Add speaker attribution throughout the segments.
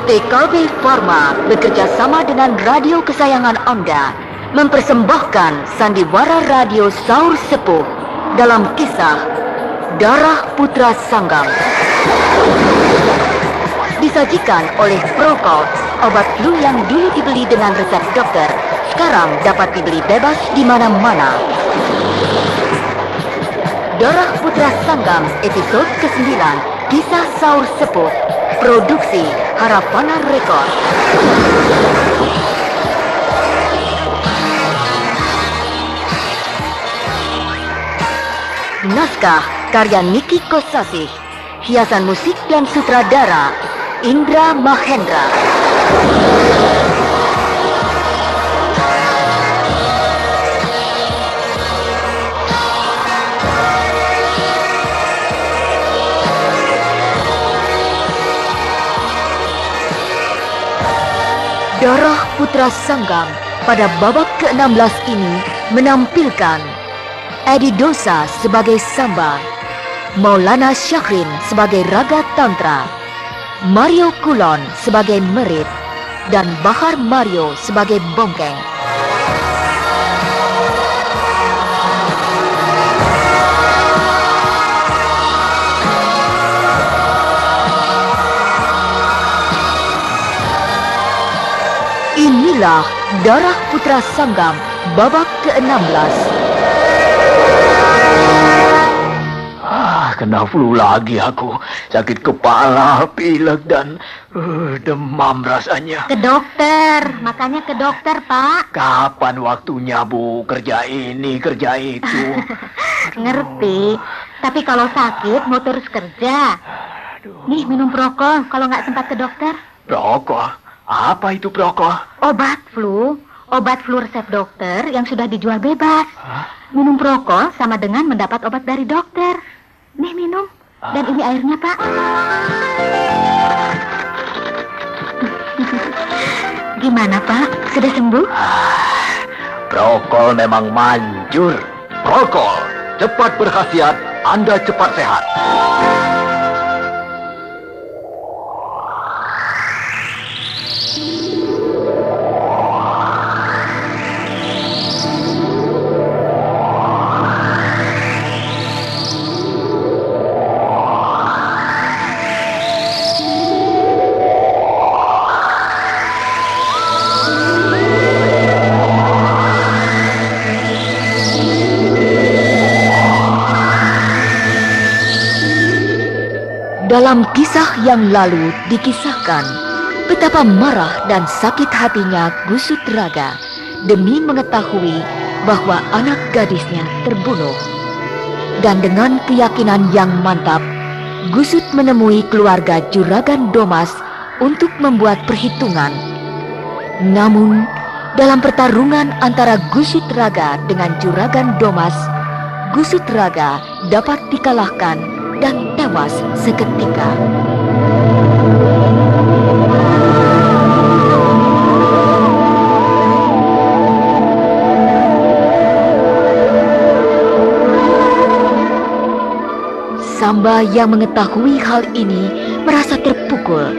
Speaker 1: PT Kalbe Pharma bekerja sama dengan radio kesayangan Anda mempersembahkan sandiwara radio Saur Sepuh dalam kisah Darah Putra Sanggam. Disajikan oleh Prokol, obat flu yang dulu dibeli dengan resep dokter, sekarang dapat dibeli bebas di mana-mana. Darah Putra Sanggam episode ke-9 Kisah Saur Sepuh Produksi Harapana Record Naskah karya Niki Kosasih Hiasan musik dan sutradara Indra Mahendra Darah Putra Sanggam pada babak ke-16 ini menampilkan Edi Dosa sebagai Samba, Maulana Syakrin sebagai Raga Tantra, Mario Kulon sebagai Merit, dan Bahar Mario sebagai Bongkeng. Inilah Darah Putra Sanggam babak ke-16.
Speaker 2: Ah, kena flu lagi aku. Sakit kepala, pilek dan uh, demam rasanya.
Speaker 3: Ke dokter, makanya ke dokter, Pak.
Speaker 2: Kapan waktunya, Bu? Kerja ini, kerja itu.
Speaker 3: Ngerti. Tapi kalau sakit mau terus kerja. Nih minum prokol kalau nggak sempat ke dokter.
Speaker 2: Rokok? Apa itu prokol?
Speaker 3: Obat flu, obat flu resep dokter yang sudah dijual bebas. Minum prokol sama dengan mendapat obat dari dokter. Nih minum. Dan ini airnya, Pak. Gimana, Pak? Sudah sembuh?
Speaker 2: Prokol memang manjur. Prokol, cepat berkhasiat, Anda cepat sehat.
Speaker 1: Dalam kisah yang lalu dikisahkan betapa marah dan sakit hatinya Gusut Raga demi mengetahui bahwa anak gadisnya terbunuh. Dan dengan keyakinan yang mantap, Gusut menemui keluarga Juragan Domas untuk membuat perhitungan. Namun, dalam pertarungan antara Gusut Raga dengan Juragan Domas, Gusut Raga dapat dikalahkan dan tewas seketika. Samba yang mengetahui hal ini merasa terpukul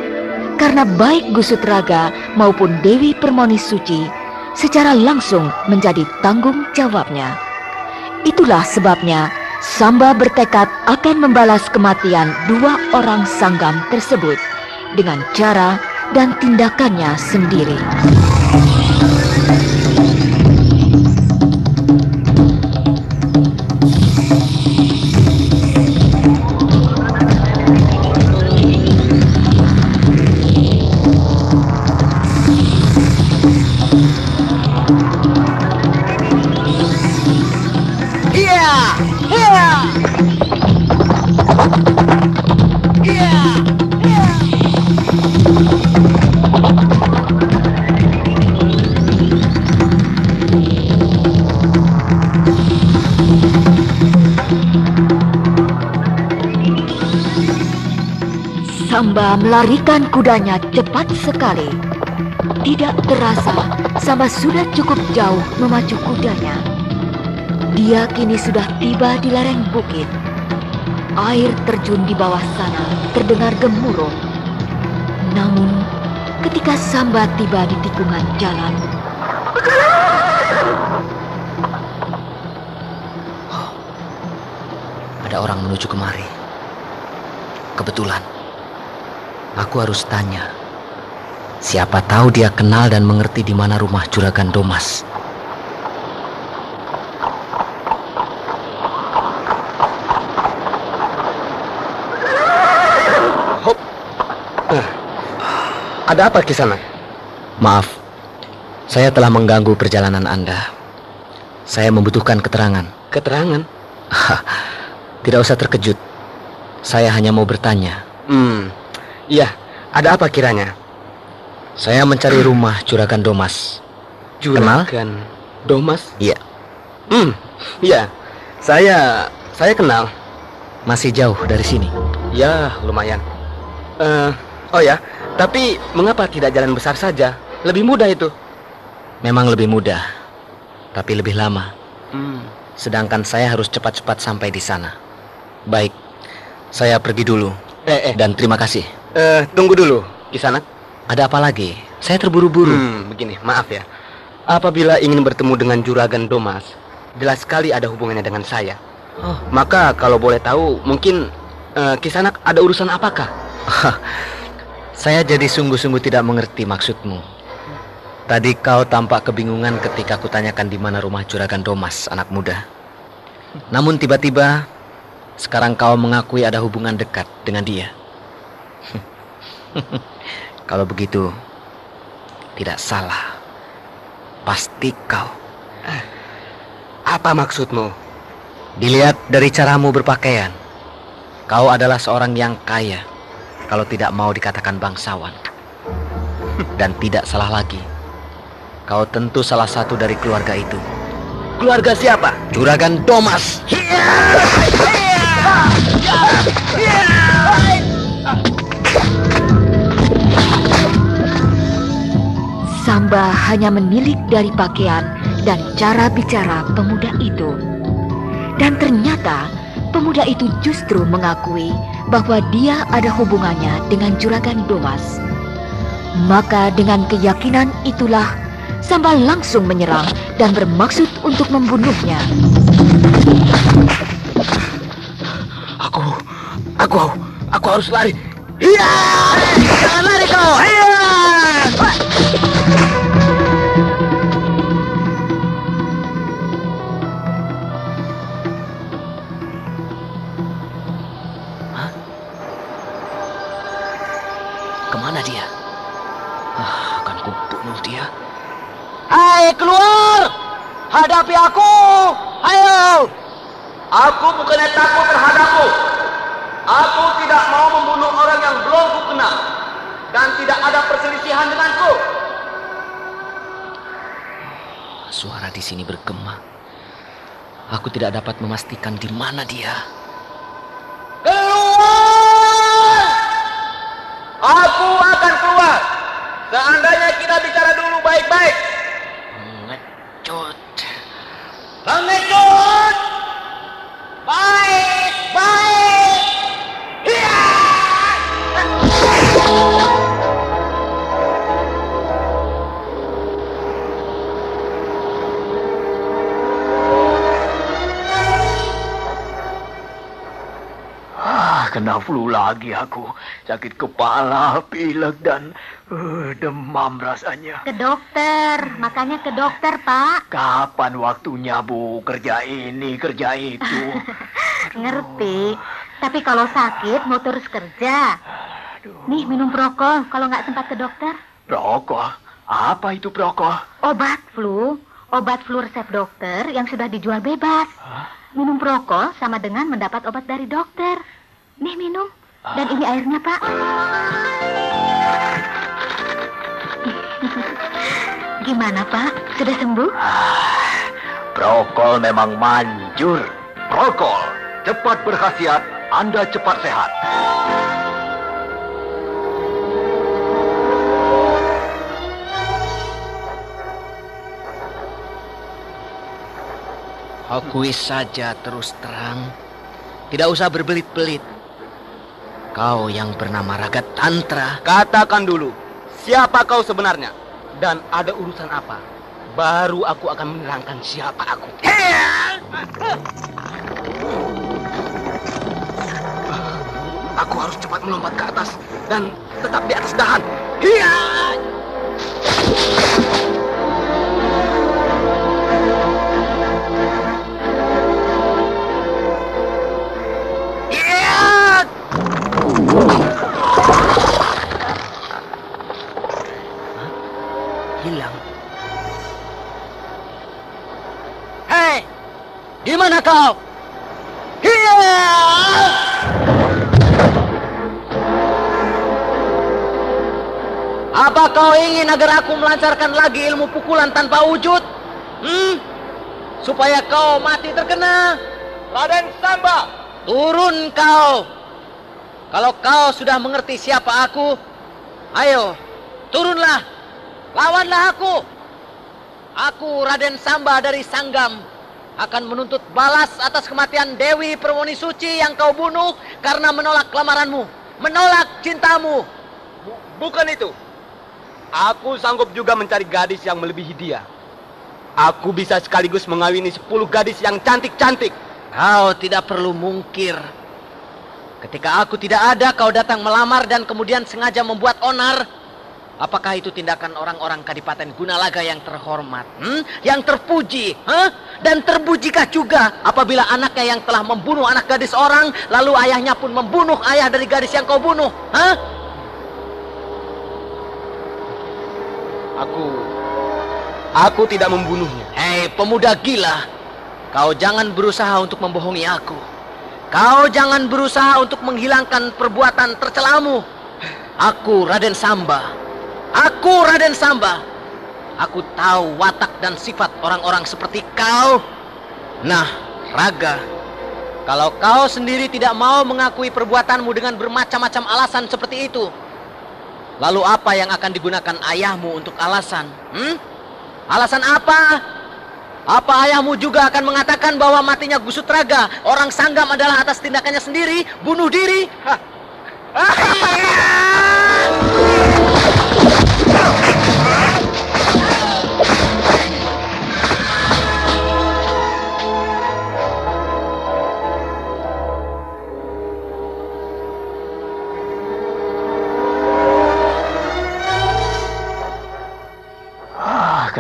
Speaker 1: karena baik Gusut Raga maupun Dewi Permoni Suci secara langsung menjadi tanggung jawabnya. Itulah sebabnya Samba bertekad akan membalas kematian dua orang sanggam tersebut dengan cara dan tindakannya sendiri. Melarikan kudanya cepat sekali. Tidak terasa, Samba sudah cukup jauh memacu kudanya. Dia kini sudah tiba di lereng bukit. Air terjun di bawah sana terdengar gemuruh. Namun, ketika Samba tiba di tikungan jalan.
Speaker 4: Ada orang menuju kemari. Kebetulan, aku harus tanya. Siapa tahu dia kenal dan mengerti di mana rumah Juragan Domas.
Speaker 5: Hop. Eh, ada apa kisana?
Speaker 4: Maaf, saya telah mengganggu perjalanan Anda. Saya membutuhkan keterangan.
Speaker 5: Keterangan?
Speaker 4: Tidak usah terkejut. Saya hanya mau bertanya.
Speaker 5: Hmm, iya. Ada apa kiranya?
Speaker 4: Saya mencari rumah Juragan Domas.
Speaker 5: Juragan Domas?
Speaker 4: Iya.
Speaker 5: Hmm, iya. Saya saya kenal.
Speaker 4: Masih jauh dari sini.
Speaker 5: Ya, lumayan. Eh, oh ya, tapi mengapa tidak jalan besar saja? Lebih mudah itu.
Speaker 4: Memang lebih mudah, tapi lebih lama.
Speaker 5: Hmm.
Speaker 4: Sedangkan saya harus cepat-cepat sampai di sana. Baik, saya pergi dulu.
Speaker 5: Eh, eh,
Speaker 4: Dan terima kasih.
Speaker 5: Eh, tunggu dulu, Kisanak.
Speaker 4: Ada apa lagi? Saya terburu-buru.
Speaker 5: Hmm, begini, maaf ya. Apabila ingin bertemu dengan Juragan Domas, jelas sekali ada hubungannya dengan saya.
Speaker 4: Oh,
Speaker 5: Maka kalau boleh tahu, mungkin eh, Kisanak ada urusan apakah?
Speaker 4: saya jadi sungguh-sungguh tidak mengerti maksudmu. Tadi kau tampak kebingungan ketika kutanyakan di mana rumah Juragan Domas, anak muda. Namun tiba-tiba sekarang kau mengakui ada hubungan dekat dengan dia. Kalau begitu, tidak salah. Pasti kau.
Speaker 5: Apa maksudmu?
Speaker 4: Dilihat dari caramu berpakaian, kau adalah seorang yang kaya. Kalau tidak mau dikatakan bangsawan, dan tidak salah lagi, kau tentu salah satu dari keluarga itu.
Speaker 5: Keluarga siapa?
Speaker 4: Juragan Domas.
Speaker 1: Samba hanya menilik dari pakaian dan cara bicara pemuda itu. Dan ternyata pemuda itu justru mengakui bahwa dia ada hubungannya dengan Juragan Domas. Maka dengan keyakinan itulah Samba langsung menyerang dan bermaksud untuk membunuhnya.
Speaker 5: Aku, aku, aku harus lari. Iya, lari kau. Iya. Hai keluar, hadapi aku. Ayo. Aku bukannya takut terhadapmu. Aku tidak mau membunuh orang yang belum ku kenal dan tidak ada perselisihan denganku.
Speaker 4: Suara di sini bergema. Aku tidak dapat memastikan di mana dia.
Speaker 2: Flu lagi aku. Sakit kepala, pilek dan eh, demam rasanya.
Speaker 3: Ke dokter, makanya ke dokter, Pak.
Speaker 2: Kapan waktunya, Bu? Kerja ini, kerja itu.
Speaker 3: Ngerti. Tapi kalau sakit mau terus kerja. Nih minum prokol kalau nggak sempat ke dokter.
Speaker 2: Rokok? Apa itu rokok?
Speaker 3: Obat flu, obat flu resep dokter yang sudah dijual bebas. Minum prokol sama dengan mendapat obat dari dokter. Nih minum. Dan ini airnya, Pak. Gimana, Pak? Sudah sembuh?
Speaker 2: Prokol memang manjur. Prokol, cepat berkhasiat, Anda cepat sehat.
Speaker 4: Akui saja terus terang. Tidak usah berbelit-belit. Kau yang bernama Raga Tantra.
Speaker 5: Katakan dulu,
Speaker 6: siapa kau sebenarnya? Dan ada urusan apa? Baru aku akan menerangkan siapa aku. Aku harus cepat melompat ke atas dan tetap di atas dahan. Hiya! Mana kau? Hiya! Apa kau ingin agar aku melancarkan lagi ilmu pukulan tanpa wujud? Hmm? Supaya kau mati terkena? Raden Samba! Turun kau! Kalau kau sudah mengerti siapa aku, ayo, turunlah! Lawanlah aku! Aku Raden Samba dari Sanggam akan menuntut balas atas kematian Dewi Permoni Suci yang kau bunuh karena menolak lamaranmu, menolak cintamu. bukan itu. Aku sanggup juga mencari gadis yang melebihi dia. Aku bisa sekaligus mengawini sepuluh gadis yang cantik-cantik. Kau tidak perlu mungkir. Ketika aku tidak ada, kau datang melamar dan kemudian sengaja membuat onar. Apakah itu tindakan orang-orang Kadipaten Gunalaga yang terhormat? Hmm? Yang terpuji? Huh? Dan terbujikah juga apabila anaknya yang telah membunuh anak gadis orang, lalu ayahnya pun membunuh ayah dari gadis yang kau bunuh? Hah? Aku... Aku tidak membunuhnya. Hei, pemuda gila. Kau jangan berusaha untuk membohongi aku. Kau jangan berusaha untuk menghilangkan perbuatan tercelamu. Aku Raden Samba. Aku Raden Samba. Aku tahu watak dan sifat orang-orang seperti kau. Nah, Raga, kalau kau sendiri tidak mau mengakui perbuatanmu dengan bermacam-macam alasan seperti itu, lalu apa yang akan digunakan ayahmu untuk alasan? Hmm? Alasan apa? Apa ayahmu juga akan mengatakan bahwa matinya Gusutraga, orang sanggam adalah atas tindakannya sendiri, bunuh diri? Hah.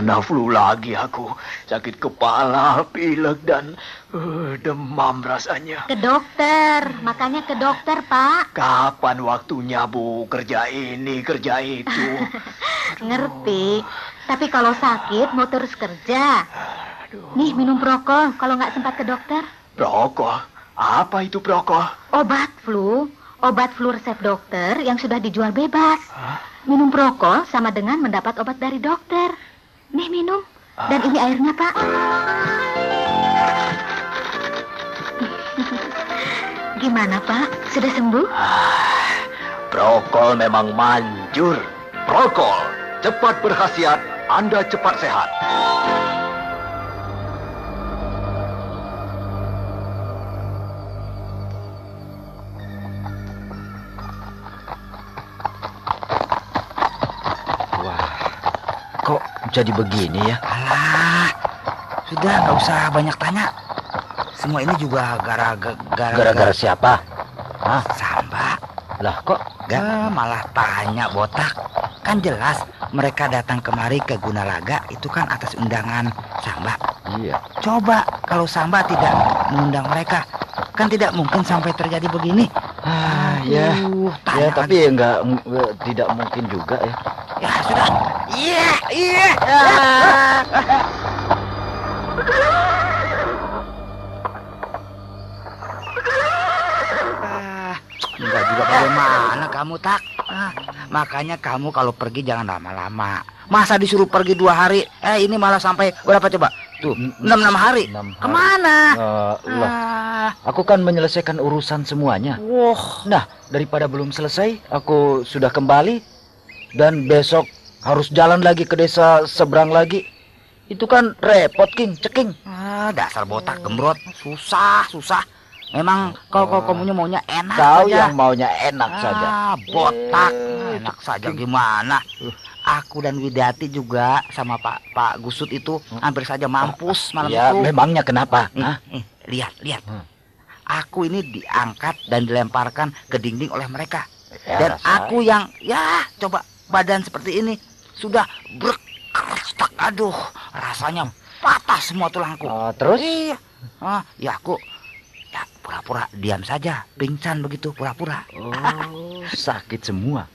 Speaker 2: kena flu lagi aku. Sakit kepala, pilek dan eh, demam rasanya.
Speaker 3: Ke dokter, makanya ke dokter, Pak.
Speaker 2: Kapan waktunya, Bu? Kerja ini, kerja itu.
Speaker 3: Ngerti. Tapi kalau sakit mau terus kerja. Nih minum prokol kalau nggak sempat ke dokter.
Speaker 2: Prokol? Apa itu prokol?
Speaker 3: Obat flu, obat flu resep dokter yang sudah dijual bebas. Minum prokol sama dengan mendapat obat dari dokter. Nih minum. Dan ini airnya, Pak. Gimana, Pak? Sudah sembuh?
Speaker 2: Prokol memang manjur. Prokol, cepat berkhasiat, Anda cepat sehat.
Speaker 4: Jadi begini ya?
Speaker 7: Alah, sudah nggak usah banyak tanya. Semua ini juga gara-gara
Speaker 4: Gara-gara siapa? Hah?
Speaker 7: Samba.
Speaker 4: Lah kok
Speaker 7: Gak malah tanya botak. Kan jelas mereka datang kemari ke Gunalaga itu kan atas undangan Samba.
Speaker 4: Iya.
Speaker 7: Coba kalau Samba tidak mengundang mereka, kan tidak mungkin sampai terjadi begini.
Speaker 4: Ah, ya.
Speaker 7: Aduh,
Speaker 4: Ya, tapi ya nggak nggak- tidak mungkin juga ya.
Speaker 7: ya sudah. Iya, iya. Ah, Enggak juga bagaimana kamu tak? Ah, makanya kamu kalau pergi jangan lama-lama. Masa disuruh pergi dua hari? Eh ini malah sampai berapa coba? Tuh enam enam hari.
Speaker 4: Hari.
Speaker 7: Ke mana?
Speaker 4: Eh, lah,
Speaker 7: Ah,
Speaker 4: aku kan menyelesaikan urusan semuanya.
Speaker 7: wah,
Speaker 4: Nah, daripada belum selesai, aku sudah kembali dan besok harus jalan lagi ke desa seberang lagi. Itu kan repot, King, ceking.
Speaker 7: ah, dasar botak gembrot, susah, susah. Memang kau kau kamunya maunya enak
Speaker 4: Kau
Speaker 7: saja.
Speaker 4: yang maunya enak saja.
Speaker 7: Ah, botak.
Speaker 4: Eh,
Speaker 7: enak saja gimana? Aku dan Widati juga sama Pak Pak Gusut itu hampir saja mampus malam
Speaker 8: Ya,
Speaker 7: itu.
Speaker 8: memangnya kenapa?
Speaker 7: Nih,
Speaker 8: Hah?
Speaker 7: nih, lihat, lihat.
Speaker 8: Hmm.
Speaker 7: Aku ini diangkat dan dilemparkan ke dinding oleh mereka.
Speaker 8: Ya,
Speaker 7: dan
Speaker 8: rasa-
Speaker 7: aku yang ya coba badan seperti ini sudah berkerestak. Aduh, rasanya patah semua tulangku.
Speaker 8: Oh, terus?
Speaker 7: Iya. Ah, ya aku pura-pura diam saja, pingsan begitu pura-pura.
Speaker 8: Oh, sakit semua.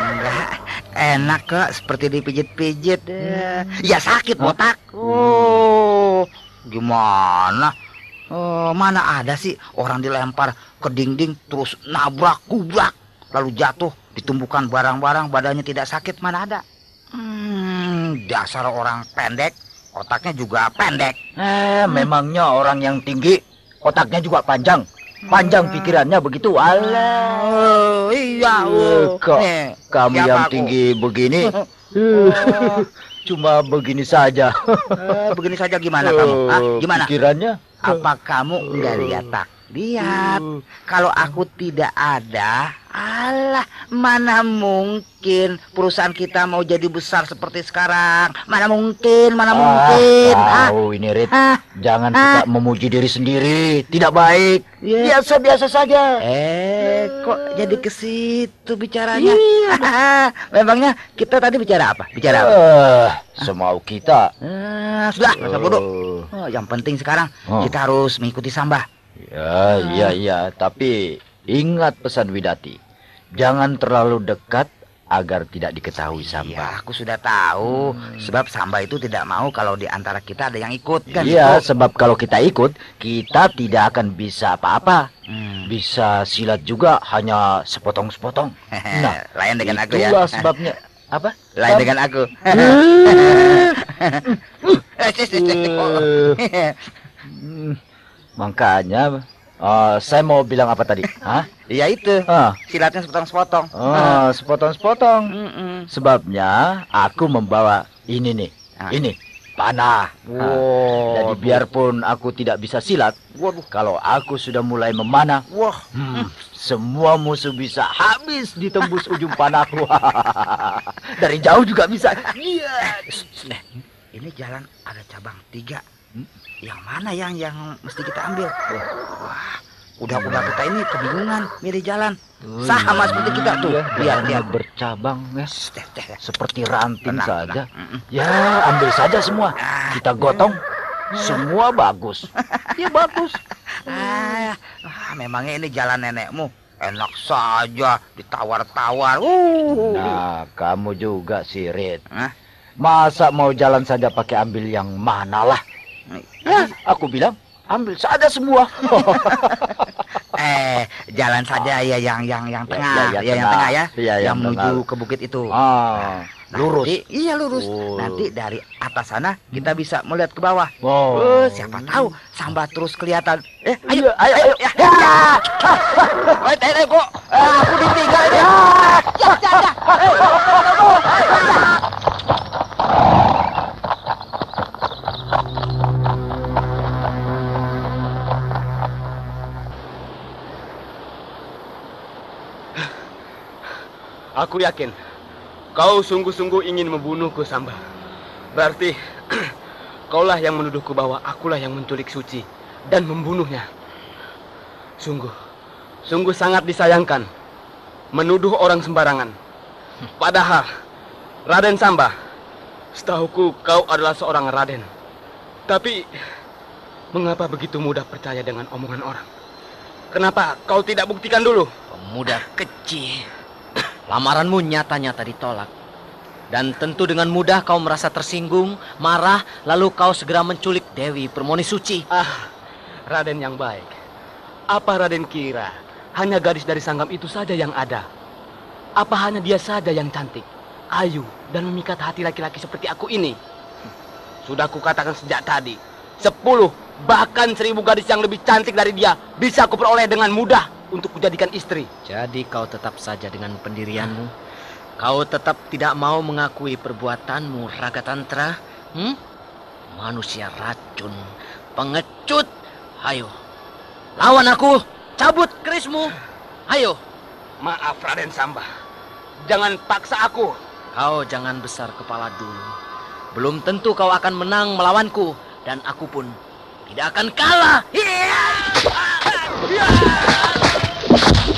Speaker 7: Enggak, enak kok seperti dipijit-pijit. Eh, Ya sakit
Speaker 8: Hah?
Speaker 7: botak. Oh, gimana? Oh, mana ada sih orang dilempar ke dinding terus nabrak, kubrak, lalu jatuh, ditumbuhkan barang-barang, badannya tidak sakit, mana ada? Hmm, dasar orang pendek, otaknya juga pendek.
Speaker 8: Eh, memangnya orang yang tinggi, otaknya juga panjang. Panjang pikirannya begitu. Alah.
Speaker 7: Oh, iya.
Speaker 8: Eh,
Speaker 7: oh.
Speaker 8: kok
Speaker 7: Nih,
Speaker 8: Kamu yang
Speaker 7: aku?
Speaker 8: tinggi begini,
Speaker 7: Oh,
Speaker 8: cuma begini saja.
Speaker 7: eh, begini saja gimana kamu? Hah? Gimana?
Speaker 8: Pikirannya?
Speaker 7: Apa kamu enggak lihat tak? Lihat, kalau aku tidak ada, alah, mana mungkin perusahaan kita mau jadi besar seperti sekarang? Mana mungkin, mana mungkin?
Speaker 8: Ah,
Speaker 7: Ah,
Speaker 8: ini Rit.
Speaker 7: ah,
Speaker 8: Jangan
Speaker 7: Ah.
Speaker 8: suka memuji diri sendiri, tidak baik.
Speaker 7: Ya.
Speaker 8: Biasa-biasa saja.
Speaker 7: Eh, kok jadi ke situ bicaranya?
Speaker 8: Iya.
Speaker 7: Memangnya kita tadi bicara apa? Bicara apa?
Speaker 8: Eh, semau kita.
Speaker 7: Eh, sudah, nggak usah bodoh.
Speaker 8: Eh,
Speaker 7: Oh, yang penting sekarang
Speaker 8: Oh.
Speaker 7: kita harus mengikuti Sambah.
Speaker 8: Ya, iya, iya. Tapi ingat pesan Widati. Jangan terlalu dekat agar tidak diketahui
Speaker 7: Iya,
Speaker 8: Samba.
Speaker 7: aku sudah tahu. Sebab Samba itu tidak mau kalau di antara kita ada yang ikut kan?
Speaker 8: Iya,
Speaker 7: gitu?
Speaker 8: sebab kalau kita ikut, kita tidak akan bisa apa-apa.
Speaker 7: Hmm.
Speaker 8: Bisa silat juga hanya sepotong-sepotong. Nah,
Speaker 7: lain dengan aku ya.
Speaker 8: Itulah sebabnya. Apa?
Speaker 7: Lain
Speaker 8: Sam-
Speaker 7: dengan aku. Eh.
Speaker 8: Hmm, Makanya, eh, saya mau bilang apa tadi? Hah?
Speaker 7: Iya itu.
Speaker 8: Ah,
Speaker 7: Silatnya sepotong-sepotong.
Speaker 8: oh, sepotong-sepotong.
Speaker 7: Mm-mm.
Speaker 8: Sebabnya aku membawa ini nih,
Speaker 7: Ah.
Speaker 8: ini panah.
Speaker 7: Wow.
Speaker 8: Jadi biarpun aku tidak bisa silat,
Speaker 7: Waduh.
Speaker 8: kalau aku sudah mulai memanah,
Speaker 7: Wah.
Speaker 8: hmm, semua musuh bisa habis ditembus ujung panahku. Dari jauh juga bisa. Iya.
Speaker 7: Nih, ini jalan ada cabang tiga. Yang mana yang yang mesti kita ambil? Wah, udah-udah kita ini kebingungan milih jalan. Sama seperti kita tuh.
Speaker 8: Iya,
Speaker 7: Lihat, lihat.
Speaker 8: bercabang ya,
Speaker 7: teh, teh.
Speaker 8: seperti ranting
Speaker 7: Tenang,
Speaker 8: saja.
Speaker 7: tenang.
Speaker 8: Ya, ambil saja semua.
Speaker 7: Ah,
Speaker 8: Kita gotong. Semua bagus. Ya bagus.
Speaker 7: ah, ah, memangnya ini jalan nenekmu. Enak saja ditawar-tawar. Uh.
Speaker 8: Nah, kamu juga sih, Rit.
Speaker 7: Hah?
Speaker 8: Masa mau jalan saja pakai ambil yang mana lah? Ya, aku bilang ambil saja semua.
Speaker 7: Eh, jalan saja ya yang yang yang
Speaker 8: Ya,
Speaker 7: tengah,
Speaker 8: ya,
Speaker 7: ya,
Speaker 8: ya,
Speaker 7: yang
Speaker 8: tengah.
Speaker 7: tengah ya,
Speaker 8: Iya,
Speaker 7: yang
Speaker 8: yang
Speaker 7: menuju
Speaker 8: tengah.
Speaker 7: ke bukit itu.
Speaker 8: ah, lurus.
Speaker 7: Nanti- iya lurus.
Speaker 8: Oh.
Speaker 7: Nanti dari atas sana kita bisa melihat ke bawah.
Speaker 8: Oh.
Speaker 7: Oh, siapa tahu sambat terus kelihatan. Eh, ayo,
Speaker 8: Iya, ayo, ayo.
Speaker 7: ya. Ayo, ayo, ayo, kok. Ah, aku ditinggal ini. Ya, ya, ya.
Speaker 5: Aku yakin kau sungguh-sungguh ingin membunuhku, Samba. Berarti kaulah yang menuduhku bahwa akulah yang menculik Suci dan membunuhnya. Sungguh, sungguh sangat disayangkan menuduh orang sembarangan. Padahal Raden Samba, setahuku kau adalah seorang Raden. Tapi mengapa begitu mudah percaya dengan omongan orang? Kenapa kau tidak buktikan dulu?
Speaker 6: Pemuda kecil. Lamaranmu nyata-nyata ditolak. Dan tentu dengan mudah kau merasa tersinggung, marah, lalu kau segera menculik Dewi Permoni Suci.
Speaker 5: Ah, Raden yang baik. Apa Raden kira hanya gadis dari Sanggam itu saja yang ada? Apa hanya dia saja yang cantik, ayu, dan memikat hati laki-laki seperti aku ini? Sudah kukatakan sejak tadi, sepuluh bahkan seribu gadis yang lebih cantik dari dia bisa aku peroleh dengan mudah untuk kujadikan istri.
Speaker 6: Jadi kau tetap saja dengan pendirianmu. Kau tetap tidak mau mengakui perbuatanmu, Raga Tantra. Hmm? Manusia racun, pengecut. Ayo, lawan aku. Cabut kerismu. Ayo.
Speaker 5: Maaf Raden Samba.
Speaker 6: Jangan paksa aku.
Speaker 4: Kau jangan besar kepala dulu. Belum tentu kau akan menang melawanku. Dan aku pun tidak akan kalah. you.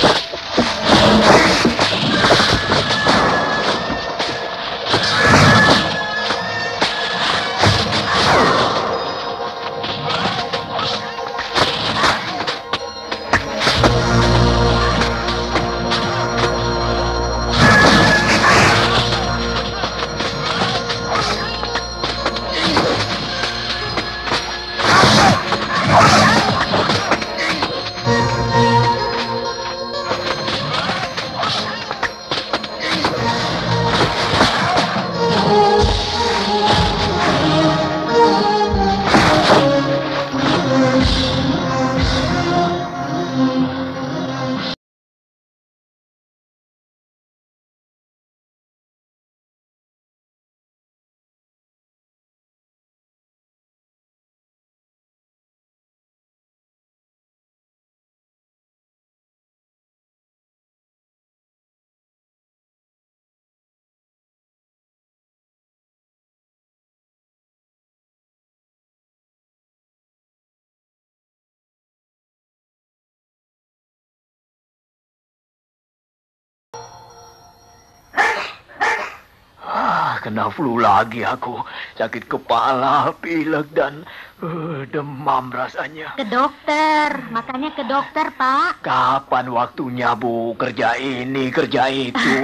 Speaker 2: Ah, kena flu lagi aku. Sakit kepala, pilek dan uh, demam rasanya.
Speaker 3: Ke dokter, makanya ke dokter, Pak.
Speaker 2: Kapan waktunya, Bu? Kerja ini, kerja itu.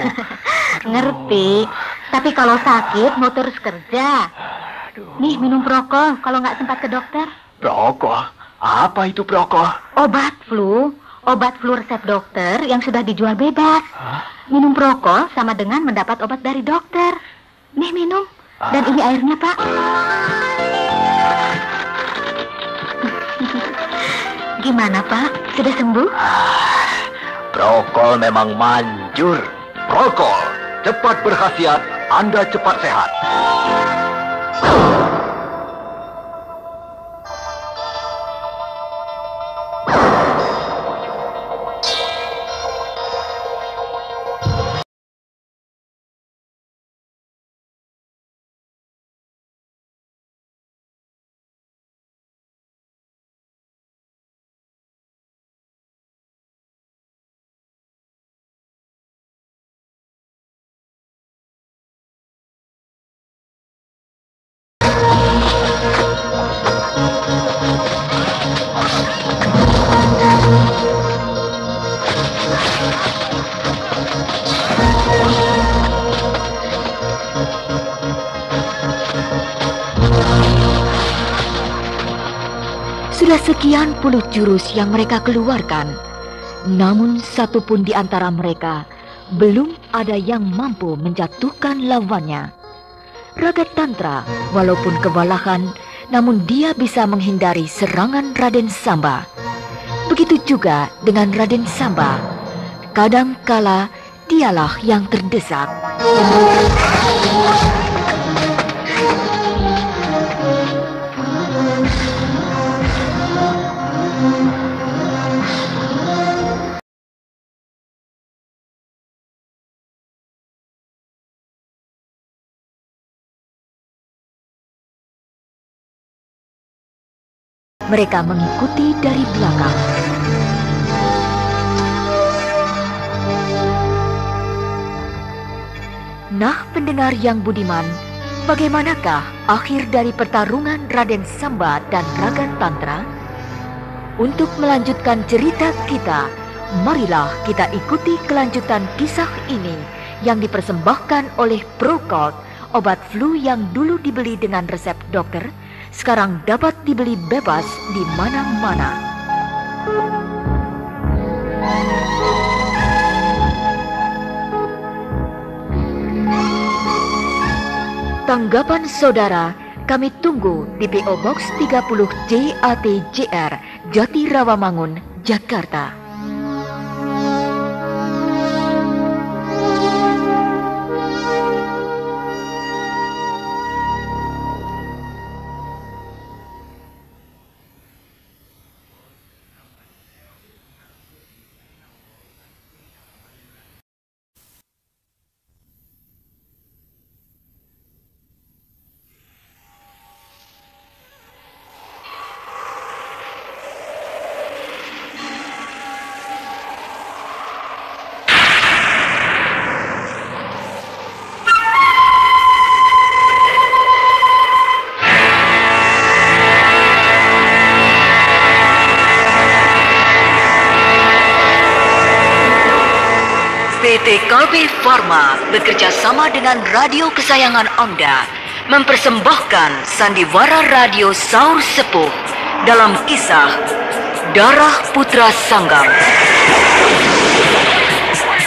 Speaker 3: Ngerti. Tapi kalau sakit mau terus kerja.
Speaker 2: Aduh.
Speaker 3: Nih minum prokol kalau nggak sempat ke dokter.
Speaker 2: Prokol? Apa itu prokol?
Speaker 3: Obat flu, obat flu resep dokter yang sudah dijual bebas.
Speaker 2: Hah?
Speaker 3: Minum prokol sama dengan mendapat obat dari dokter. Nih minum. Dan ini airnya, Pak. Gimana, Pak? Sudah sembuh?
Speaker 2: Prokol memang manjur.
Speaker 6: Prokol, cepat berkhasiat, Anda cepat sehat.
Speaker 1: Sekian puluh jurus yang mereka keluarkan, namun satu pun di antara mereka belum ada yang mampu menjatuhkan lawannya. Raga Tantra, walaupun kewalahan, namun dia bisa menghindari serangan Raden Samba. Begitu juga dengan Raden Samba. Kadangkala dialah yang terdesak. Mereka mengikuti dari belakang. Nah, pendengar yang budiman, bagaimanakah akhir dari pertarungan Raden Samba dan Raga Tantra? Untuk melanjutkan cerita kita, marilah kita ikuti kelanjutan kisah ini yang dipersembahkan oleh Procold, obat flu yang dulu dibeli dengan resep dokter, sekarang dapat dibeli bebas di mana-mana. Tanggapan saudara kami tunggu di PO Box 30 JATJR Jati Rawamangun, Jakarta. Pharma bekerja sama dengan radio kesayangan Anda mempersembahkan sandiwara radio Saur Sepuh dalam kisah Darah Putra Sanggam.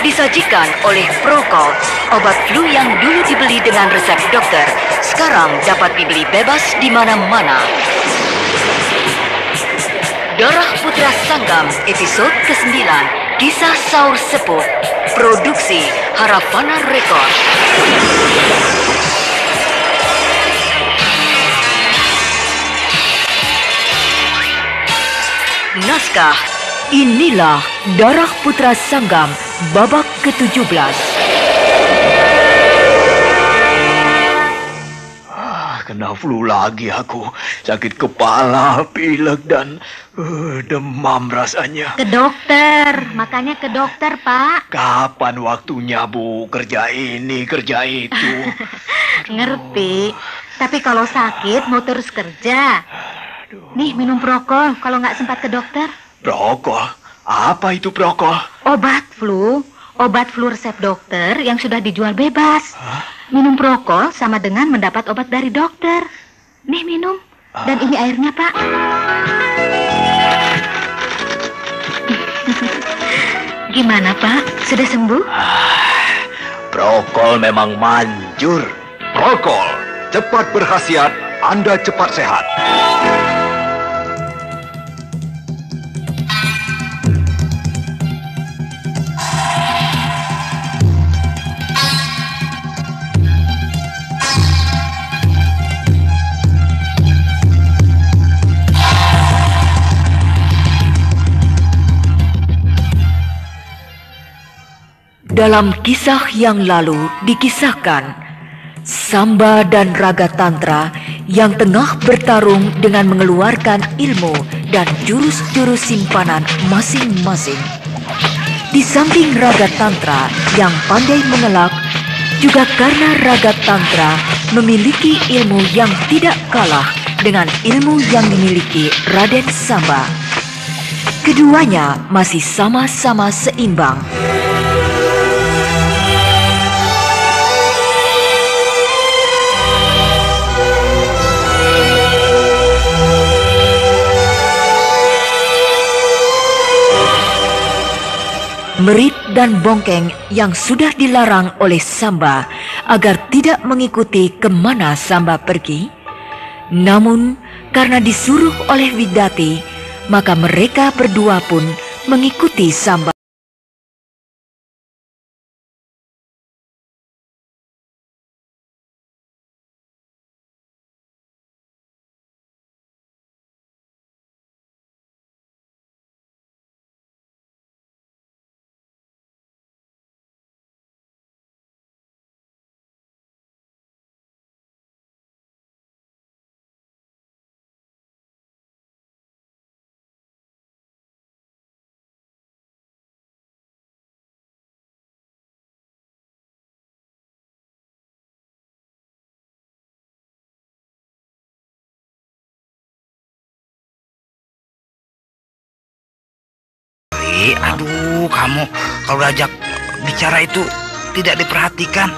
Speaker 1: Disajikan oleh Prokol, obat flu yang dulu dibeli dengan resep dokter, sekarang dapat dibeli bebas di mana-mana. Darah Putra Sanggam episode ke-9 Kisah Saur Sepuh Produksi Harafana Record Naskah Inilah Darah Putra Sanggam Babak ke-17
Speaker 2: kena flu lagi aku. Sakit kepala, pilek dan uh, demam rasanya.
Speaker 3: Ke dokter, makanya ke dokter, Pak.
Speaker 2: Kapan waktunya, Bu? Kerja ini, kerja itu.
Speaker 3: Ngerti. Tapi kalau sakit mau terus kerja. Nih minum prokol kalau nggak sempat ke dokter.
Speaker 2: Prokol? Apa itu prokol?
Speaker 3: Obat flu, obat flu resep dokter yang sudah dijual bebas. Minum prokol sama dengan mendapat obat dari dokter. Nih minum. Dan ini airnya, Pak. Gimana, Pak? Sudah sembuh?
Speaker 2: Prokol memang manjur.
Speaker 9: Prokol, cepat berkhasiat, Anda cepat sehat.
Speaker 1: Dalam kisah yang lalu dikisahkan Samba dan Raga Tantra yang tengah bertarung dengan mengeluarkan ilmu dan jurus-jurus simpanan masing-masing. Di samping Raga Tantra yang pandai mengelak, juga karena Raga Tantra memiliki ilmu yang tidak kalah dengan ilmu yang dimiliki Raden Samba. Keduanya masih sama-sama seimbang. Merit dan Bongkeng yang sudah dilarang oleh Samba agar tidak mengikuti ke mana Samba pergi. Namun karena disuruh oleh Widati, maka mereka berdua pun mengikuti Samba.
Speaker 7: Aduh kamu kalau diajak bicara itu tidak diperhatikan.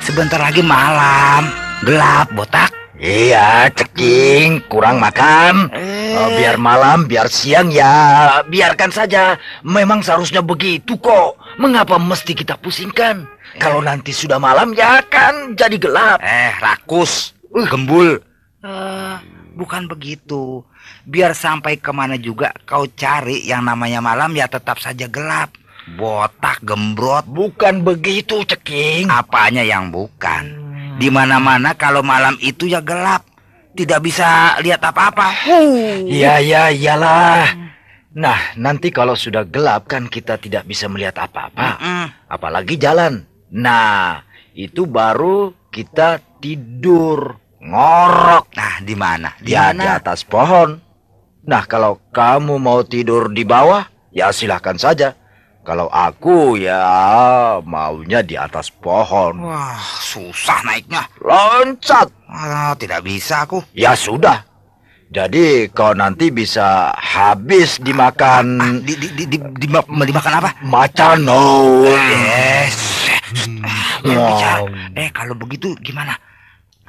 Speaker 7: Sebentar lagi malam, gelap botak.
Speaker 8: Iya, ceking, kurang makan. Oh, biar malam, biar siang ya, biarkan saja. Memang seharusnya begitu kok. Mengapa mesti kita pusingkan? Kalau nanti sudah malam ya kan jadi gelap.
Speaker 7: Eh, rakus, gembul. Eh, bukan begitu. Biar sampai ke mana juga kau cari yang namanya malam ya tetap saja gelap. Botak, gembrot.
Speaker 8: Bukan begitu, ceking.
Speaker 7: Apanya yang bukan? Di mana-mana kalau malam itu ya gelap. Tidak bisa lihat apa-apa.
Speaker 8: Ya, ya, iyalah. Nah, nanti kalau sudah gelap kan kita tidak bisa melihat apa-apa.
Speaker 7: Mm-mm.
Speaker 8: Apalagi jalan. Nah, itu baru kita tidur. Ngorok.
Speaker 7: Nah, di mana? Di
Speaker 8: Ya, di
Speaker 7: mana?
Speaker 8: atas pohon. Nah, kalau kamu mau tidur di bawah, ya silahkan saja. Kalau aku ya maunya di atas pohon.
Speaker 7: Wah, susah naiknya.
Speaker 8: Loncat.
Speaker 7: Ah, tidak bisa aku.
Speaker 8: Ya sudah. Jadi kau nanti bisa habis
Speaker 7: Ah,
Speaker 8: dimakan
Speaker 7: di, di, di, di, di- dimakan apa?
Speaker 8: macan. No.
Speaker 7: Yes. jangan bicara. Eh kalau begitu gimana?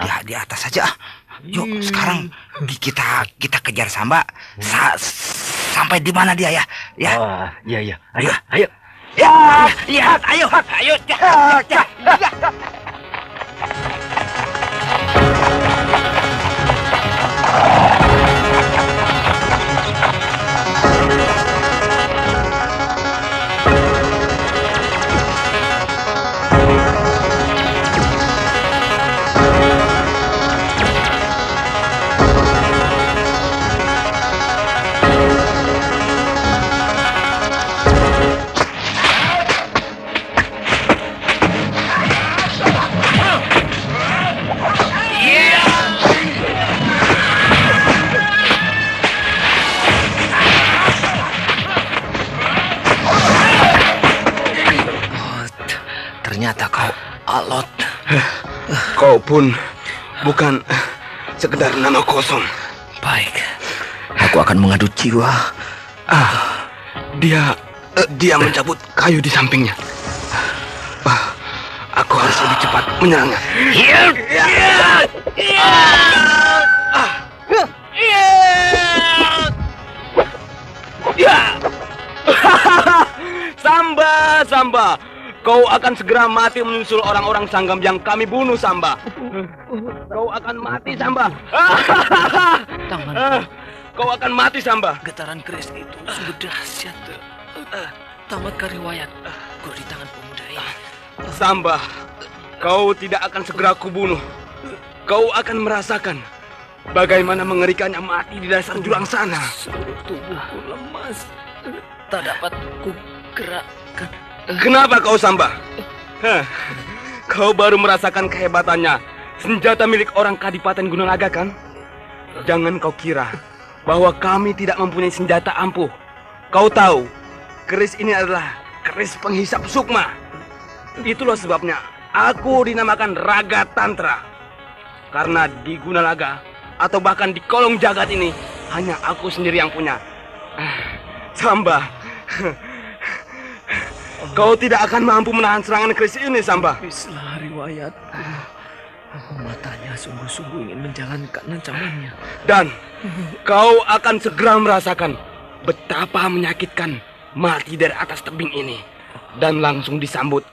Speaker 7: Ya di atas saja. ah. Yuk sekarang di- kita kita kejar Samba Sa- sampai di mana dia ya? Ya.
Speaker 2: Ah, iya iya. Ayo, ayo.
Speaker 7: Ya, ya, ayo, ayo, ya,
Speaker 10: alot.
Speaker 5: Kau pun bukan sekedar nama kosong.
Speaker 10: Baik. Aku akan mengadu jiwa.
Speaker 5: Ah, dia eh, dia mencabut kayu di sampingnya. Ah, aku harus lebih cepat menyerangnya. Ya. Samba, Samba. Kau akan segera mati menyusul orang-orang sanggam yang kami bunuh, Samba. Kau akan mati, Samba.
Speaker 10: Tangan
Speaker 5: Kau akan mati, Samba.
Speaker 10: getaran keris itu sungguh dahsyat. Tamat kariwayat. Guru di tangan pemuda ini.
Speaker 5: Samba, kau tidak akan segera kubunuh. Kau akan merasakan bagaimana mengerikannya mati di dasar jurang sana.
Speaker 10: Seluruh tubuhku lemas. Tak dapat ku gerakkan.
Speaker 5: Kenapa kau Samba? Hah, kau baru merasakan kehebatannya. Senjata milik orang Kadipaten Gunung Naga kan? Jangan kau kira bahwa kami tidak mempunyai senjata ampuh. Kau tahu, keris ini adalah keris penghisap sukma. Itulah sebabnya aku dinamakan Raga Tantra. Karena di Gunalaga atau bahkan di kolong jagat ini hanya aku sendiri yang punya. Ah, Samba, kau tidak akan mampu menahan serangan keris ini, Samba.
Speaker 10: Habislah riwayatku. Matanya sungguh-sungguh ingin menjalankan ancamannya.
Speaker 5: Dan kau akan segera merasakan betapa menyakitkan mati dari atas tebing ini. Dan langsung disambut.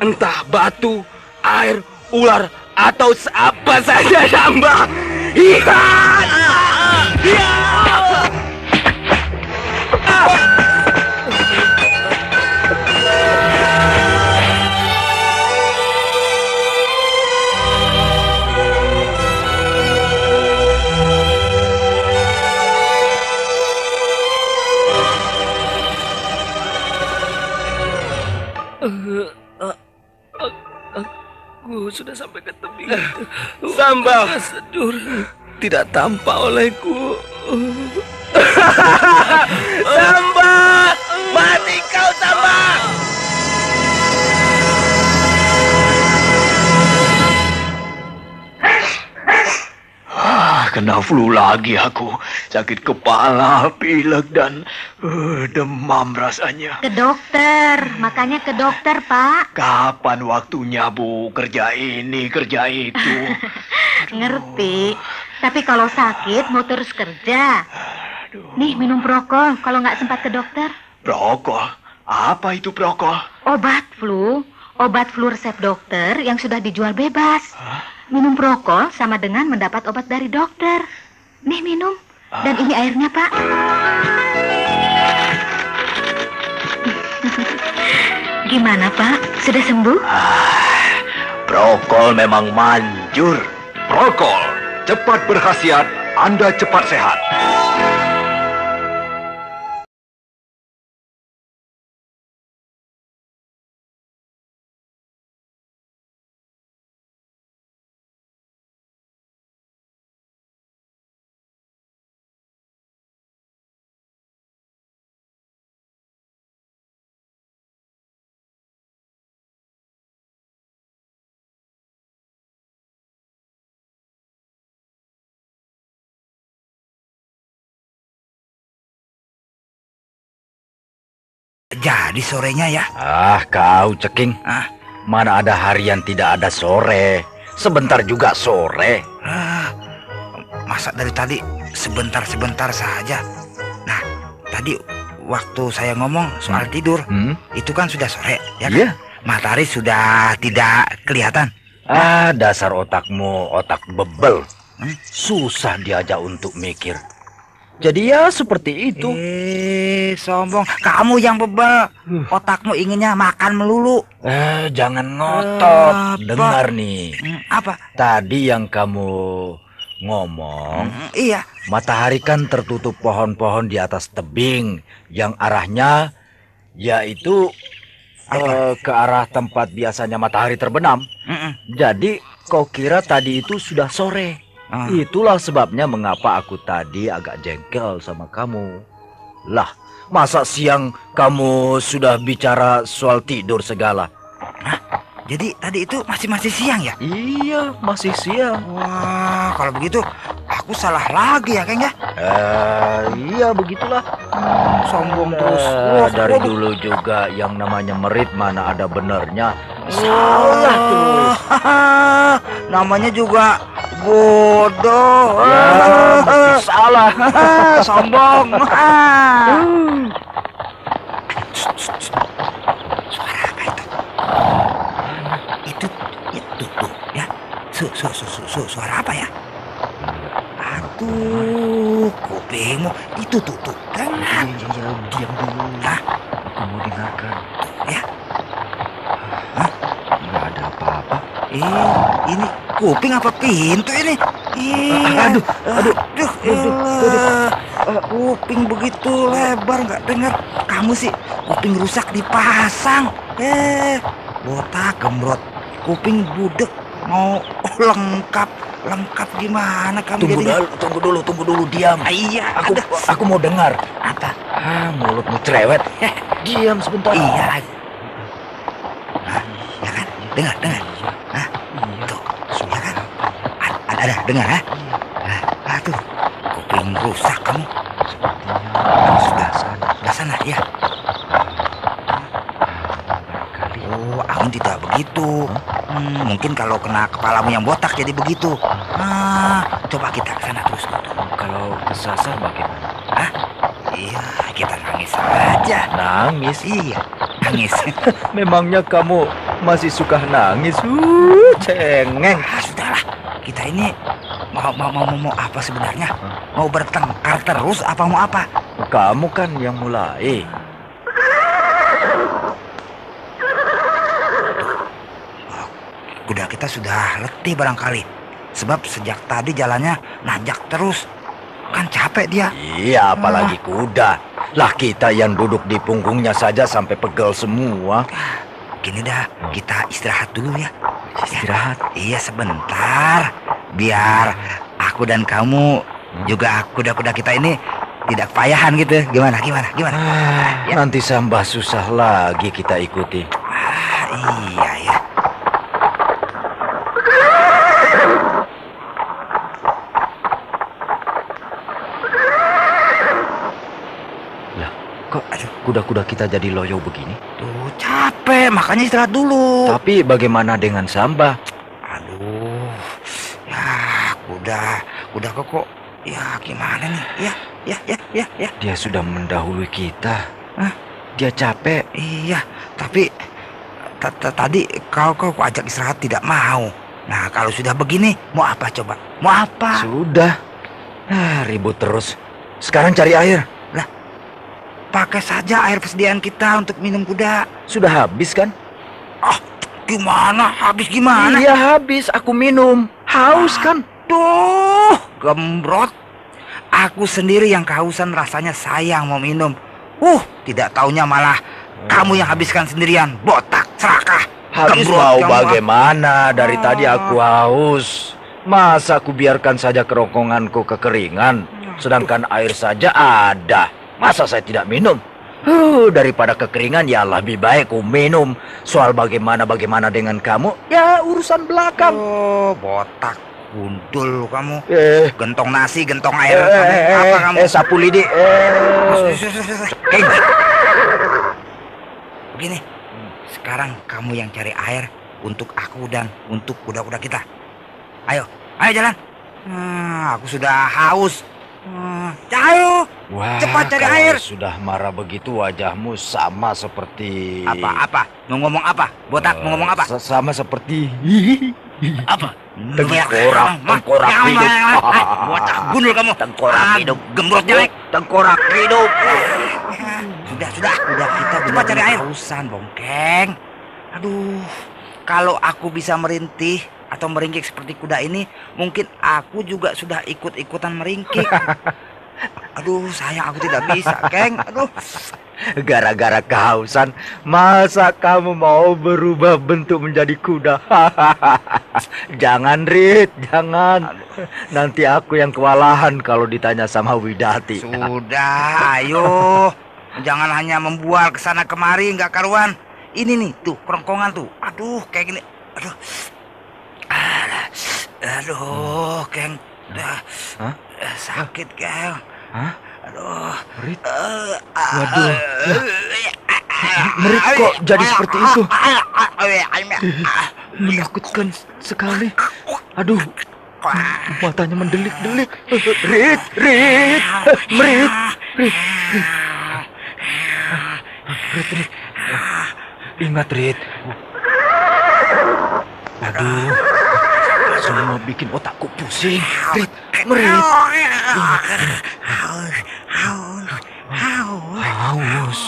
Speaker 5: Entah batu, air, ular, atau apa saja Samba. Iya! Iya!
Speaker 10: Aku sudah sampai ke tebing itu.
Speaker 5: Samba!
Speaker 10: Sedur tidak tampak olehku.
Speaker 2: kena flu lagi aku. Sakit kepala, pilek dan eh, demam rasanya.
Speaker 3: Ke dokter, makanya ke dokter, Pak.
Speaker 2: Kapan waktunya, Bu? Kerja ini, kerja itu.
Speaker 3: Ngerti. Tapi kalau sakit mau terus kerja. Nih minum prokol kalau nggak sempat ke dokter.
Speaker 2: Prokol? Apa itu prokol?
Speaker 3: Obat flu, obat flu resep dokter yang sudah dijual bebas. Minum prokol sama dengan mendapat obat dari dokter. Nih minum. Dan ini airnya, Pak. Gimana, Pak? Sudah sembuh?
Speaker 2: Prokol memang manjur.
Speaker 9: Prokol, cepat berkhasiat, Anda cepat sehat.
Speaker 7: Jadi sorenya ya.
Speaker 8: Ah, kau ceking.
Speaker 7: Ah,
Speaker 8: Mana ada harian tidak ada sore. Sebentar juga sore.
Speaker 7: Ah, masa dari tadi sebentar-sebentar saja. Nah, tadi waktu saya ngomong soal tidur,
Speaker 8: Hmm?
Speaker 7: itu kan sudah sore, ya kan?
Speaker 8: Iya.
Speaker 7: Matahari sudah tidak kelihatan.
Speaker 8: Ah, dasar otakmu otak bebel.
Speaker 7: Hmm?
Speaker 8: Susah diajak untuk mikir. Jadi ya seperti itu.
Speaker 7: Eh, sombong. Kamu yang bebel. Otakmu inginnya makan melulu.
Speaker 8: Eh, jangan ngotot.
Speaker 7: Apa?
Speaker 8: Dengar nih.
Speaker 7: Hmm, apa?
Speaker 8: Tadi yang kamu ngomong,
Speaker 7: Hmm, iya.
Speaker 8: matahari kan tertutup pohon-pohon di atas tebing yang arahnya yaitu eh, ke arah tempat biasanya matahari terbenam.
Speaker 7: Mm-mm.
Speaker 8: Jadi kau kira tadi itu sudah sore.
Speaker 7: Ah.
Speaker 8: Itulah sebabnya mengapa aku tadi agak jengkel sama kamu. Lah, masa siang kamu sudah bicara soal tidur segala?
Speaker 7: Jadi tadi itu masih masih siang ya?
Speaker 8: Iya, masih siang.
Speaker 7: Wah, kalau begitu aku salah lagi ya, Kang ya?
Speaker 8: Eh, iya begitulah.
Speaker 7: Sombong terus.
Speaker 8: Eh,
Speaker 7: Wah,
Speaker 8: dari dulu juga yang namanya merit mana ada benernya.
Speaker 7: Salah tuh. Namanya juga bodoh.
Speaker 8: Ya, salah.
Speaker 7: Sombong. Suara apa itu? Itu, itu tuh ya. Su, su, su, su, su, suara apa ya? Aduh, kupingmu itu tuh tuh. Dengar.
Speaker 8: Iya, iya, diam dulu.
Speaker 7: Hah?
Speaker 8: Aku mau dengarkan.
Speaker 7: Ya.
Speaker 8: Nggak ada apa-apa.
Speaker 7: Eh, ini kuping apa pintu ini? Eh,
Speaker 8: Aduh, aduh,
Speaker 7: aduh, elah. kuping begitu lebar nggak dengar. Kamu sih kuping rusak dipasang. Eh, botak gembrot, kuping budek mau lengkap lengkap gimana kamu
Speaker 8: Tunggu
Speaker 7: jadinya?
Speaker 8: dulu, tunggu dulu, tunggu dulu, diam.
Speaker 7: Ah, iya,
Speaker 8: Aku
Speaker 7: ada.
Speaker 8: aku mau dengar.
Speaker 7: apa?
Speaker 8: Ah, mulutmu cerewet. Diam sebentar.
Speaker 7: Iya. Hah, ya kan? Dengar, dengar. Hah? Tuh, ya kan? Ada, ada, ada, dengar ya? Nah, ah, tuh, kuping rusak kamu. Ah, sudah, sudah sana, ya. Oh, angin tidak begitu. Hmm, mungkin kalau kena kepalamu yang botak jadi begitu. Ah, coba kita ke sana terus.
Speaker 8: Kalau kesasar bagaimana?
Speaker 7: Hah? Iya, kita nangis saja.
Speaker 8: Nangis.
Speaker 7: Iya, nangis.
Speaker 8: Memangnya kamu masih suka nangis? Uh, cengeng.
Speaker 7: Ah, sudahlah. Kita ini mau mau mau mau, mau apa sebenarnya? Mau bertengkar terus apa mau apa?
Speaker 8: Kamu kan yang mulai.
Speaker 7: Kuda kita sudah letih barangkali. Sebab sejak tadi jalannya nanjak terus. Kan capek dia.
Speaker 8: Iya, apalagi kuda. Lah kita yang duduk di punggungnya saja sampai pegel semua.
Speaker 7: Gini dah, kita istirahat dulu ya.
Speaker 8: Istirahat.
Speaker 7: Iya sebentar. Biar aku dan kamu juga kuda-kuda kita ini tidak payahan gitu. Gimana? Gimana? Gimana?
Speaker 8: Ah, Nanti sambah susah lagi kita ikuti.
Speaker 7: Ah, iya ya.
Speaker 8: Lah, kok kuda-kuda kita jadi loyo begini?
Speaker 7: Tuh capek, makanya istirahat dulu.
Speaker 8: Tapi bagaimana dengan Samba?
Speaker 7: Aduh, ya kuda, kuda kok kok, ya gimana nih? Ya, ya, ya, ya, ya.
Speaker 8: Dia sudah mendahului kita.
Speaker 7: Hah?
Speaker 8: Dia capek.
Speaker 7: Iya, tapi ta- ta- tadi kau kau kau ajak istirahat tidak mau. Nah kalau sudah begini, mau apa coba? Mau apa?
Speaker 8: Sudah. Ah, ribut terus. Sekarang cari air.
Speaker 7: Pakai saja air persediaan kita untuk minum kuda.
Speaker 8: Sudah habis kan?
Speaker 7: Ah, gimana? Habis gimana?
Speaker 8: Iya habis. Aku minum. Haus kan?
Speaker 7: Duh, gembrot. Aku sendiri yang kehausan rasanya sayang mau minum. Uh, tidak taunya malah kamu yang habiskan sendirian. Botak, serakah.
Speaker 8: Habis
Speaker 7: Gembrot
Speaker 8: mau
Speaker 7: kamu, ah.
Speaker 8: bagaimana? Dari
Speaker 7: Ah.
Speaker 8: tadi aku haus. Masa aku biarkan saja kerongkonganku kekeringan, sedangkan air saja ada. Masa saya tidak minum? Huh, daripada kekeringan ya lebih baik ku minum. Soal bagaimana-bagaimana dengan kamu, ya urusan belakang.
Speaker 7: Oh, botak. Gundul kamu.
Speaker 8: Eh,
Speaker 7: Gentong nasi, gentong
Speaker 8: eh,
Speaker 7: air. kamu.
Speaker 8: eh,
Speaker 7: Apa kamu?
Speaker 8: eh, sapu lidi. Eh.
Speaker 7: Hei. Begini. sekarang kamu yang cari air untuk aku dan untuk kuda-kuda kita. Ayo, ayo jalan. Hmm, aku sudah haus. Hmm, ayo,
Speaker 8: Wah,
Speaker 7: Cepat cari air.
Speaker 8: Sudah marah begitu wajahmu sama seperti
Speaker 7: apa-apa? Mau ngomong apa? Botak, mau ngomong apa?
Speaker 8: Eh, sama seperti
Speaker 7: Apa?
Speaker 8: Tengkorak, tengkorak hidup.
Speaker 7: Botak gundul kamu.
Speaker 8: Tengkorak
Speaker 7: Ah,
Speaker 8: hidup.
Speaker 7: Gembrot jelek.
Speaker 8: Tengkorak hidup.
Speaker 7: Sudah, sudah, sudah kita Cepat cari air. Hausan, bongkeng. Aduh, kalau aku bisa merintih atau meringkik seperti kuda ini, mungkin aku juga sudah ikut-ikutan meringkik. Aduh, sayang aku tidak bisa, Keng. Aduh.
Speaker 8: Gara-gara kehausan, masa kamu mau berubah bentuk menjadi kuda? jangan, Rit, jangan. Nanti aku yang kewalahan kalau ditanya sama Widati.
Speaker 7: Sudah, ayo. Jangan hanya membual ke sana kemari nggak karuan. Ini nih, tuh kerongkongan tuh. Aduh, kayak gini. Aduh. Aduh, Keng. Dah.
Speaker 8: Hah?
Speaker 7: Eh, Sakit, Keng.
Speaker 8: Hah?
Speaker 7: Aduh.
Speaker 8: Rit,
Speaker 7: Eh,
Speaker 8: Waduh,
Speaker 7: ah,
Speaker 8: Merit kok jadi seperti itu? menakutkan sekali. Aduh, matanya mendelik-delik. Rit, Rit, Merit, Rit, Rit. Rit, Rit. Ingat, Rit. Aduh, semua bikin otakku pusing. Rit, Merit. Haus.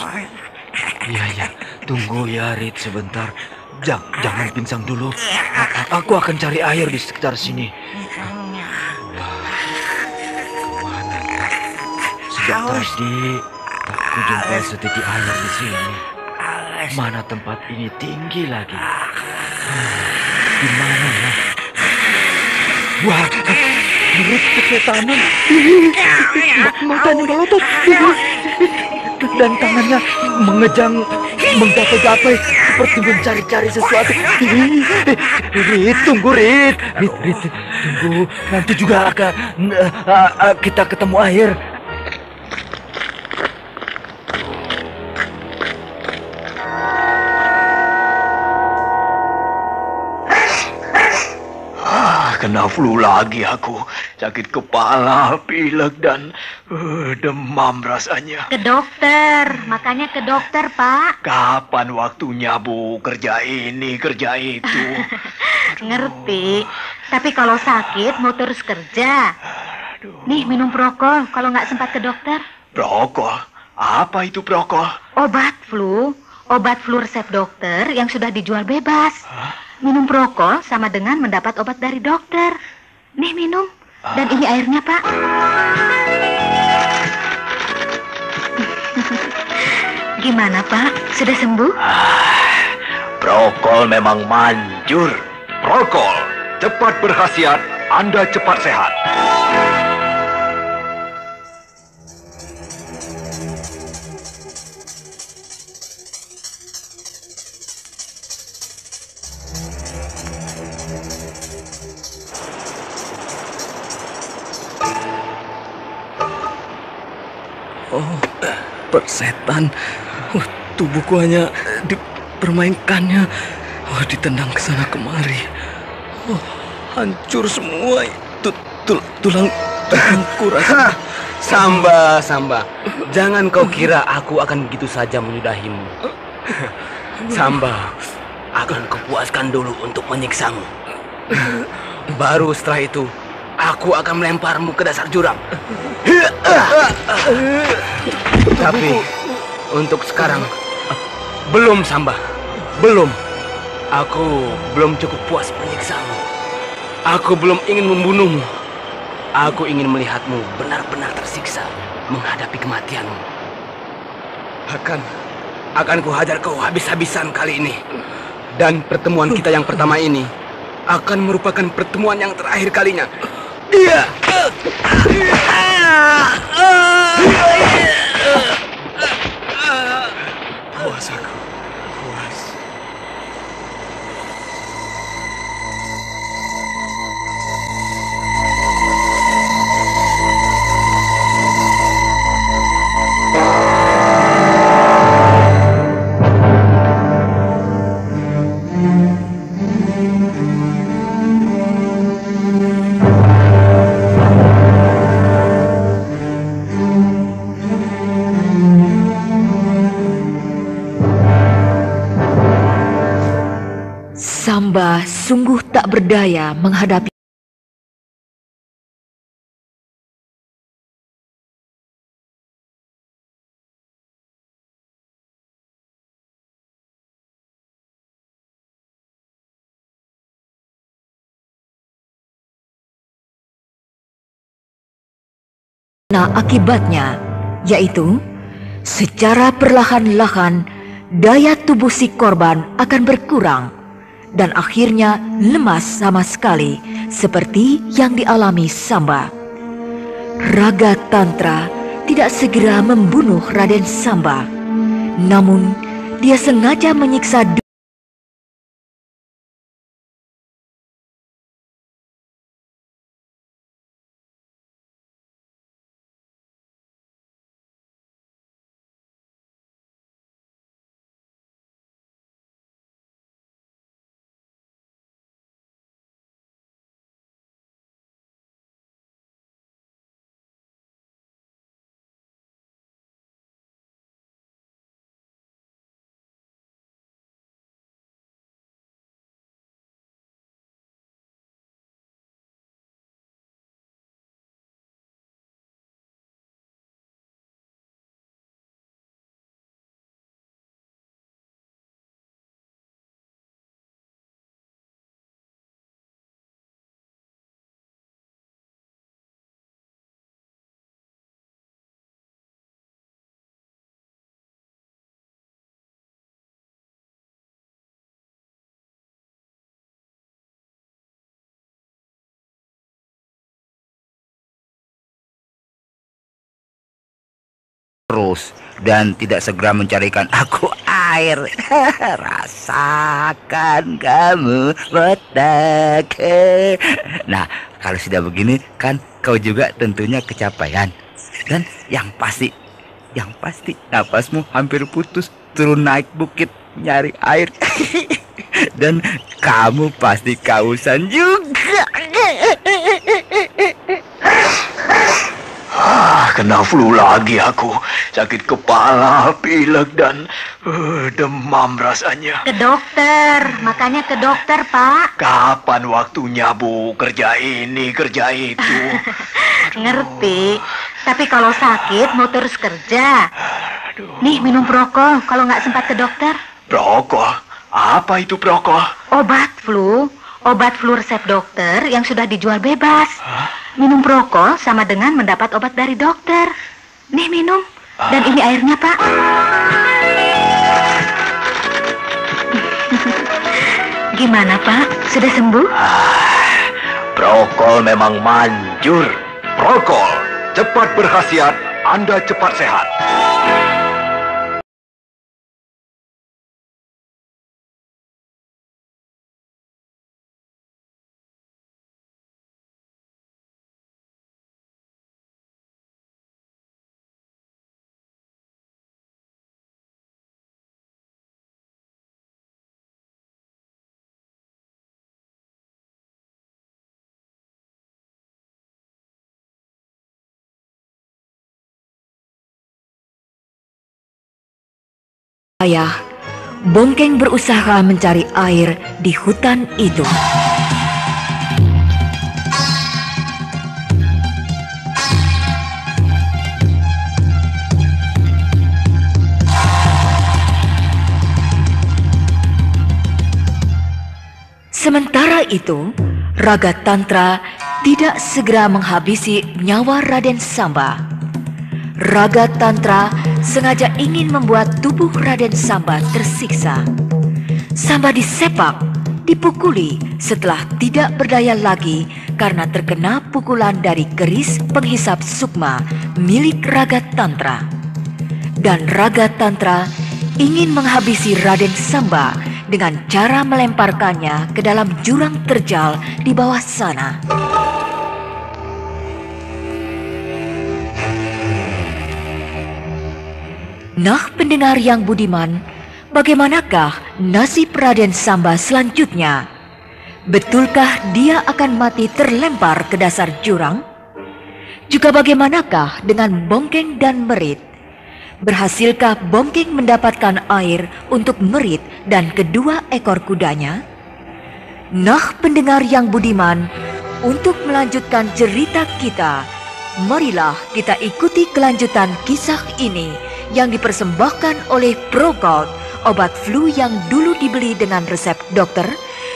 Speaker 8: Iya, ya. Tunggu ya, Rit, sebentar. Jang, jangan pingsan dulu. A- Aku akan cari air di sekitar sini. Wah, ke mana ya? Sejak tadi tak kujumpai setitik air di sini. Mana tempat ini tinggi lagi? Hmm, Di mana ya? Wah, Merit keketanan. Matanya melotot. Dan tangannya mengejang, menggapai-gapai seperti mencari-cari sesuatu. Rit, tunggu Rit. Rit, Rit, tunggu. Nanti juga akan uh, uh, kita ketemu air.
Speaker 2: Flu lagi aku. Sakit kepala, pilek dan eh, demam rasanya.
Speaker 3: Ke dokter, makanya ke dokter, Pak.
Speaker 2: Kapan waktunya, Bu? Kerja ini, kerja itu.
Speaker 3: Ngerti. Tapi kalau sakit mau terus kerja. Nih minum prokol kalau nggak sempat ke dokter.
Speaker 2: Prokol? Apa itu prokol?
Speaker 3: Obat flu, obat flu resep dokter yang sudah dijual bebas. Minum prokol sama dengan mendapat obat dari dokter. Nih minum. Dan ini airnya, Pak. Gimana, Pak? Sudah sembuh?
Speaker 9: Prokol memang manjur. Prokol, cepat berkhasiat, Anda cepat sehat.
Speaker 10: Persetan. Oh, tubuhku hanya eh, dipermainkannya. Oh, ditendang ke sana kemari. Oh, hancur semua. Tu, tu, tulang tulangku rasa.
Speaker 5: Samba, Samba. Jangan kau kira aku akan begitu saja menyudahimu. Samba, akan kupuaskan dulu untuk menyiksamu. Baru setelah itu, aku akan melemparmu ke dasar jurang. Tapi, untuk sekarang, belum Samba. Belum. Aku belum cukup puas menyiksamu. Aku belum ingin membunuhmu. Aku ingin melihatmu benar-benar tersiksa menghadapi kematianmu. Akan, akan kuhajar kau habis-habisan kali ini. Dan pertemuan kita yang pertama ini akan merupakan pertemuan yang terakhir kalinya. Iya. Puas aku,
Speaker 1: tak berdaya menghadapi Nah, akibatnya yaitu secara perlahan-lahan daya tubuh si korban akan berkurang dan akhirnya lemas sama sekali seperti yang dialami Samba. Raga Tantra tidak segera membunuh Raden Samba, namun dia sengaja menyiksa
Speaker 7: terus dan tidak segera mencarikan aku air. Rasakan kamu letak. Nah, kalau sudah begini kan kau juga tentunya kecapaian. Dan yang pasti, yang pasti napasmu hampir putus turun naik bukit nyari air. Dan kamu pasti kausan juga.
Speaker 2: Ah, kena flu lagi aku. Sakit kepala, pilek dan uh, demam rasanya.
Speaker 3: Ke dokter, makanya ke dokter, Pak.
Speaker 2: Kapan waktunya, Bu? Kerja ini, kerja itu.
Speaker 3: Ngerti. Tapi kalau sakit mau terus kerja. Nih minum prokol kalau nggak sempat ke dokter.
Speaker 2: Prokol? Apa itu prokol?
Speaker 3: Obat flu. Obat flu resep dokter yang sudah dijual bebas. Minum prokol sama dengan mendapat obat dari dokter. Nih minum. Dan ini airnya, Pak. Gimana, Pak? Sudah sembuh?
Speaker 10: Prokol memang manjur. Prokol, cepat berkhasiat, Anda cepat sehat.
Speaker 1: Ayah, Bongkeng berusaha mencari air di hutan itu. Sementara itu, Raga Tantra tidak segera menghabisi nyawa Raden Samba. Raga Tantra sengaja ingin membuat tubuh Raden Samba tersiksa. Samba disepak, dipukuli setelah tidak berdaya lagi karena terkena pukulan dari keris penghisap sukma milik Raga Tantra. Dan Raga Tantra ingin menghabisi Raden Samba dengan cara melemparkannya ke dalam jurang terjal di bawah sana. Nah, pendengar yang budiman, bagaimanakah nasib Raden Samba selanjutnya? Betulkah dia akan mati terlempar ke dasar jurang? Juga bagaimanakah dengan Bongkeng dan Merit? Berhasilkah Bongkeng mendapatkan air untuk Merit dan kedua ekor kudanya? Nah, pendengar yang budiman, untuk melanjutkan cerita kita, marilah kita ikuti kelanjutan kisah ini yang dipersembahkan oleh Progold, obat flu yang dulu dibeli dengan resep dokter,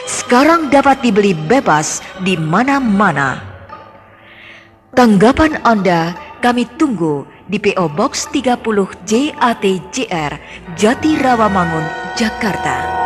Speaker 1: sekarang dapat dibeli bebas di mana-mana. Tanggapan Anda kami tunggu di PO Box 30 JATJR, Jati Rawamangun, Jakarta.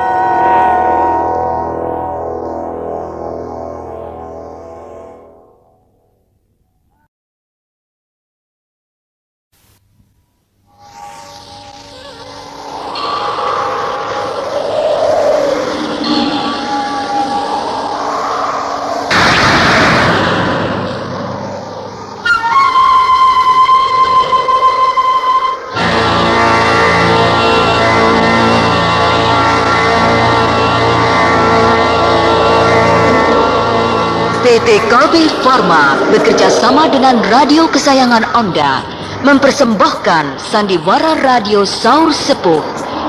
Speaker 1: Bekerja sama dengan radio kesayangan Anda mempersembahkan sandiwara radio Saur Sepuh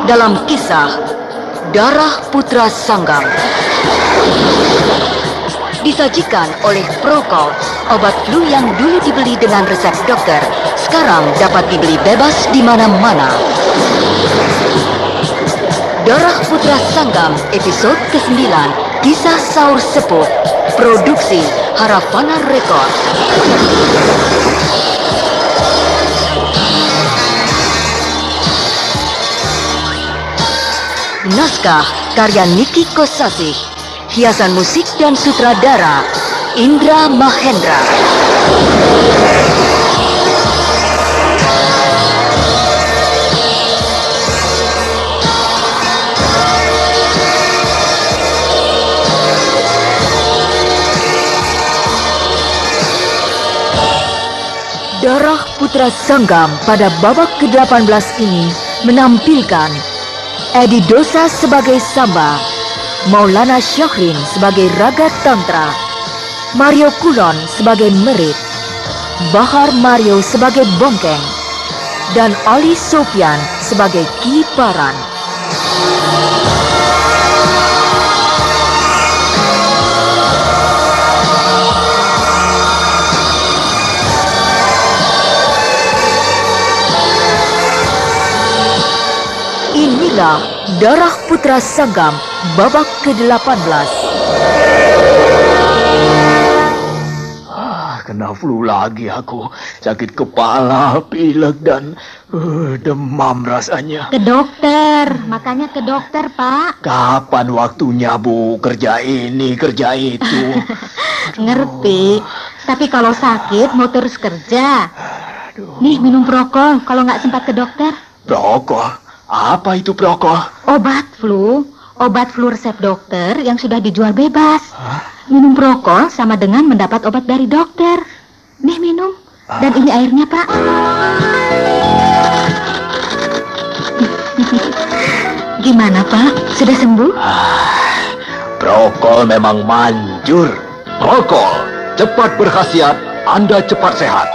Speaker 1: dalam kisah Darah Putra Sanggang. Disajikan oleh Prokol, obat flu yang dulu dibeli dengan resep dokter, sekarang dapat dibeli bebas di mana-mana. Darah Putra Sanggang episode ke-9 Kisah Saur Sepuh Produksi Harapana Record. Naskah karya Niki Kosasih. Hiasan musik dan sutradara Indra Mahendra. Darah Putra Sanggam pada babak ke-18 ini menampilkan Edi Dosa sebagai Samba, Maulana Syahrin sebagai Raga Tantra, Mario Kulon sebagai Merit, Bahar Mario sebagai Bongkeng, dan Ali Sofian sebagai Ki Inilah Darah Putra Sanggam babak ke-18.
Speaker 2: Ah, kena flu lagi aku. Sakit kepala, pilek dan uh, demam rasanya.
Speaker 3: Ke dokter, makanya ke dokter, Pak.
Speaker 2: Kapan waktunya, Bu? Kerja ini, kerja itu.
Speaker 3: Ngerti. Tapi kalau sakit mau terus kerja. Nih minum prokol kalau nggak sempat ke dokter.
Speaker 2: Prokol? Apa itu prokol?
Speaker 3: Obat flu, obat flu resep dokter yang sudah dijual bebas. Minum prokol sama dengan mendapat obat dari dokter. Nih minum. Dan ini airnya, Pak. Gimana, Pak? Sudah sembuh?
Speaker 2: Prokol memang manjur.
Speaker 10: Prokol, cepat berkhasiat, Anda cepat sehat.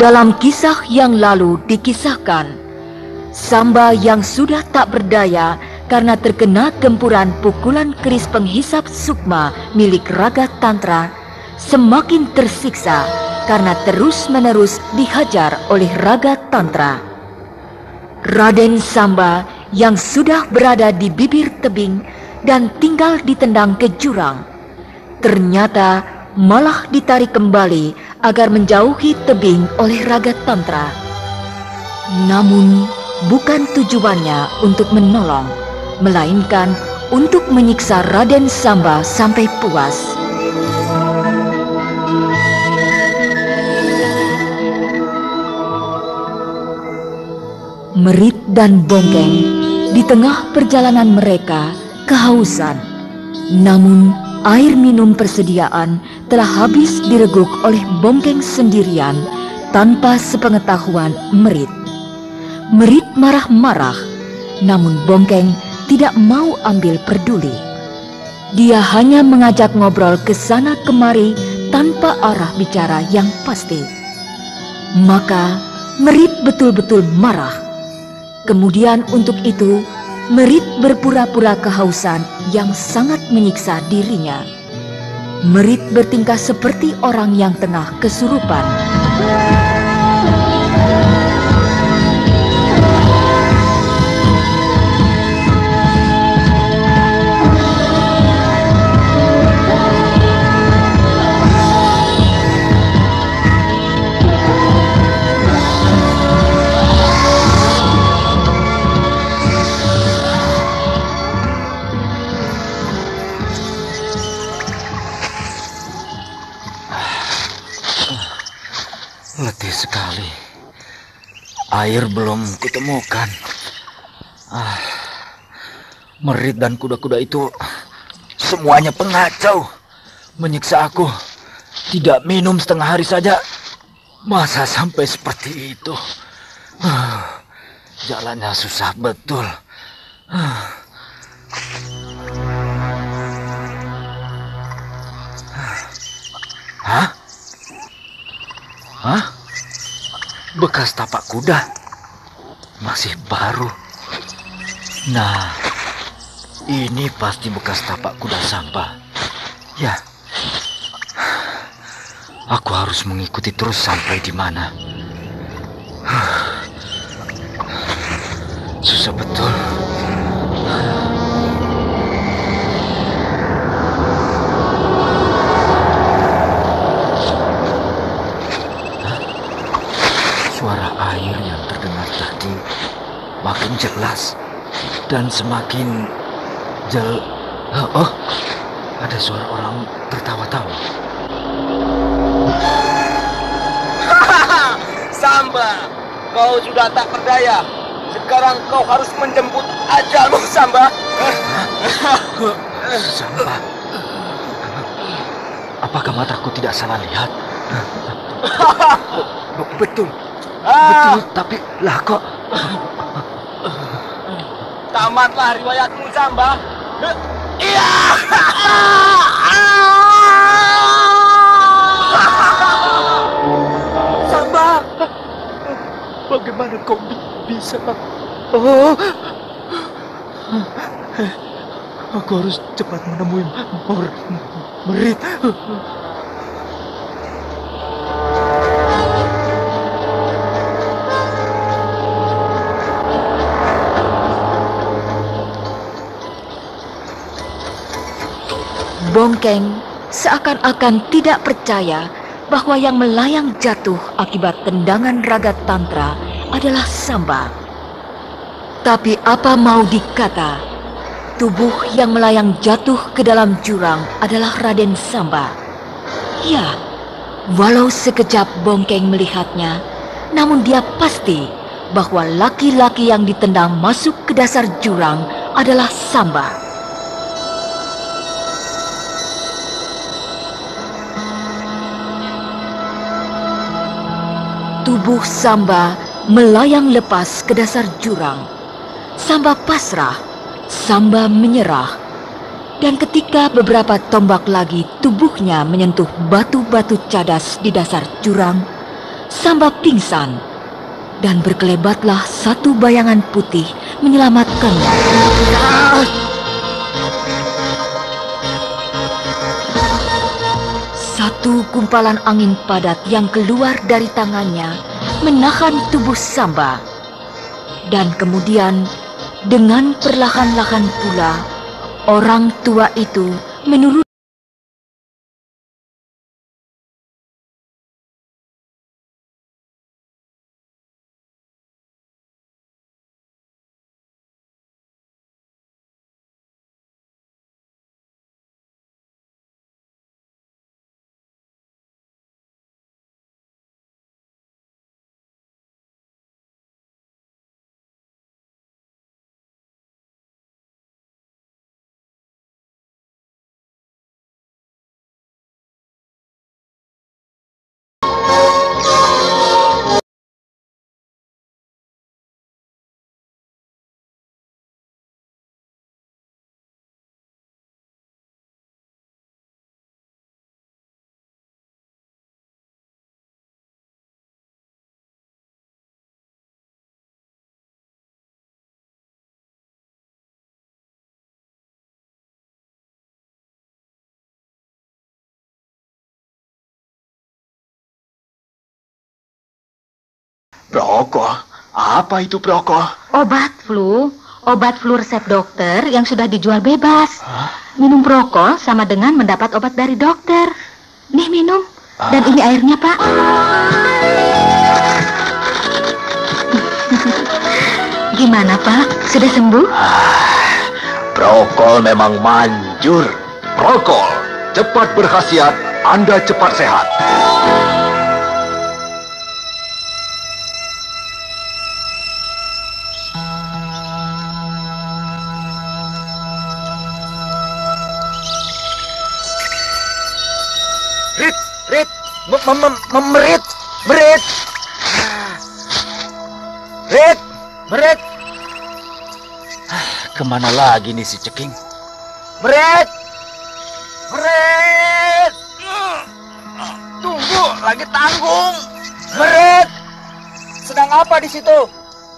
Speaker 1: Dalam kisah yang lalu dikisahkan, Samba yang sudah tak berdaya karena terkena gempuran pukulan keris penghisap sukma milik Raga Tantra, semakin tersiksa karena terus-menerus dihajar oleh Raga Tantra. Raden Samba yang sudah berada di bibir tebing dan tinggal ditendang ke jurang, ternyata malah ditarik kembali agar menjauhi tebing oleh raga tantra. Namun bukan tujuannya untuk menolong, melainkan untuk menyiksa Raden Samba sampai puas. Merit dan Bongkeng di tengah perjalanan mereka kehausan. Namun air minum persediaan telah habis direguk oleh Bongkeng sendirian tanpa sepengetahuan Merit. Merit marah-marah, namun Bongkeng tidak mau ambil peduli. Dia hanya mengajak ngobrol ke sana kemari tanpa arah bicara yang pasti. Maka Merit betul-betul marah. Kemudian untuk itu, Merit berpura-pura kehausan yang sangat menyiksa dirinya. Merit bertingkah seperti orang yang tengah kesurupan.
Speaker 8: Air belum kutemukan. Ah, Merit dan kuda-kuda itu semuanya pengacau. Menyiksa aku. Tidak minum setengah hari saja. Masa sampai seperti itu? Ah, jalannya susah betul. Ah. Hah? Hah? Bekas tapak kuda? Masih baru. Nah, ini pasti bekas tapak kuda sampah. Ya. Aku harus mengikuti terus sampai di mana. Susah betul. Makin jelas dan semakin jel. Oh, ada suara orang tertawa-tawa.
Speaker 5: Samba, kau sudah tak berdaya. Sekarang kau harus menjemput ajalmu, Samba.
Speaker 8: Samba, apakah mataku tidak salah lihat? Betul, betul, tapi lah kok
Speaker 5: Tamatlah riwayatmu, Samba. Iya.
Speaker 8: Samba, bagaimana kau bi- bisa? Oh, aku harus cepat menemui Mer
Speaker 1: Bongkeng seakan-akan tidak percaya bahwa yang melayang jatuh akibat tendangan raga tantra adalah Samba. Tapi apa mau dikata, tubuh yang melayang jatuh ke dalam jurang adalah Raden Samba. Ya, walau sekejap Bongkeng melihatnya, namun dia pasti bahwa laki-laki yang ditendang masuk ke dasar jurang adalah Samba. Tubuh Samba melayang lepas ke dasar jurang. Samba pasrah, Samba menyerah. Dan ketika beberapa tombak lagi tubuhnya menyentuh batu-batu cadas di dasar jurang, Samba pingsan. Dan berkelebatlah satu bayangan putih menyelamatkannya. Satu gumpalan angin padat yang keluar dari tangannya menahan tubuh Samba. Dan kemudian dengan perlahan-lahan pula orang tua itu menurut
Speaker 2: Prokol? Apa itu Prokol?
Speaker 3: Obat flu. Obat flu resep dokter yang sudah dijual bebas. Minum prokol sama dengan mendapat obat dari dokter. Nih minum. Dan ini airnya, Pak. Gimana, Pak? Sudah sembuh?
Speaker 10: Prokol memang manjur. Prokol, cepat berkhasiat, Anda cepat sehat.
Speaker 8: Mem mem mem merit, merit. Rit, merit. Ke mana lagi nih si Ceking? Merit, merit. Tunggu, lagi tanggung. Merit, sedang apa di situ?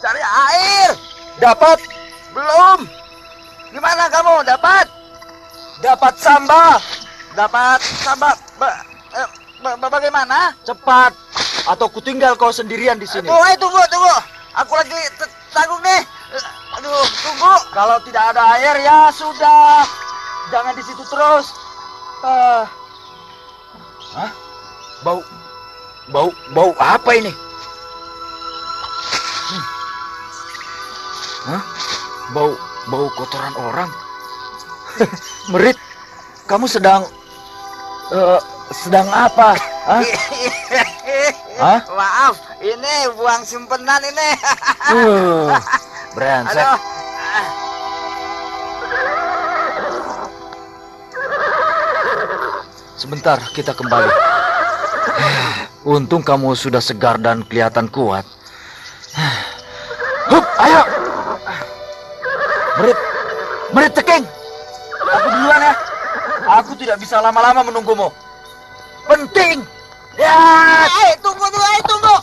Speaker 8: Cari air. Dapat? Belum. Gimana kamu? Dapat? Dapat samba. Dapat samba. Ba- eh, bagaimana? Cepat. Atau kutinggal kau sendirian di sini. Tunggu, tunggu, tunggu. Aku lagi tanggung nih. Aduh, tunggu. Kalau tidak ada air ya sudah. Jangan di situ terus. Ah. Hah? Bau, bau, bau apa ini? Hmm. Hah? Bau, bau kotoran orang. Merit, kamu sedang, eh, sedang apa? Hah? Hah?
Speaker 7: Maaf, ini buang simpenan ini.
Speaker 8: Uh.
Speaker 7: Aduh.
Speaker 8: Sebentar, kita kembali. Untung kamu sudah segar dan kelihatan kuat. Hup, ayo. Merit, merit ceking. Aku duluan ya. Aku tidak bisa lama-lama menunggumu. Penting. Ya.
Speaker 7: Eh, tunggu dulu, eh, tunggu.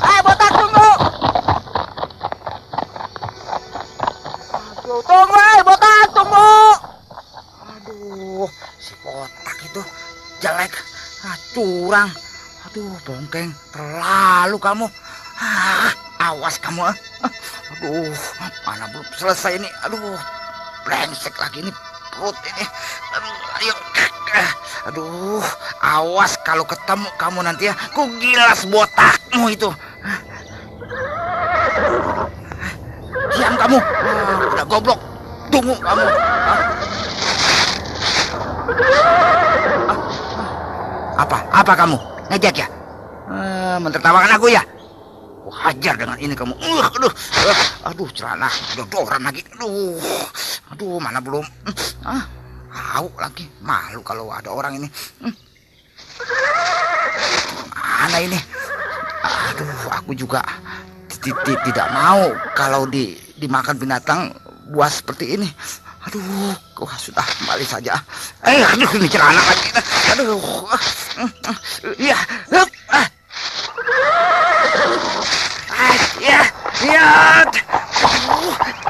Speaker 7: Eh, botak tunggu. Aduh, tunggu, eh, botak tunggu. Aduh, si botak itu jelek, ah, curang. Aduh, bongkeng, terlalu kamu. Ah, awas kamu. ah. Aduh, mana belum selesai ini. Aduh, brengsek lagi ini perut ini. Aduh, ayo. Aduh, awas kalau ketemu kamu nanti ya. Ku gilas botakmu itu. Diam kamu. Ah, udah goblok. Tunggu kamu. Apa? Apa kamu? Ngejek ya? Eh, mentertawakan aku ya? Hajar dengan ini kamu. Uh, aduh, uh, aduh, celana dodoran lagi. Aduh, aduh, mana belum? Ah, tahu lagi. Malu kalau ada orang ini. Hmm. Mana ini? Aduh, aku juga ti- ti- tidak mau kalau di dimakan binatang buas seperti ini. Aduh, kok sudah kembali saja. Eh, aduh, ini celana lagi. Aduh, iya, hup, ah. Ah, ya, ya.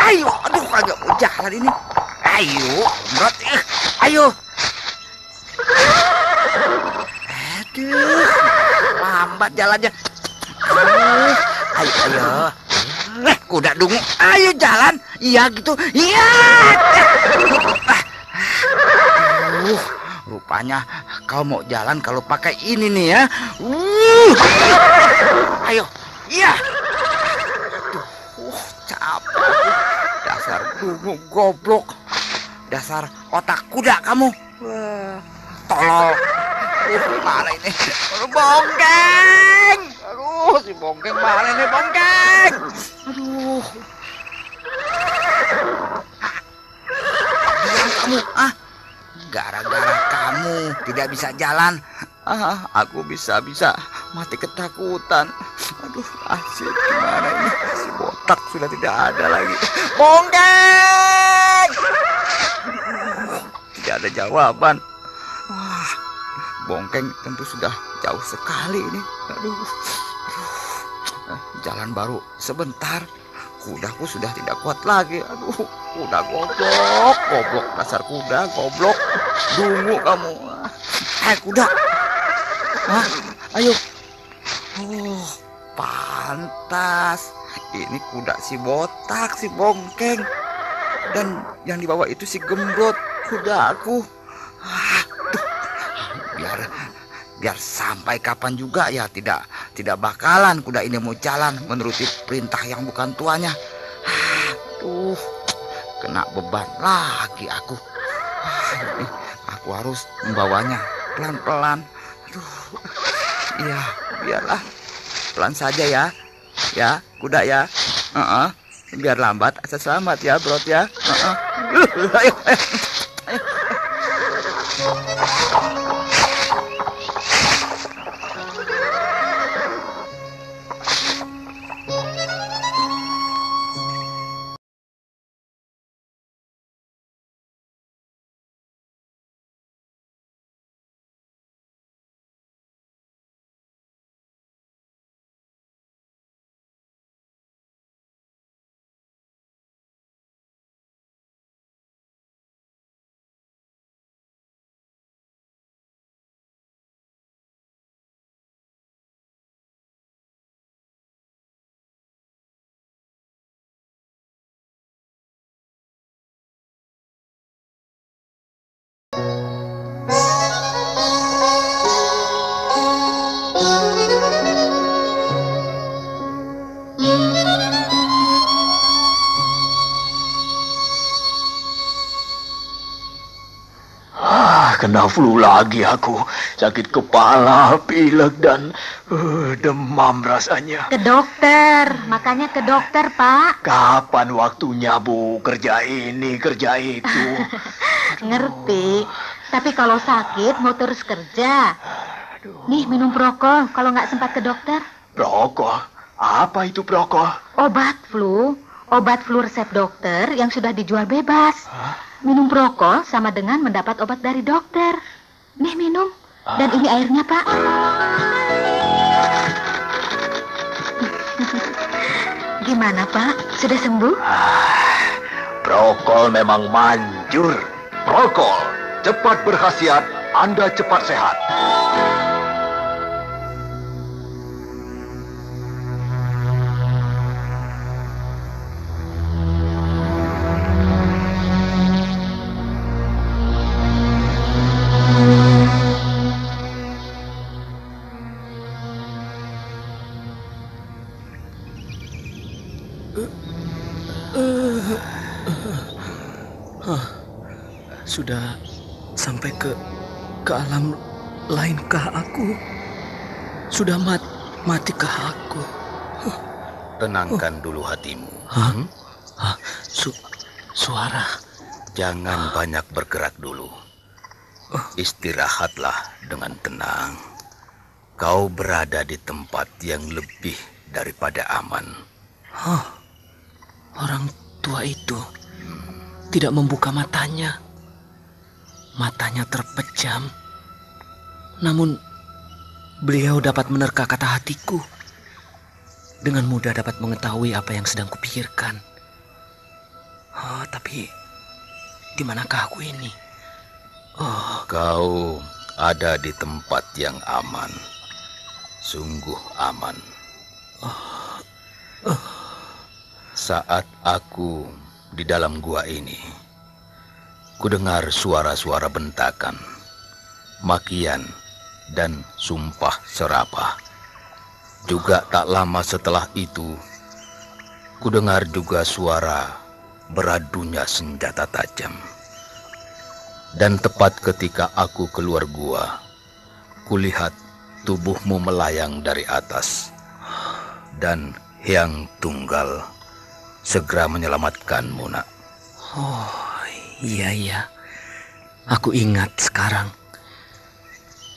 Speaker 7: Ayo, aduh, agak jalan ini. Ayo, berat, eh, ayo. Aduh, lambat jalannya. Ayo, ayo. Eh, kuda dungu, ayo jalan. Iya gitu, iya. Aduh, rupanya kau mau jalan kalau pakai ini nih ya. Uh. Ayo, iya. Uh, capek. Dasar dungu goblok. Dasar otak kuda kamu. Wah, tolol. Aduh, mana ini? Aduh, bongkeng. Aduh, si bongkeng mana ini bongkeng? Aduh. Diam kamu, ah. Gara-gara kamu tidak bisa jalan, ah, aku bisa-bisa mati ketakutan. Aduh, asik gimana ini? Si botak sudah tidak ada lagi. Bongkeng! Tidak ada jawaban. Wah, bongkeng tentu sudah jauh sekali ini. Aduh, aduh. Eh, Jalan baru sebentar. Kudaku sudah tidak kuat lagi. Aduh, kuda goblok, goblok dasar kuda goblok. Dungu kamu. Eh, kuda. Hah? Ayo. Oh, pantas. Ini kuda si botak, si bongkeng. Dan yang dibawa itu si gembrot, kuda aku. Biar biar sampai kapan juga ya tidak tidak bakalan kuda ini mau jalan menuruti perintah yang bukan tuanya. Aduh, kena beban lagi aku. Aku harus membawanya pelan-pelan. Aduh, iya, biarlah pelan saja ya, ya kuda ya. Uh-uh. Biar lambat asal selamat ya, brot ya. Uh-uh. Ayo, ayo.
Speaker 2: Ah, kena flu lagi aku. Sakit kepala, pilek dan uh, demam rasanya.
Speaker 3: Ke dokter, makanya ke dokter, Pak.
Speaker 2: Kapan waktunya, Bu? Kerja ini, kerja itu.
Speaker 3: Ngerti. Tapi kalau sakit mau terus kerja. Nih minum prokol kalau nggak sempat ke dokter.
Speaker 2: Prokol? Apa itu prokol?
Speaker 3: Obat flu, obat flu resep dokter yang sudah dijual bebas. Minum prokol sama dengan mendapat obat dari dokter. Nih minum. Dan ini airnya, Pak. Gimana, Pak? Sudah sembuh?
Speaker 10: Prokol memang manjur. Prokol, cepat berkhasiat, Anda cepat sehat.
Speaker 4: Sudah sampai ke ke alam lainkah aku? Sudah mat matikah aku?
Speaker 9: Tenangkan dulu hatimu.
Speaker 4: Hah? Hah? Su suara.
Speaker 9: Jangan banyak bergerak dulu. Istirahatlah dengan tenang. Kau berada di tempat yang lebih daripada aman.
Speaker 4: Hah? Orang tua itu tidak membuka matanya. Matanya terpejam. Namun beliau dapat menerka kata hatiku. Dengan mudah dapat mengetahui apa yang sedang kupikirkan. Oh, tapi di manakah aku ini? Oh,
Speaker 9: Kau ada di tempat yang aman. Sungguh aman. Saat aku di dalam gua ini, kudengar suara-suara bentakan, makian, dan sumpah serapah. Juga tak lama setelah itu, kudengar juga suara beradunya senjata tajam. Dan tepat ketika aku keluar gua, kulihat tubuhmu melayang dari atas. Dan Hyang Tunggal segera menyelamatkanmu, nak.
Speaker 4: oh, iya iya. Aku ingat sekarang.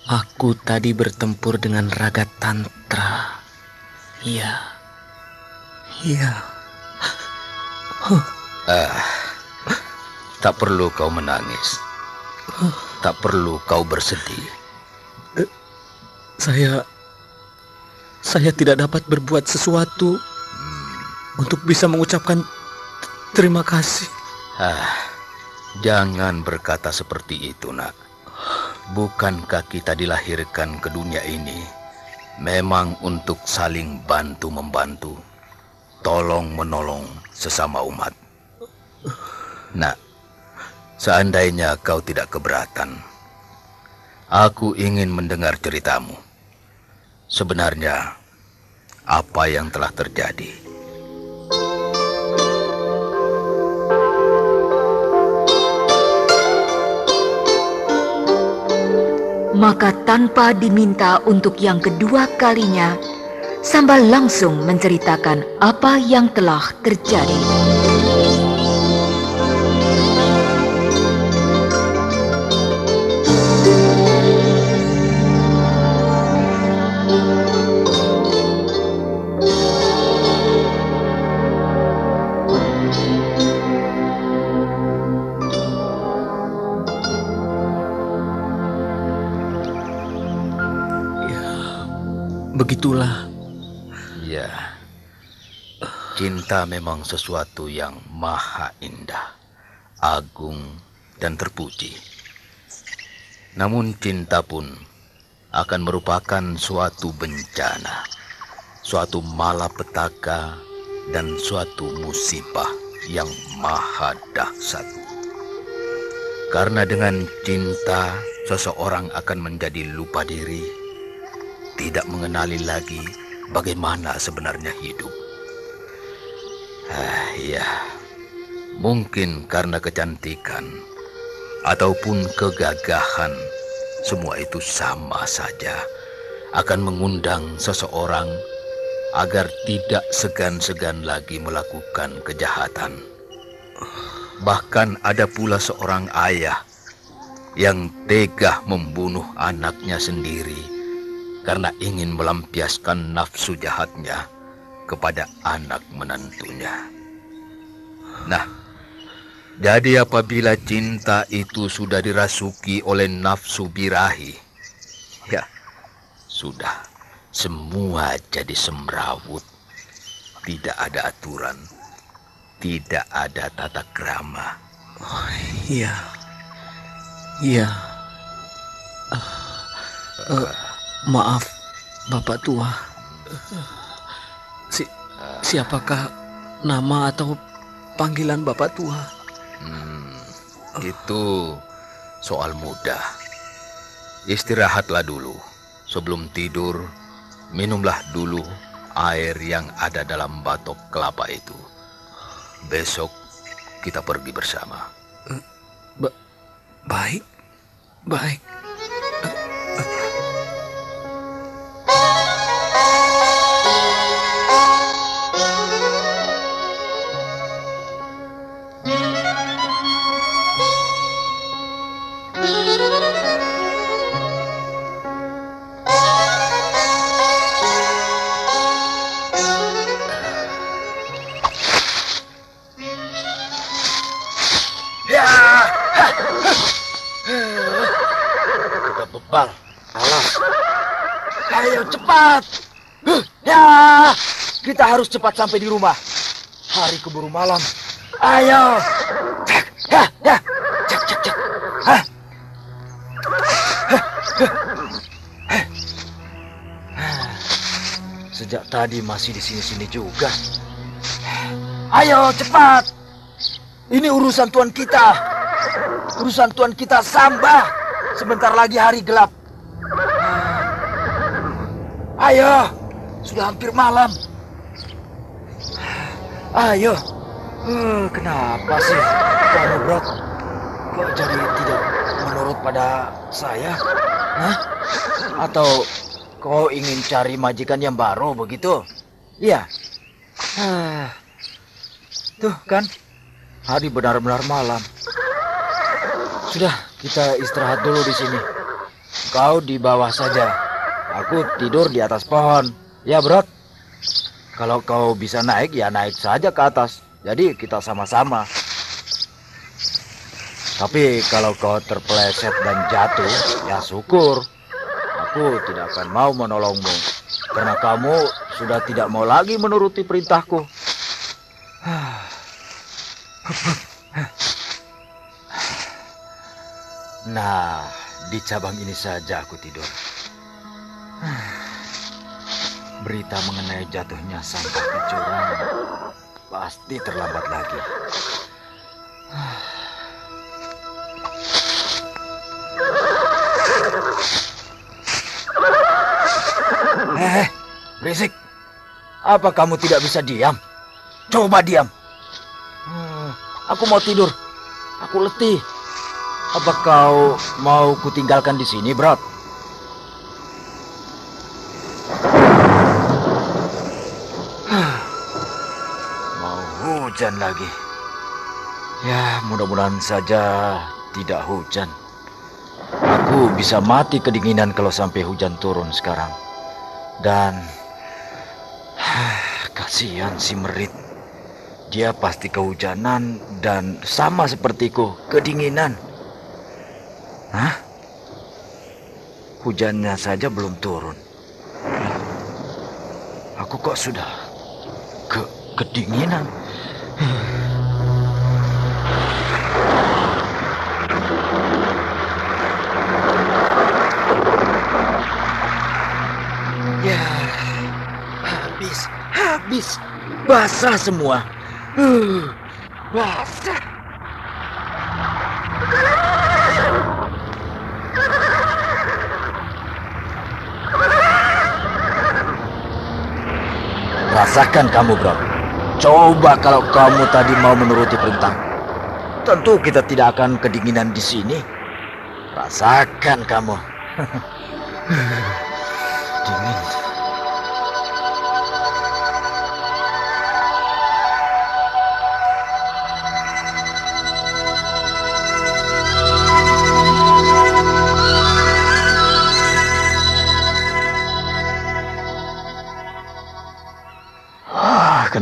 Speaker 4: Aku tadi bertempur dengan raga tantra. Iya. Iya.
Speaker 9: Ah, tak perlu kau menangis. Tak perlu kau bersedih.
Speaker 4: Saya saya tidak dapat berbuat sesuatu untuk bisa mengucapkan terima kasih.
Speaker 9: Ah, jangan berkata seperti itu, nak. Bukankah kita dilahirkan ke dunia ini memang untuk saling bantu-membantu, tolong-menolong sesama umat. Nah, seandainya kau tidak keberatan, aku ingin mendengar ceritamu. Sebenarnya, apa yang telah terjadi?
Speaker 1: Maka tanpa diminta untuk yang kedua kalinya, Sambal langsung menceritakan apa yang telah terjadi.
Speaker 10: Begitulah.
Speaker 9: Ya, cinta memang sesuatu yang maha indah, agung, dan terpuji. Namun cinta pun akan merupakan suatu bencana, suatu malapetaka, dan suatu musibah yang maha dahsyat. Karena dengan cinta, seseorang akan menjadi lupa diri, tidak mengenali lagi bagaimana sebenarnya hidup. Ah, ya, mungkin karena kecantikan ataupun kegagahan, semua itu sama saja akan mengundang seseorang agar tidak segan-segan lagi melakukan kejahatan. Bahkan ada pula seorang ayah yang tega membunuh anaknya sendiri karena ingin melampiaskan nafsu jahatnya kepada anak menantunya. Nah, jadi apabila cinta itu sudah dirasuki oleh nafsu birahi, ya sudah semua jadi semrawut. Tidak ada aturan, tidak ada tata krama.
Speaker 10: Oh, iya. Iya. Uh, uh, maaf, Bapak tua. Si, siapakah nama atau panggilan Bapak tua?
Speaker 9: Hmm, itu soal mudah. Istirahatlah dulu. Sebelum tidur, minumlah dulu air yang ada dalam batok kelapa itu. Besok kita pergi bersama.
Speaker 10: Ba baik, baik.
Speaker 8: Bebal. Alas. Ayo cepat. Ya, kita harus cepat sampai di rumah. Hari keburu malam. Ayo. Ya, ya. Cek, cek, cek. Hah? Sejak tadi masih di sini-sini juga. Ayo cepat. Ini urusan tuan kita. Urusan tuan kita Sambah. Sebentar lagi hari gelap. Ayo, sudah hampir malam. Ayo. Uh, kenapa sih kamu Brok? Kok jadi tidak menurut pada saya? Hah? Atau kau ingin cari majikan yang baru begitu? Iya. Ah. Tuh kan, hari benar-benar malam. Sudah, kita istirahat dulu di sini. Kau di bawah saja. Aku tidur di atas pohon. Ya, Bro. Kalau kau bisa naik, ya naik saja ke atas. Jadi kita sama-sama. Tapi kalau kau terpeleset dan jatuh, ya syukur. Aku tidak akan mau menolongmu. Karena kamu sudah tidak mau lagi menuruti perintahku. Nah, di cabang ini saja aku tidur. berita mengenai jatuhnya sampah di jurang pasti terlambat lagi. Eh, berisik. Apa kamu tidak bisa diam? Coba diam. Hmm, aku mau tidur. Aku letih. Apa kau mau kutinggalkan di sini, Bro? mau hujan lagi. Ya, mudah-mudahan saja tidak hujan. Aku bisa mati kedinginan kalau sampai hujan turun sekarang. Dan kasihan si Merit. Dia pasti kehujanan dan sama sepertiku, kedinginan. Hah? Hujannya saja belum turun. Aku kok sudah ke kedinginan. Ya, habis, habis, basah semua. Uh, basah. Rasakan kamu, bro. Coba kalau kamu tadi mau menuruti perintah. Tentu kita tidak akan kedinginan di sini. Rasakan kamu. Dingin.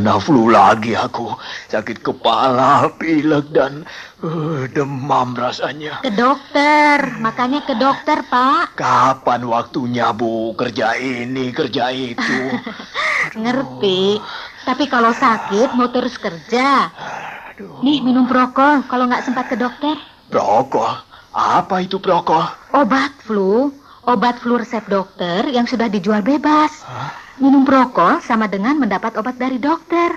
Speaker 2: Kena flu lagi aku. Sakit kepala, pilek dan uh, demam rasanya.
Speaker 3: Ke dokter, makanya ke dokter, Pak.
Speaker 2: Kapan waktunya, Bu? Kerja ini, kerja itu.
Speaker 3: Ngerti. Tapi kalau sakit mau terus kerja. Nih minum prokol kalau nggak sempat ke dokter.
Speaker 2: Prokol? Apa itu prokol?
Speaker 3: Obat flu, obat flu resep dokter yang sudah dijual bebas. Minum prokol sama dengan mendapat obat dari dokter.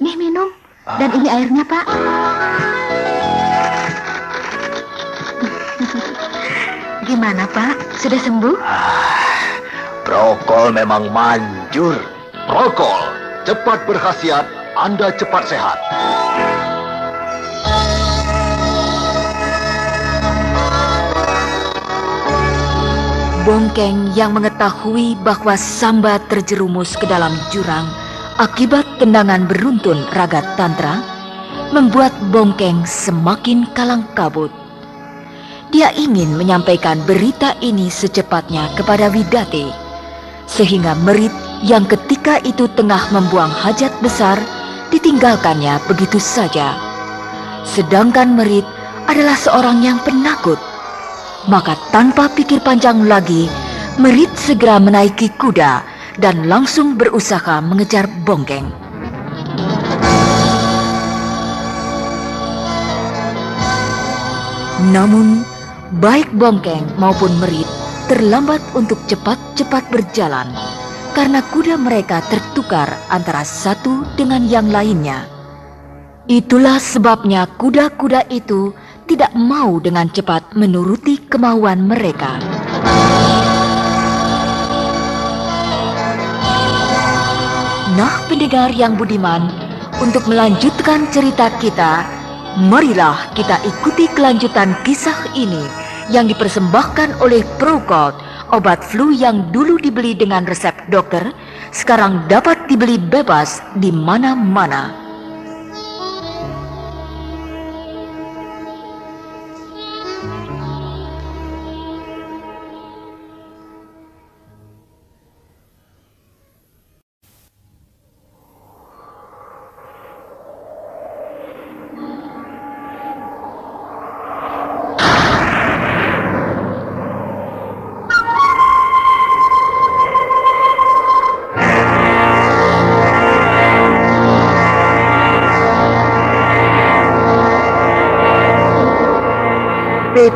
Speaker 3: Nih minum. Dan ini airnya, Pak. Gimana, Pak? Sudah sembuh?
Speaker 2: Prokol memang manjur.
Speaker 10: Prokol, cepat berkhasiat, Anda cepat sehat.
Speaker 1: Bongkeng yang mengetahui bahwa Samba terjerumus ke dalam jurang akibat tendangan beruntun raga tantra membuat Bongkeng semakin kalang kabut. Dia ingin menyampaikan berita ini secepatnya kepada Widate sehingga Merit yang ketika itu tengah membuang hajat besar ditinggalkannya begitu saja. Sedangkan Merit adalah seorang yang penakut maka tanpa pikir panjang lagi, Merit segera menaiki kuda dan langsung berusaha mengejar Bongkeng. Namun, baik Bongkeng maupun Merit terlambat untuk cepat-cepat berjalan karena kuda mereka tertukar antara satu dengan yang lainnya. Itulah sebabnya kuda-kuda itu tidak mau dengan cepat menuruti kemauan mereka. Nah, pendengar yang budiman, untuk melanjutkan cerita kita, marilah kita ikuti kelanjutan kisah ini yang dipersembahkan oleh Procol, obat flu yang dulu dibeli dengan resep dokter, sekarang dapat dibeli bebas di mana-mana.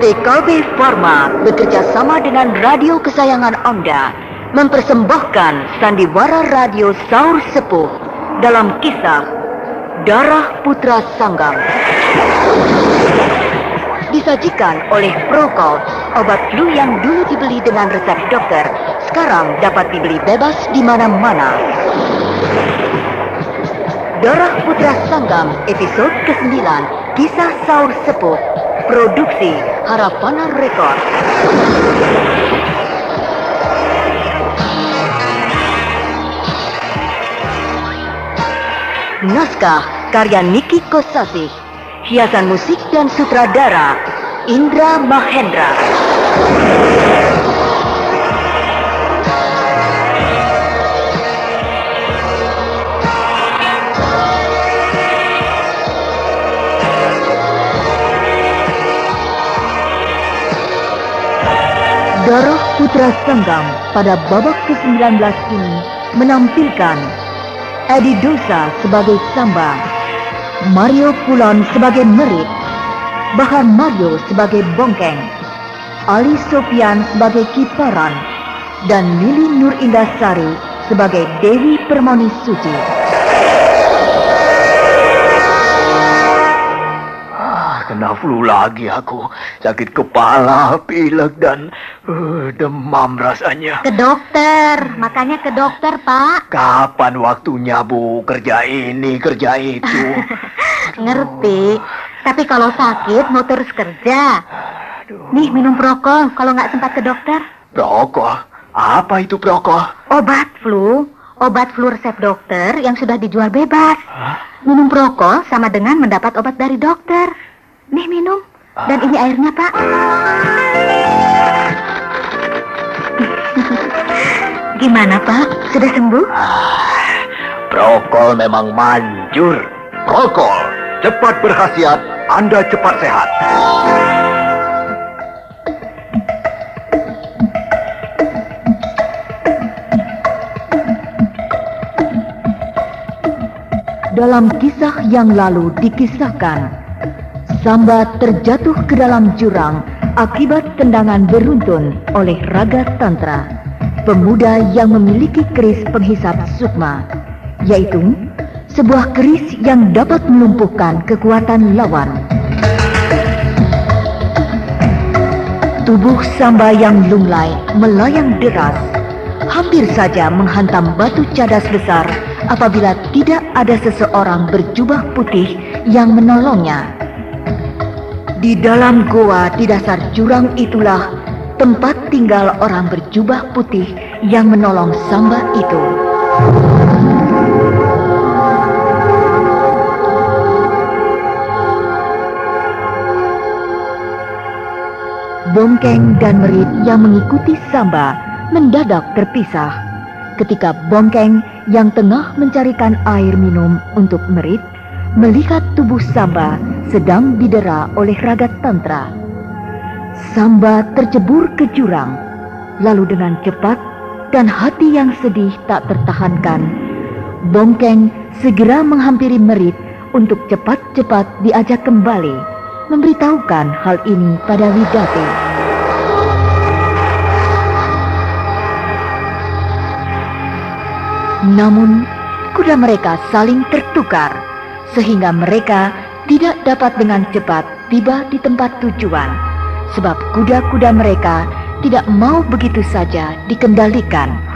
Speaker 1: PT Kalbe Farma bekerja sama dengan radio kesayangan Anda mempersembahkan sandiwara radio Saur Sepuh dalam kisah Darah Putra Sanggang. Disajikan oleh Prokol, obat flu yang dulu dibeli dengan resep dokter, sekarang dapat dibeli bebas di mana-mana. Darah Putra Sangam, episode ke-9, Kisah Saur Sepuh, Produksi Harapana Record. Naskah karya Niki Kosasih, hiasan musik dan sutradara Indra Mahendra. Darah Putra Senggam pada babak ke-19 ini menampilkan Edi Dosa sebagai Samba, Mario Pulon sebagai Merit, bahkan Mario sebagai Bongkeng, Ali Sofian sebagai Kiparan, dan Lili Nur Indah Sari sebagai Dewi Permoni Suci.
Speaker 2: Ah, kena flu lagi aku. Sakit kepala, pilek, dan uh, demam rasanya.
Speaker 3: Ke dokter, makanya ke dokter, Pak.
Speaker 2: Kapan waktunya, Bu? Kerja ini, kerja itu.
Speaker 3: Ngerti. Tapi kalau sakit mau terus kerja. Nih minum prokol kalau nggak sempat ke dokter.
Speaker 2: Prokol? Apa itu prokol?
Speaker 3: Obat flu, obat flu resep dokter yang sudah dijual bebas. Minum prokol sama dengan mendapat obat dari dokter. Nih minum. Dan ini airnya, Pak. Gimana, Pak? Sudah sembuh?
Speaker 2: Prokol memang manjur.
Speaker 10: Prokol, cepat berkhasiat, Anda cepat sehat.
Speaker 1: Dalam kisah yang lalu dikisahkan, Samba terjatuh ke dalam jurang akibat tendangan beruntun oleh Raga Tantra, pemuda yang memiliki keris penghisap sukma, yaitu sebuah keris yang dapat melumpuhkan kekuatan lawan. Tubuh Samba yang lunglai melayang deras, hampir saja menghantam batu cadas besar apabila tidak ada seseorang berjubah putih yang menolongnya. Di dalam goa di dasar jurang itulah tempat tinggal orang berjubah putih yang menolong Samba itu. Bongkeng dan Merit yang mengikuti Samba mendadak terpisah ketika Bongkeng yang tengah mencarikan air minum untuk Merit melihat tubuh Samba sedang didera oleh raga tantra. Samba tercebur ke jurang, lalu dengan cepat dan hati yang sedih tak tertahankan, Bongkeng segera menghampiri Merit untuk cepat-cepat diajak kembali, memberitahukan hal ini pada Widati. Namun, kuda mereka saling tertukar, sehingga mereka tidak dapat dengan cepat tiba di tempat tujuan, sebab kuda-kuda mereka tidak mau begitu saja dikendalikan.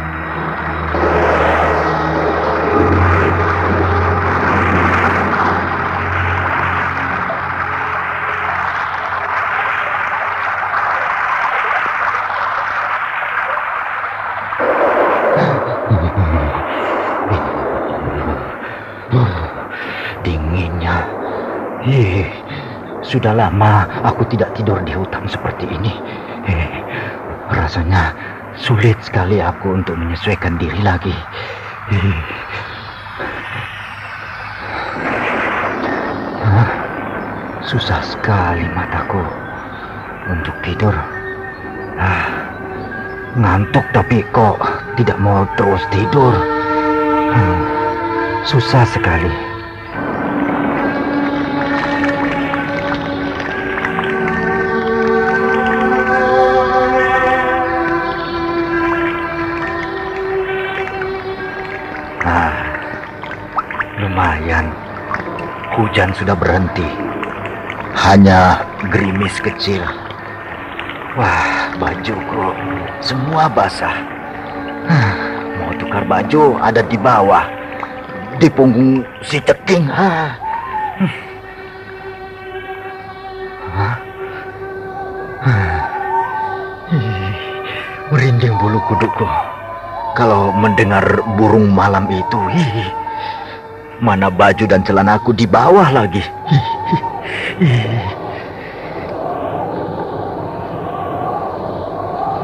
Speaker 8: Eh, sudah lama aku tidak tidur di hutan seperti ini. Eh, rasanya sulit sekali aku untuk menyesuaikan diri lagi. Eh. Hah? Susah sekali mataku untuk tidur. Ah, ngantuk tapi kok tidak mau terus tidur. Hmm, susah sekali. Hujan sudah berhenti. Hanya gerimis kecil. Wah, bajuku semua basah. Mau tukar baju ada di bawah. Di punggung si ceking. Hah. Ih, Merinding bulu kudukku. Kalau mendengar burung malam itu, ih, mana baju dan celanaku di bawah lagi.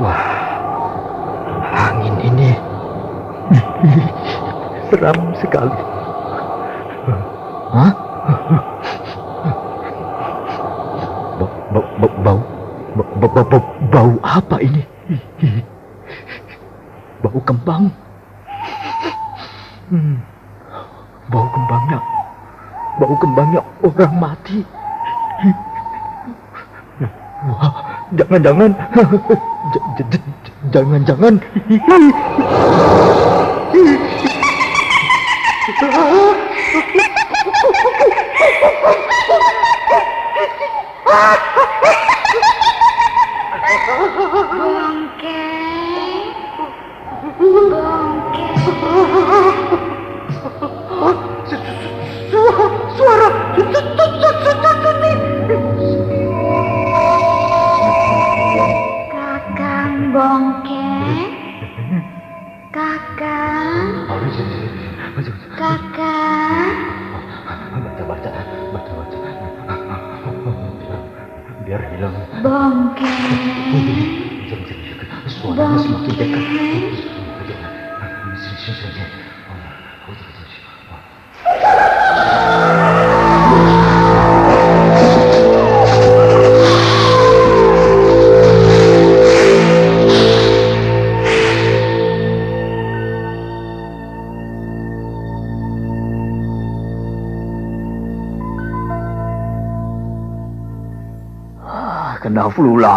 Speaker 8: Wah, angin ini seram sekali. Hah? Bau, bau, bau, bau, bau, apa ini? Bau kembang. Hmm, bau kembangnya, bau kembangnya orang mati. Wah, jangan-jangan, jangan-jangan.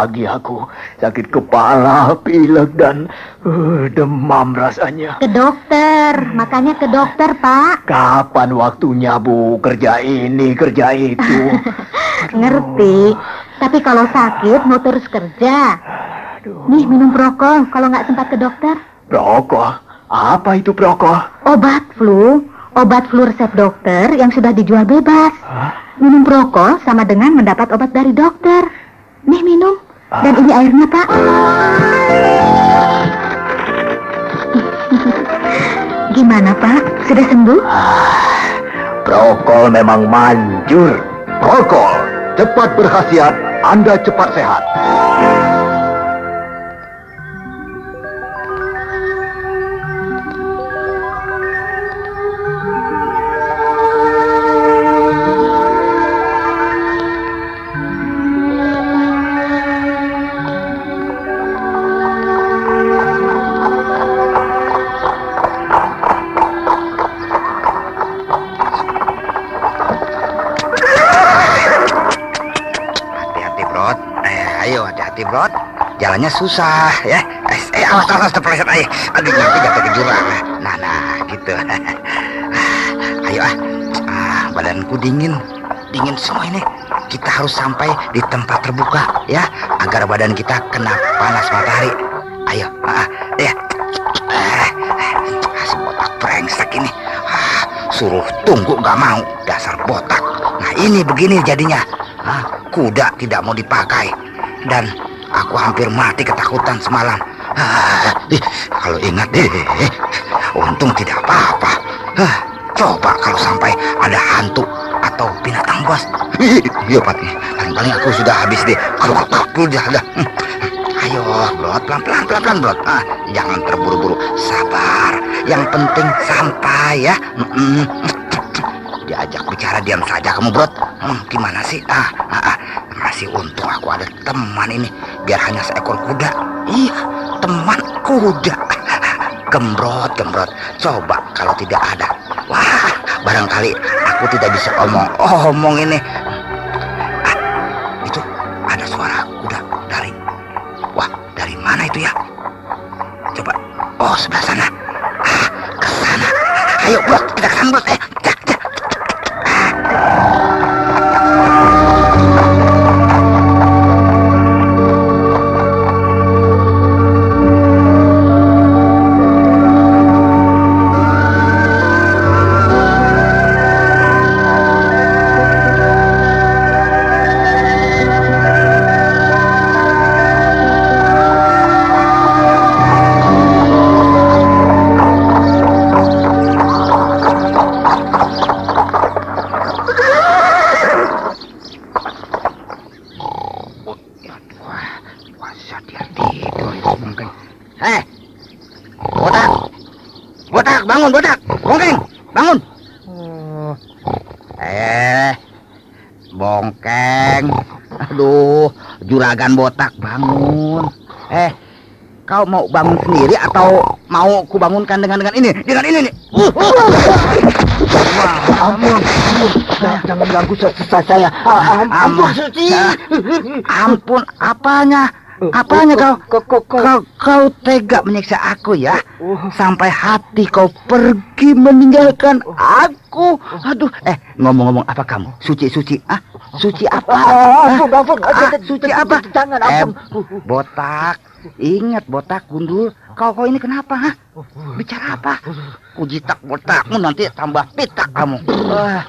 Speaker 2: lagi aku. Sakit kepala, pilek dan eh, demam rasanya.
Speaker 3: Ke dokter, makanya ke dokter, Pak.
Speaker 2: Kapan waktunya, Bu? Kerja ini, kerja itu.
Speaker 3: Ngerti. Tapi kalau sakit mau terus kerja. Nih minum prokol kalau nggak sempat ke dokter.
Speaker 2: Prokol? Apa itu prokol?
Speaker 3: Obat flu, obat flu resep dokter yang sudah dijual bebas. Minum prokol sama dengan mendapat obat dari dokter. Nih minum. Dan ini airnya, Pak. Gimana, Pak? Sudah sembuh?
Speaker 8: Prokol memang manjur. Prokol, cepat berkhasiat, Anda cepat sehat.
Speaker 7: Jalannya susah ya. Eh, eh awas awas terpeleset ayo. Aduh, nanti jatuh ke jurang. Nah, nah, gitu. Ah, ayo ah. Ah, badanku dingin. Dingin semua ini. Kita harus sampai di tempat terbuka ya, agar badan kita kena panas matahari. Ayo, ah, ah, ya. Ah, si botak brengsek ini. Ah, suruh tunggu nggak mau, dasar botak. Nah ini begini jadinya. Ah, kuda tidak mau dipakai dan aku hampir mati ketakutan semalam. Ah, kalau ingat deh, untung tidak apa-apa. Ah, coba kalau sampai ada hantu atau binatang buas. Iya Pak, paling-paling aku sudah habis deh. Kalau. Ayo, Blot, pelan-pelan, pelan-pelan, Blot. Ah, jangan terburu-buru, sabar. Yang penting sampai ya. Diajak bicara diam saja kamu, Brot. Hmm, gimana sih? Ah, ah, ah. Masih untung aku ada teman ini. Biar hanya seekor kuda. Iya, teman kuda. Gembrot, gembrot. Coba kalau tidak ada. Wah, barangkali aku tidak bisa omong. Omong ini. Juragan botak bangun. Eh, kau mau bangun sendiri atau mau ku bangunkan dengan dengan ini? Dengan ini nih. Uh, uh. Wah, ampun, ampun. Jangan ganggu selesai saya. Ampun, Suci. Ampun, apanya? Apanya kau? Kau, kau, kau tega menyiksa aku ya? Sampai hati kau pergi meninggalkan aku. Aduh, eh ngomong-ngomong apa kamu? Suci, suci, ah? Suci apa? Ampun, ampun. Suci apa? Jangan, ampun. Botak, ingat botak gundul. Kau kau ini kenapa, ha? Bicara apa? Kujitak botakmu nanti tambah pitak kamu. Ah?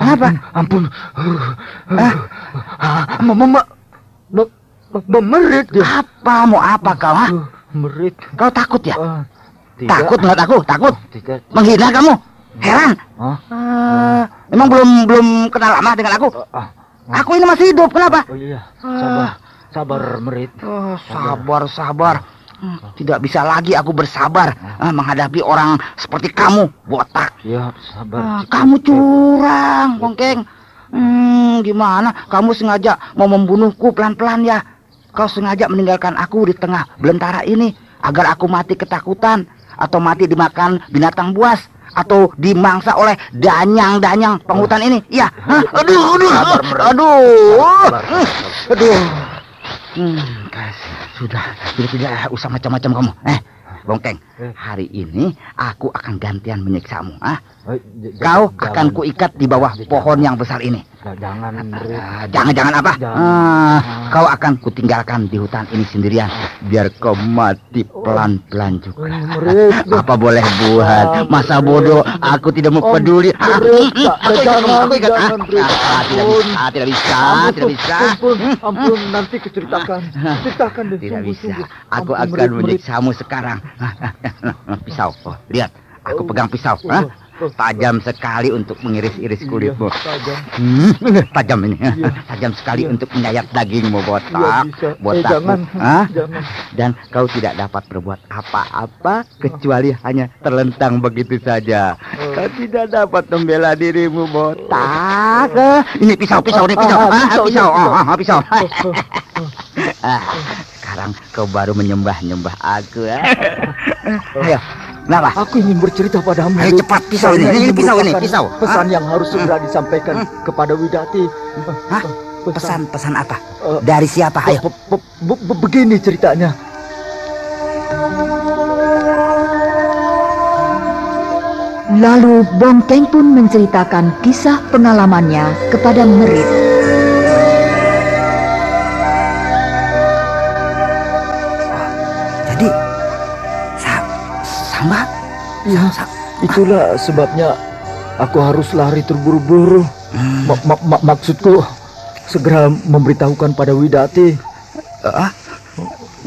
Speaker 7: Kenapa? Ampun. Ah, mama, memerit Apa mau apa kau, ha? Merit. Kau takut ya? Takut nggak takut? Takut? Menghina kamu? Heran? Ah, emang belum belum kenal lama dengan aku? Aku ini masih hidup, kenapa?
Speaker 8: Oh iya,
Speaker 7: sabar,
Speaker 8: sabar merit.
Speaker 7: Oh, sabar, sabar. Hmm, Tidak bisa lagi aku bersabar ah, menghadapi orang seperti kamu, botak.
Speaker 8: Ya, sabar.
Speaker 7: Ah, kamu curang, Bongkeng. Hmm, gimana? Kamu sengaja mau membunuhku pelan-pelan ya? Kau sengaja meninggalkan aku di tengah belantara ini agar aku mati ketakutan atau mati dimakan binatang buas atau dimangsa oleh danyang-danyang penghutan ini. Iya. Hah? Aduh, aduh, aduh, aduh. Hmm, kasih. Sudah, sudah tidak usah macam-macam kamu. Eh, Bongkeng, hari ini aku akan gantian menyiksamu. Ah, kau akan kuikat di bawah pohon yang besar ini.
Speaker 8: Jangan merit.
Speaker 7: Ah, Jangan-jangan apa? Ah, kau akan kutinggalkan di hutan ini sendirian biar kau mati pelan-pelan juga. Apa boleh buat? Masa bodoh aku tidak mau peduli. Ah, hmm, aku
Speaker 8: jangan,
Speaker 7: kamu, aku. Ah,
Speaker 8: jangan,
Speaker 7: ah, tidak bisa, tidak bisa, tidak bisa.
Speaker 8: Ampun, ampun, nanti keceritakan. Ceritakan deh,
Speaker 7: Tidak bisa. Aku
Speaker 8: Ampun,
Speaker 7: akan menyiksamu sekarang. pisau. Oh, lihat. Aku pegang pisau. Tajam sekali untuk mengiris-iris kulitmu.
Speaker 8: Tajam.
Speaker 7: Hmm, tajam ini. Tajam sekali untuk menyayat dagingmu,
Speaker 8: Iya,
Speaker 7: botak.
Speaker 8: Eh,
Speaker 7: Botak.
Speaker 8: jangan.
Speaker 7: Hah?
Speaker 8: Jangan.
Speaker 7: Dan kau tidak dapat berbuat apa-apa kecuali hanya terlentang begitu saja. Kau tidak dapat membela dirimu, botak. Eh, Ini pisau, pisau, ini pisau.
Speaker 8: Ah,
Speaker 7: Ah,
Speaker 8: pisau,
Speaker 7: pisau,
Speaker 8: iya,
Speaker 7: ah, ah, pisau. Ah, sekarang kau baru menyembah-nyembah aku. ya. Ayo, kenapa?
Speaker 8: Aku ingin bercerita padamu.
Speaker 7: Ayo
Speaker 8: Merit.
Speaker 7: cepat pisau ini, ini pisau ini, pisau.
Speaker 8: Pesan
Speaker 7: Hah?
Speaker 8: yang harus segera disampaikan kepada Widati.
Speaker 7: Hah? Pesan-pesan apa?
Speaker 8: Eh,
Speaker 7: Dari siapa? Ayo.
Speaker 8: Be- be- be- be- begini ceritanya.
Speaker 1: Lalu Bongkeng pun menceritakan kisah pengalamannya kepada Merit.
Speaker 7: Samba?
Speaker 8: Ya, itulah sebabnya aku harus lari terburu-buru.
Speaker 7: Hmm.
Speaker 8: Ma- ma- ma- maksudku segera memberitahukan pada Widati.
Speaker 7: Ah,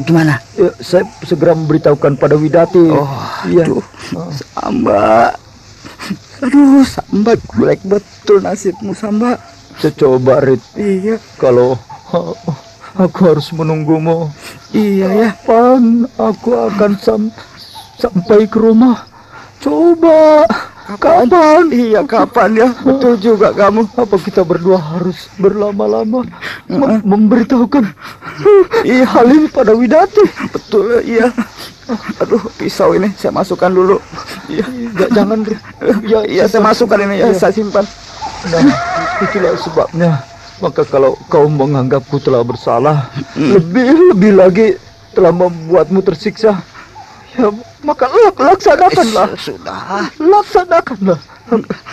Speaker 7: gimana?
Speaker 8: Ya, saya segera memberitahukan pada Widati.
Speaker 7: Oh,
Speaker 8: iya.
Speaker 7: aduh, Samba. Aduh, Samba jelek betul nasibmu, Samba.
Speaker 8: Saya coba, Rit. Iya. Kalau aku harus menunggumu.
Speaker 7: Iya ya.
Speaker 8: Kapan aku akan sam- sampai ke rumah? Coba. Kapan?
Speaker 7: Iya, kapan ya? Betul juga kamu.
Speaker 8: Apa kita berdua harus berlama-lama mem- memberitahukan
Speaker 7: Iya,
Speaker 8: hal ini pada Widati?
Speaker 7: betul, iya. Aduh, pisau ini saya masukkan dulu. Iya,
Speaker 8: Ja- jangan,
Speaker 7: ya, iya, saya masukkan ini ya, saya simpan.
Speaker 8: Nah, itulah sebabnya. Maka kalau kau menganggapku telah bersalah, lebih-lebih lagi telah membuatmu tersiksa, ya maka lak laksanakanlah.
Speaker 7: Eh, Sudah,
Speaker 8: Laksanakanlah.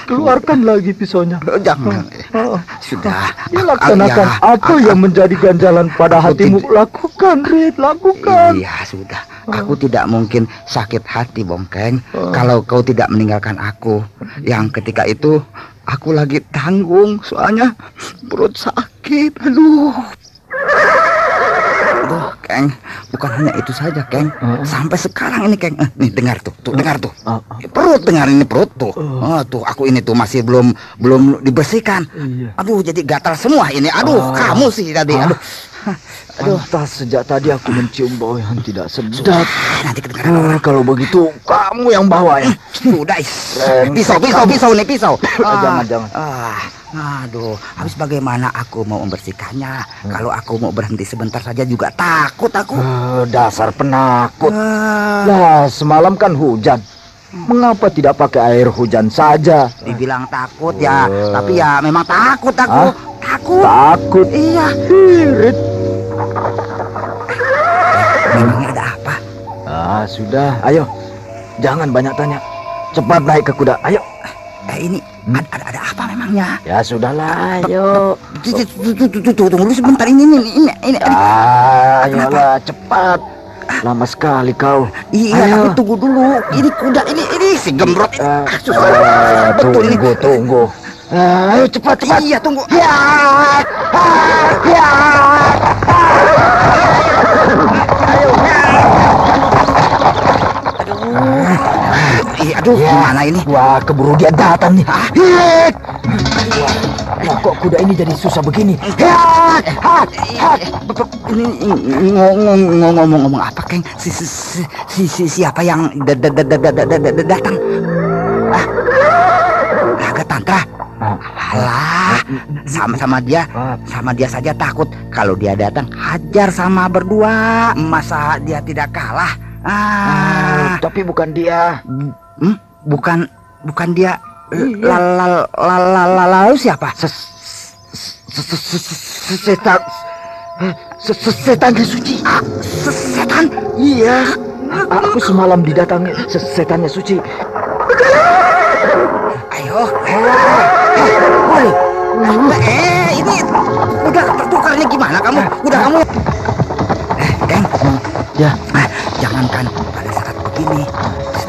Speaker 8: Keluarkan lagi pisaunya.
Speaker 7: jangan.
Speaker 8: Oh,
Speaker 7: Sudah.
Speaker 8: ya laksanakan
Speaker 7: ya,
Speaker 8: apa
Speaker 7: aku-
Speaker 8: yang menjadi ganjalan pada hatimu.
Speaker 7: tidak-
Speaker 8: Lakukan, Rit, lakukan.
Speaker 7: Iya, sudah. Aku tidak mungkin sakit hati, Bongkeng,
Speaker 8: Oh.
Speaker 7: kalau kau tidak meninggalkan aku. Yang ketika itu aku lagi tanggung, soalnya perut sakit. Aduh. Aduh, Keng, bukan hanya itu saja, Keng. Sampai sekarang ini, Keng. Eh, nih, dengar tuh, tuh, dengar tuh.
Speaker 8: Ah, ah.
Speaker 7: Perut dengar ini perut tuh. Oh, tuh aku ini tuh masih belum belum dibersihkan.
Speaker 8: Iya.
Speaker 7: Aduh, jadi gatal semua ini. Aduh,
Speaker 8: Ah.
Speaker 7: kamu sih tadi.
Speaker 8: Ah.
Speaker 7: Aduh.
Speaker 8: Aduh, sejak tadi aku mencium bau yang tidak sedap.
Speaker 7: Nanti kedengaran
Speaker 8: Eh, kalau begitu kamu yang bawa ya.
Speaker 7: Sudah, is. pisau, pisau, pisau nih, pisau.
Speaker 8: Ah, jangan, jangan.
Speaker 7: Ah, aduh, habis bagaimana aku mau membersihkannya? Kalau aku mau berhenti sebentar saja juga takut aku.
Speaker 8: Eh, dasar penakut. Lah, semalam kan hujan. Mengapa tidak pakai air hujan saja?
Speaker 7: dibilang takut ya, tapi ya memang takut aku.
Speaker 8: Hah?
Speaker 7: Takut.
Speaker 8: Takut.
Speaker 7: Iya.
Speaker 8: Irit.
Speaker 7: Memangnya ada apa?
Speaker 8: Ah, sudah. Ayo. Jangan banyak tanya. Cepat naik ke kuda. Ayo.
Speaker 7: Eh ini
Speaker 8: Hmm?
Speaker 7: ada, ada, ada memangnya?
Speaker 8: Ya sudahlah, ayo.
Speaker 7: Tunggu, tunggu, tunggu, tunggu dulu sebentar ini ini ini ini.
Speaker 8: Ah, ayolah, cepat. Lama sekali kau.
Speaker 7: Iya,
Speaker 8: Ayo.
Speaker 7: tapi tunggu dulu. Ini kuda ini ini si gembrot ini.
Speaker 8: Ah,
Speaker 7: Ah, susah.
Speaker 8: ah,
Speaker 7: Betul ini.
Speaker 8: tunggu, tunggu. Ah, ayo cepat, cepat.
Speaker 7: Iya, tunggu.
Speaker 8: Ya, ah, ya.
Speaker 7: Iya, aduh,
Speaker 8: Ya.
Speaker 7: gimana ini?
Speaker 8: Wah, keburu dia datang nih. Hit! Wah, kok kuda ini jadi susah begini?
Speaker 7: Ini ngomong-ngomong apa, Keng? Si, si, si, si siapa yang datang? Ah, Raga Tantra. Alah, sama-sama dia, sama dia saja takut. Kalau dia datang, hajar sama berdua. Masa dia tidak kalah? Ah, eh,
Speaker 8: tapi bukan dia.
Speaker 7: Hmm? Bukan, bukan dia Lalu, siapa?
Speaker 8: Setan. Setan suci.
Speaker 7: Setan?
Speaker 8: Iya. Aku semalam didatangi setannya suci.
Speaker 7: Ayo. Woi. Eh, ini udah tertukarnya gimana kamu? Udah kamu. Eh, Geng.
Speaker 8: Ya.
Speaker 7: Ah, jangankan pada saat begini,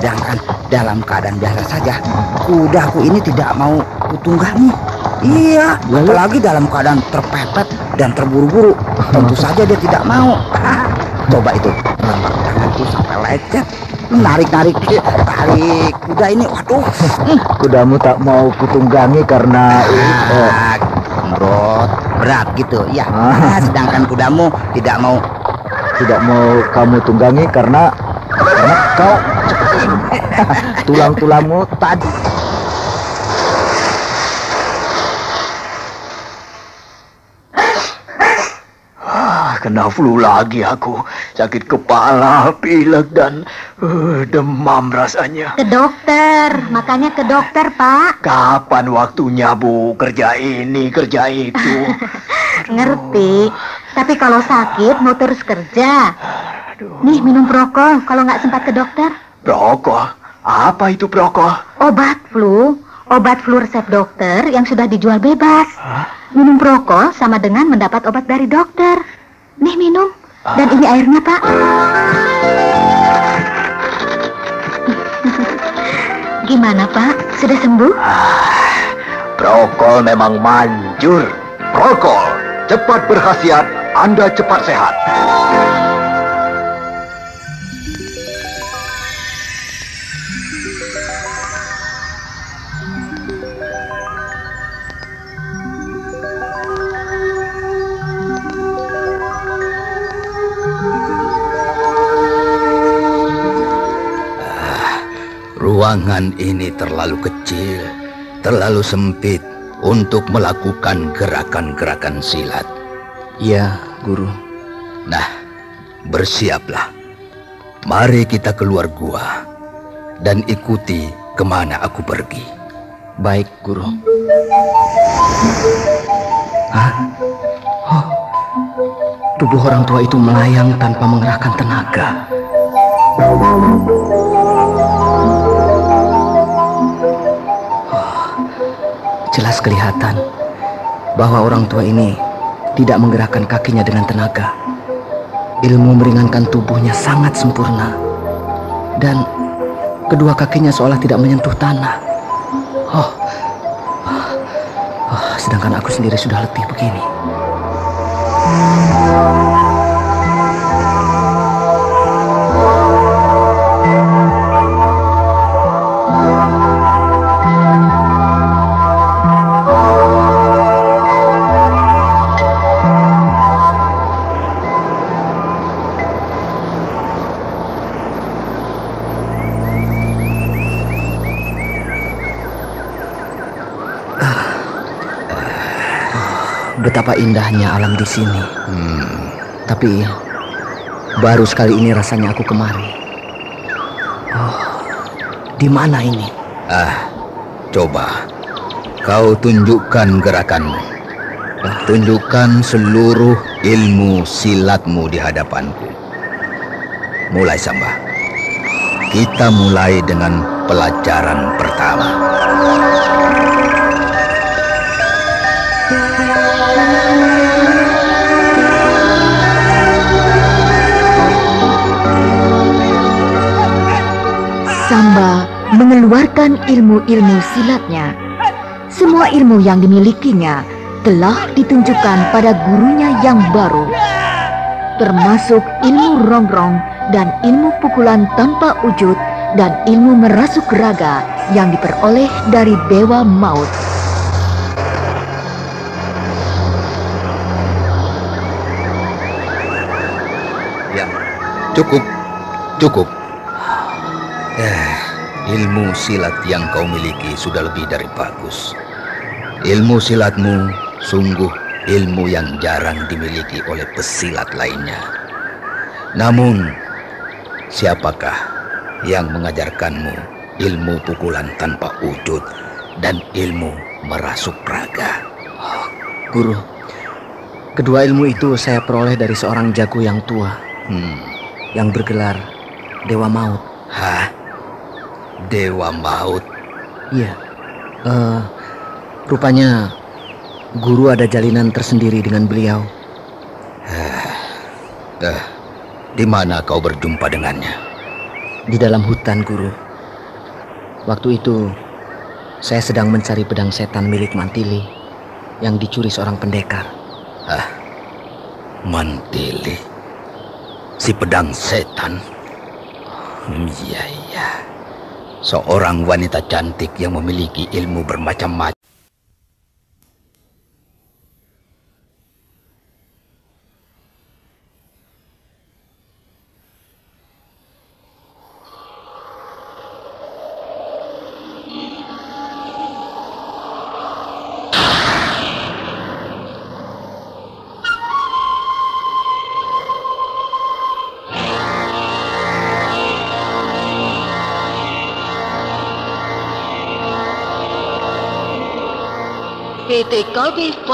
Speaker 7: sedangkan dalam keadaan biasa saja, kudaku ini tidak mau kutunggangi. Iya, apalagi dalam keadaan terpepet dan terburu-buru. Tentu saja dia tidak mau. Coba itu, telapak tanganku sampai lecet. Narik-narik, tarik kuda ini. Waduh,
Speaker 8: Kudamu tak mau kutunggangi karena eh,
Speaker 7: Ah, berat gitu. Ya, sedangkan kudamu tidak mau.
Speaker 8: tidak mau kamu tunggangi karena karena kau tulang-tulangmu tadi. Ah, kena flu lagi aku. Sakit kepala, pilek dan eh, demam rasanya.
Speaker 3: Ke dokter, makanya ke dokter, Pak.
Speaker 8: Kapan waktunya, Bu? Kerja ini, kerja itu.
Speaker 3: Ngerti. Tapi kalau sakit mau terus kerja. Nih minum prokol kalau nggak sempat ke dokter.
Speaker 8: Prokol? Apa itu prokol?
Speaker 3: Obat flu, obat flu resep dokter yang sudah dijual bebas. Minum prokol sama dengan mendapat obat dari dokter. Nih minum. Dan ini airnya, Pak. Gimana, Pak? Sudah sembuh?
Speaker 9: Prokol memang manjur. Prokol, cepat berkhasiat, Anda cepat sehat. Ruangan ini terlalu kecil, terlalu sempit untuk melakukan gerakan-gerakan silat.
Speaker 4: Iya, Guru.
Speaker 9: Nah, bersiaplah. Mari kita keluar gua dan ikuti ke mana aku pergi.
Speaker 4: Baik, Guru. Hah? Oh, tubuh orang tua itu melayang tanpa mengerahkan tenaga. Jelas kelihatan bahwa orang tua ini tidak menggerakkan kakinya dengan tenaga. Ilmu meringankan tubuhnya sangat sempurna. Dan kedua kakinya seolah tidak menyentuh tanah. Oh, Oh, sedangkan aku sendiri sudah letih begini. Betapa indahnya alam di sini.
Speaker 9: Hmm,
Speaker 4: Tapi baru sekali ini rasanya aku kemari. Oh, di mana ini?
Speaker 9: ah, coba kau tunjukkan gerakanmu. Tunjukkan seluruh ilmu silatmu di hadapanku. Mulai Samba. Kita mulai dengan pelajaran pertama.
Speaker 1: Samba mengeluarkan ilmu-ilmu silatnya. Semua ilmu yang dimilikinya telah ditunjukkan pada gurunya yang baru, termasuk ilmu rongrong dan ilmu pukulan tanpa wujud dan ilmu merasuk raga yang diperoleh dari Dewa Maut.
Speaker 9: Cukup, cukup. Eh, ilmu silat yang kau miliki sudah lebih dari bagus. Ilmu silatmu sungguh ilmu yang jarang dimiliki oleh pesilat lainnya. Namun, siapakah yang mengajarkanmu ilmu pukulan tanpa wujud dan ilmu merasuk raga?
Speaker 4: Guru, kedua ilmu itu saya peroleh dari seorang jago yang tua
Speaker 9: Hmm,
Speaker 4: yang bergelar Dewa Maut.
Speaker 9: hah? Dewa maut.
Speaker 4: Iya. Eh, rupanya guru ada jalinan tersendiri dengan beliau.
Speaker 9: Eh, di mana kau berjumpa dengannya?
Speaker 4: Di dalam hutan, guru. Waktu itu, saya sedang mencari pedang setan milik Mantili yang dicuri seorang pendekar.
Speaker 9: Mantili. Si pedang setan. Hmm, Iya, iya. Seorang wanita cantik yang memiliki ilmu bermacam-macam.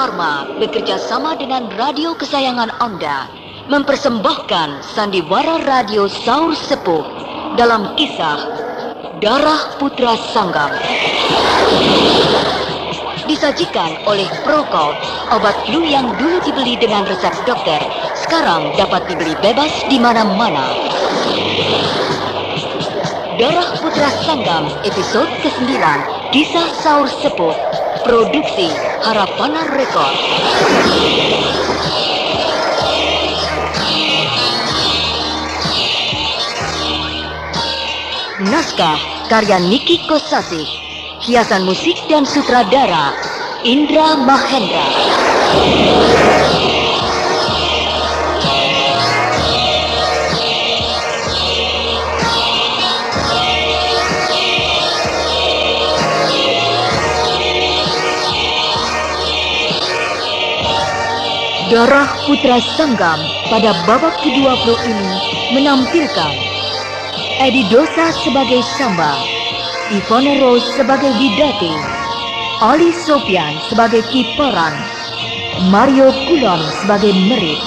Speaker 1: Farma bekerja sama dengan radio kesayangan Anda mempersembahkan sandiwara radio Saur Sepuh dalam kisah Darah Putra Sanggam. Disajikan oleh Prokol, obat flu yang dulu dibeli dengan resep dokter, sekarang dapat dibeli bebas di mana-mana. Darah Putra Sanggam episode ke-9 Kisah Saur Sepuh Produksi Harapana Record. Naskah karya Niki Kosasih Hiasan musik dan sutradara Indra Mahendra Darah Putra Sanggam pada babak ke-20 ini menampilkan Edi Dosa sebagai Samba, Ivone Rose sebagai Widati, Ali Sofian sebagai Kiparan, Mario Kulon sebagai Merit,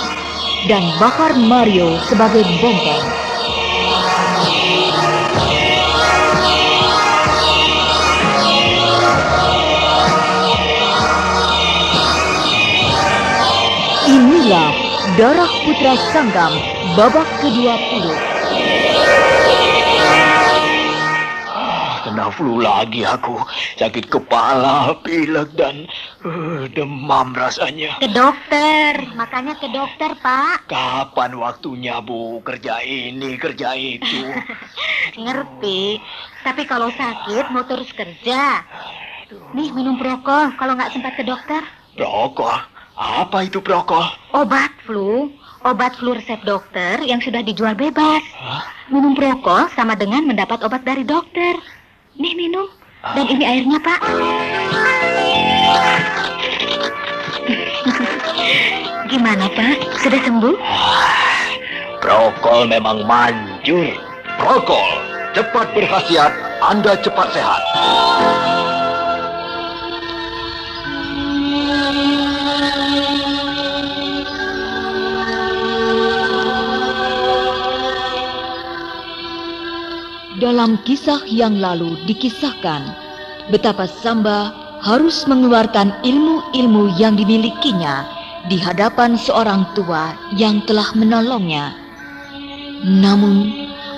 Speaker 1: dan Bahar Mario sebagai Bongkeng. Darah Putra Sanggam babak ke-20.
Speaker 2: Kena flu lagi aku. Sakit kepala, pilek dan eh, demam rasanya.
Speaker 3: Ke dokter, makanya ke dokter, Pak.
Speaker 2: Kapan waktunya, Bu? Kerja ini, kerja itu.
Speaker 3: Ngerti. Tapi kalau sakit mau terus kerja. Nih minum prokol kalau nggak sempat ke dokter.
Speaker 2: Prokol? Apa itu prokol?
Speaker 3: Obat flu, obat flu resep dokter yang sudah dijual bebas. Minum prokol sama dengan mendapat obat dari dokter. Nih minum. Dan ini airnya, Pak. Gimana, Pak? Sudah sembuh?
Speaker 11: Prokol memang manjur. Prokol, cepat berkhasiat, Anda cepat sehat.
Speaker 1: Dalam kisah yang lalu dikisahkan betapa Samba harus mengeluarkan ilmu-ilmu yang dimilikinya di hadapan seorang tua yang telah menolongnya. Namun,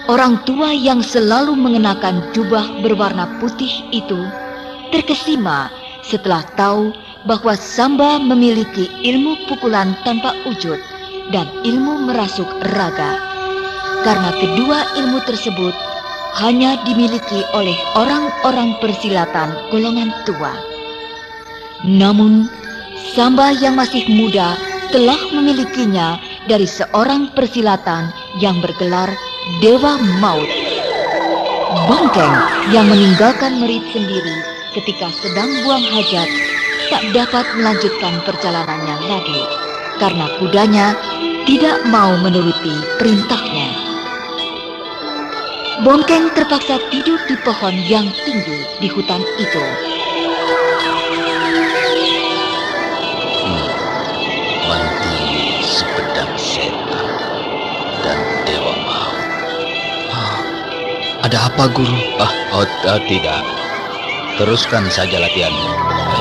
Speaker 1: orang tua yang selalu mengenakan jubah berwarna putih itu terkesima setelah tahu bahwa Samba memiliki ilmu pukulan tanpa wujud dan ilmu merasuk raga. Karena kedua ilmu tersebut hanya dimiliki oleh orang-orang persilatan golongan tua. Namun, Samba yang masih muda telah memilikinya dari seorang persilatan yang bergelar Dewa Maut. Bongkeng yang meninggalkan Merit sendiri ketika sedang buang hajat tak dapat melanjutkan perjalanannya lagi karena kudanya tidak mau menuruti perintahnya. Bongkeng terpaksa tidur di pohon yang tinggi di hutan itu.
Speaker 11: Sepedang setan dan dewa mau.
Speaker 4: Ada apa, Guru?
Speaker 11: Ah, oh, ah, tidak. Teruskan saja latihanmu.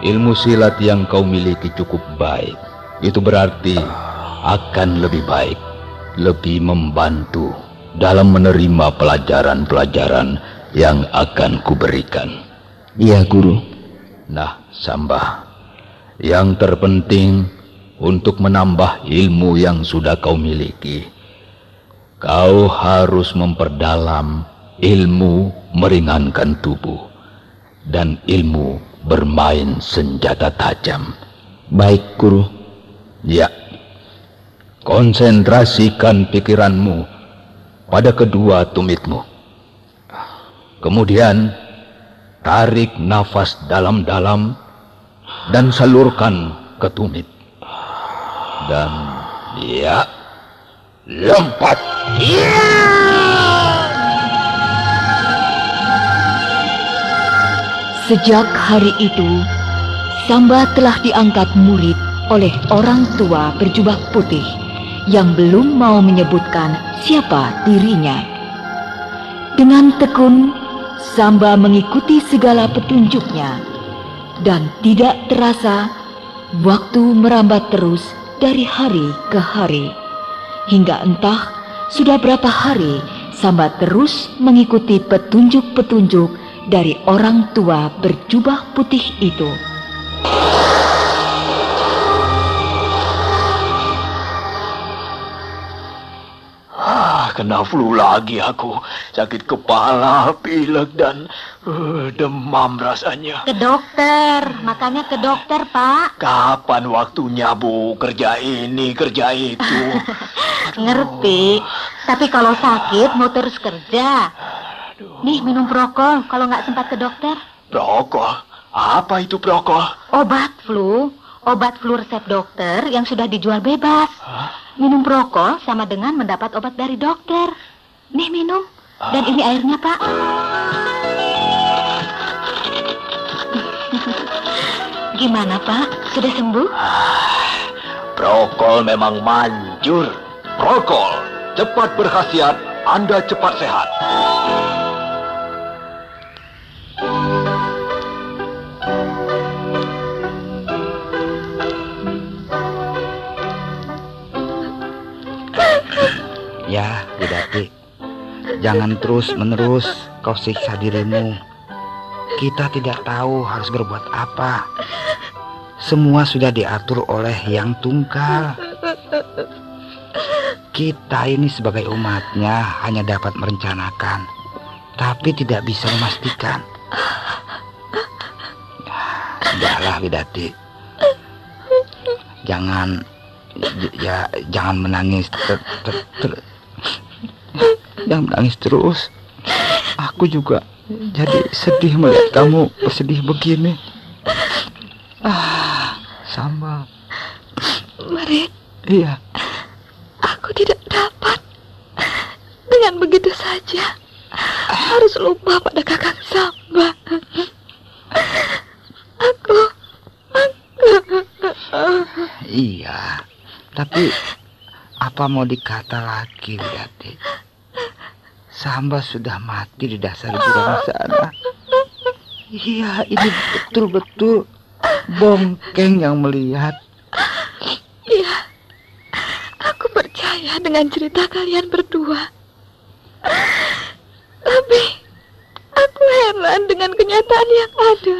Speaker 9: Ilmu silat yang kau miliki cukup baik. Itu berarti akan lebih baik, lebih membantu dalam menerima pelajaran-pelajaran yang akan kuberikan.
Speaker 4: Iya, Guru.
Speaker 9: Nah, Samba, yang terpenting untuk menambah ilmu yang sudah kau miliki, kau harus memperdalam ilmu meringankan tubuh dan ilmu bermain senjata tajam.
Speaker 4: Baik, Guru.
Speaker 9: Ya, konsentrasikan pikiranmu pada kedua tumitmu. Kemudian, tarik nafas dalam-dalam dan salurkan ke tumit. Dan ya, lompat.
Speaker 1: Sejak hari itu, Samba telah diangkat murid oleh orang tua berjubah putih yang belum mau menyebutkan siapa dirinya. Dengan tekun, Samba mengikuti segala petunjuknya dan tidak terasa waktu merambat terus dari hari ke hari. Hingga entah sudah berapa hari Samba terus mengikuti petunjuk-petunjuk dari orang tua berjubah putih itu.
Speaker 8: Ah, kena flu lagi aku. Sakit kepala, pilek dan uh, demam rasanya.
Speaker 3: Ke dokter, makanya ke dokter, Pak.
Speaker 8: Kapan waktunya, Bu? Kerja ini, kerja itu.
Speaker 3: Ngerti, tapi kalau sakit mau terus kerja. Nih minum prokol kalau nggak sempat ke dokter.
Speaker 8: Prokol? Apa itu prokol?
Speaker 3: Obat flu, obat flu resep dokter yang sudah dijual bebas. Minum prokol sama dengan mendapat obat dari dokter. Nih minum. Dan ini airnya, Pak. Gimana, Pak? Sudah sembuh?
Speaker 11: Prokol memang manjur. Prokol, cepat berkhasiat, Anda cepat sehat.
Speaker 7: Ya, Budati. Jangan terus-menerus kau siksa dirimu. kita tidak tahu harus berbuat apa. Semua sudah diatur oleh Yang Tunggal. Kita ini sebagai umatnya hanya dapat merencanakan, tapi tidak bisa memastikan. Sudahlah, Widati. Jangan ya jangan menangis ter, ter, ter, jangan menangis terus. Aku juga jadi sedih melihat kamu bersedih begini. Ah, sama.
Speaker 12: Merit.
Speaker 7: Iya.
Speaker 12: Aku tidak dapat dengan begitu saja harus lupa pada kakak Samba. Aku, aku.
Speaker 7: Iya, tapi apa mau dikata lagi, Widati? Samba sudah mati di dasar jurang sana. Iya, ini betul-betul bongkeng yang melihat.
Speaker 12: Iya, aku percaya dengan cerita kalian berdua. Tapi aku heran dengan kenyataan yang ada.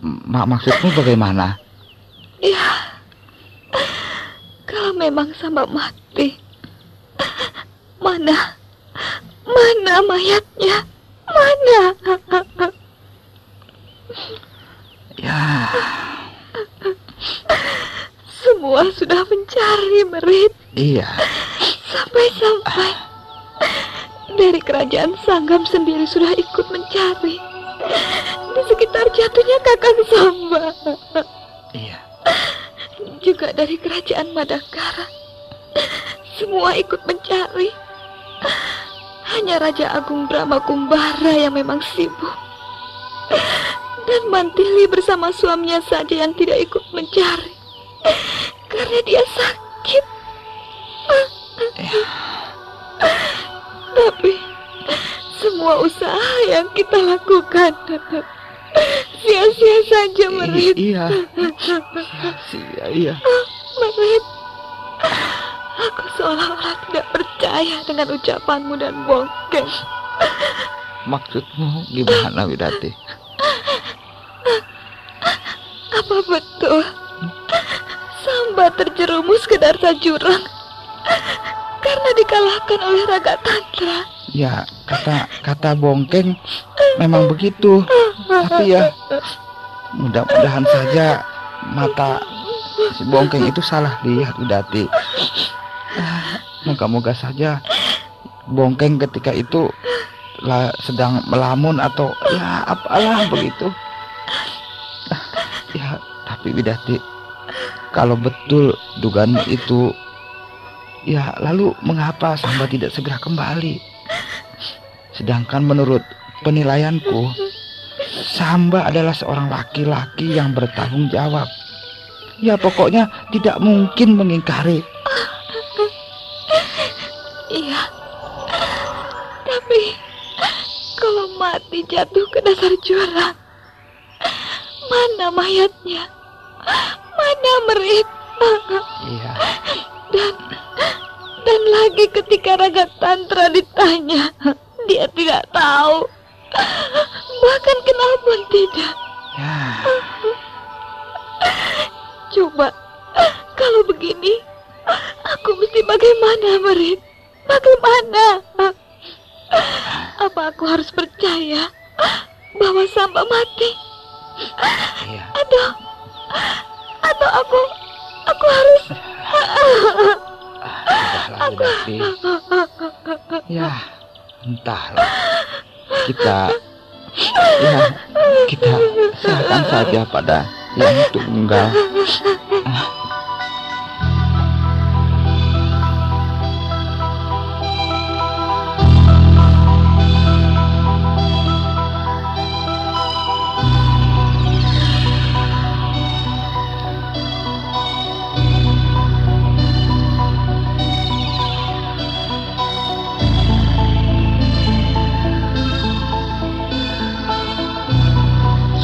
Speaker 7: Mak maksudmu bagaimana?
Speaker 12: Ya, kalau memang sama mati, mana, mana mayatnya? Mana?
Speaker 7: Ya.
Speaker 12: Semua sudah mencari Merit.
Speaker 7: Iya.
Speaker 12: Sampai-sampai dari kerajaan Sanggam sendiri sudah ikut mencari di sekitar jatuhnya kakak Samba.
Speaker 7: Iya.
Speaker 12: Juga dari kerajaan Madangkara. Semua ikut mencari. Hanya Raja Agung Brahma Kumbara yang memang sibuk. Dan Mantili bersama suaminya saja yang tidak ikut mencari. Karena dia sakit. Tapi semua usaha yang kita lakukan sia-sia saja, Merit.
Speaker 7: Iya. Sia, iya.
Speaker 12: Merit, aku seolah-olah tidak percaya dengan ucapanmu dan bongkeng.
Speaker 7: Maksudmu gimana, Widati?
Speaker 12: Apa betul Samba terjerumus ke dasar jurang karena dikalahkan oleh Raga Tantra?
Speaker 7: Ya, kata kata bongkeng memang begitu. Tapi ya mudah-mudahan saja mata si bongkeng itu salah lihat Widati. Ah, Moga-moga saja bongkeng ketika itu lah, sedang melamun atau ya apalah begitu. Ya, tapi Widati, kalau betul dugaanmu itu, ya lalu mengapa Samba tidak segera kembali? Sedangkan menurut penilaianku, Samba adalah seorang laki-laki yang bertanggung jawab. Ya pokoknya tidak mungkin mengingkari.
Speaker 12: Iya. Tapi kalau mati jatuh ke dasar jurang, mana mayatnya? Mana merit?
Speaker 7: Iya.
Speaker 12: Dan dan lagi ketika Raga Tantra ditanya, dia tidak tahu. Bahkan kenal pun tidak.
Speaker 7: Ya.
Speaker 12: Coba kalau begini, aku mesti bagaimana, Merit? Bagaimana? Apa aku harus percaya bahwa Samba mati?
Speaker 7: Iya.
Speaker 12: Atau atau aku aku harus
Speaker 7: Sudahlah, Widati. Ya, entahlah. Kita ya kita serahkan saja pada yang tunggal.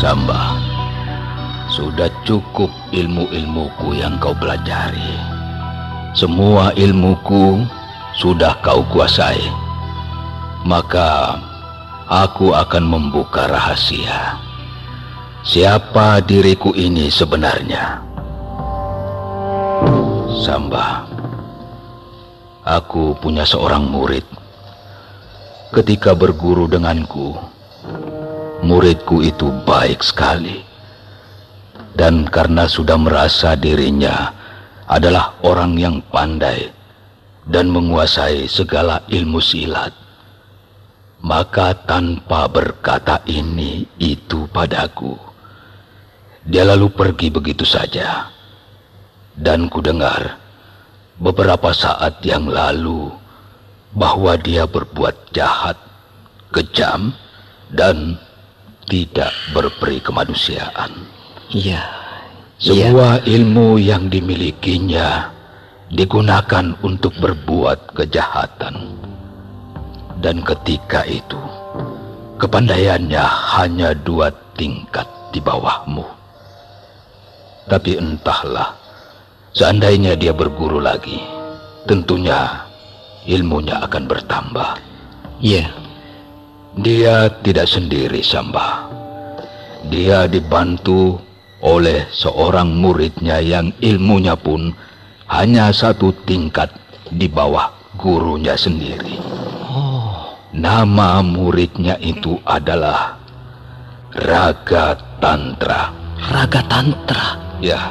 Speaker 9: Samba, sudah cukup ilmu-ilmuku yang kau pelajari. Semua ilmuku sudah kau kuasai. Maka aku akan membuka rahasia. Siapa diriku ini sebenarnya? Samba, aku punya seorang murid. Ketika berguru denganku, muridku itu baik sekali. Dan karena sudah merasa dirinya adalah orang yang pandai dan menguasai segala ilmu silat, maka tanpa berkata ini itu padaku, dia lalu pergi begitu saja. Dan ku dengar beberapa saat yang lalu bahwa dia berbuat jahat, kejam, dan tidak berperi kemanusiaan.
Speaker 4: Iya.
Speaker 9: Semua ilmu yang dimilikinya digunakan untuk berbuat kejahatan. Dan ketika itu, kepandaiannya hanya dua tingkat di bawahmu. Tapi entahlah, seandainya dia berguru lagi, tentunya ilmunya akan bertambah.
Speaker 4: Iya.
Speaker 9: Dia tidak sendiri, Samba. Dia dibantu oleh seorang muridnya yang ilmunya pun hanya satu tingkat di bawah gurunya sendiri.
Speaker 4: Oh.
Speaker 9: Nama muridnya itu adalah Raga Tantra.
Speaker 4: Raga Tantra?
Speaker 9: Ya,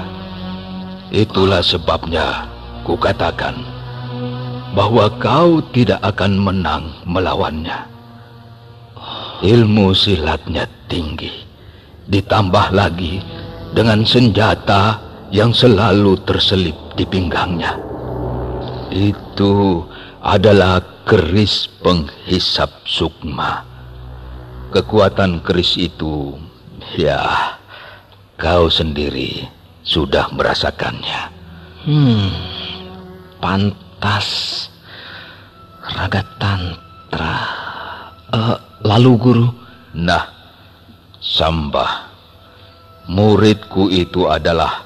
Speaker 9: itulah sebabnya kukatakan bahwa kau tidak akan menang melawannya. Ilmu silatnya tinggi, ditambah lagi dengan senjata yang selalu terselip di pinggangnya. Itu adalah keris penghisap sukma. Kekuatan keris itu, ya, kau sendiri sudah merasakannya.
Speaker 4: Hmm, pantas. Raga Tantra. Uh, lalu guru?
Speaker 9: Nah, Sambah, muridku itu adalah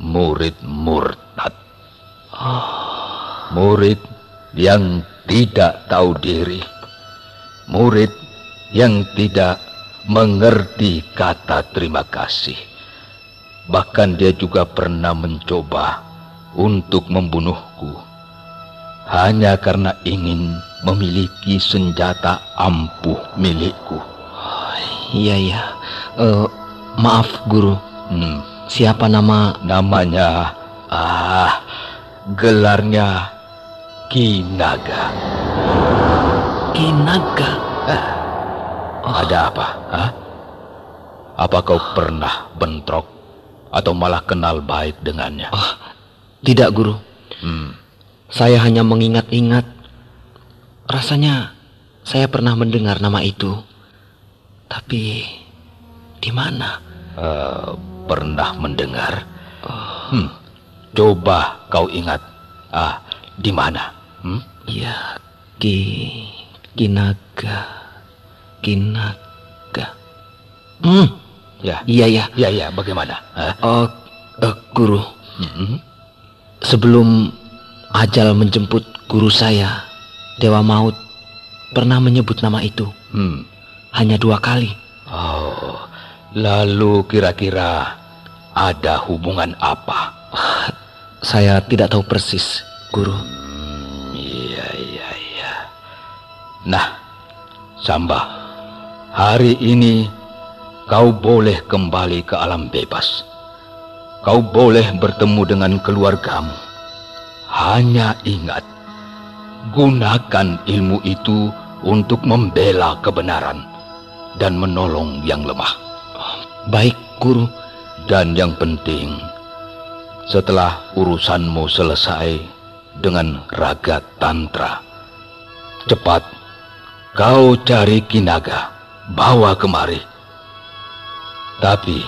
Speaker 9: murid murtad. Murid yang tidak tahu diri. Murid yang tidak mengerti kata terima kasih. Bahkan dia juga pernah mencoba untuk membunuhku. Hanya karena ingin memiliki senjata ampuh milikku.
Speaker 4: Iya, iya. Uh, maaf, guru.
Speaker 9: Hmm.
Speaker 4: Siapa nama?
Speaker 9: Namanya, ah, gelarnya Kinaga.
Speaker 4: Kinaga?
Speaker 9: Eh, oh. Ada apa? Hah? Apa kau pernah bentrok atau malah kenal baik dengannya?
Speaker 4: Oh, tidak, guru.
Speaker 9: Hmm.
Speaker 4: Saya hanya mengingat-ingat. Rasanya saya pernah mendengar nama itu. Tapi di mana?
Speaker 9: Uh, pernah mendengar? Oh. Hmm. Coba kau ingat. Ah, di mana? Hmm?
Speaker 4: Ya, Ki Kinaga. Kinaga. Hmm.
Speaker 9: Ya.
Speaker 4: Iya, ya.
Speaker 9: Iya, ya. Bagaimana?
Speaker 4: Huh? Oh, uh, guru. Hmm. Sebelum ajal menjemput guru saya, Dewa Maut pernah menyebut nama itu.
Speaker 9: Hmm.
Speaker 4: Hanya dua kali.
Speaker 9: Oh, lalu kira-kira ada hubungan apa?
Speaker 4: Saya tidak tahu persis, guru.
Speaker 9: Hmm, iya, iya, iya. Nah, Samba, hari ini kau boleh kembali ke alam bebas. Kau boleh bertemu dengan keluargamu. Hanya ingat, gunakan ilmu itu untuk membela kebenaran dan menolong yang lemah.
Speaker 4: Baik, guru.
Speaker 9: Dan yang penting, setelah urusanmu selesai dengan raga tantra, cepat kau cari Kinaga, bawa kemari. Tapi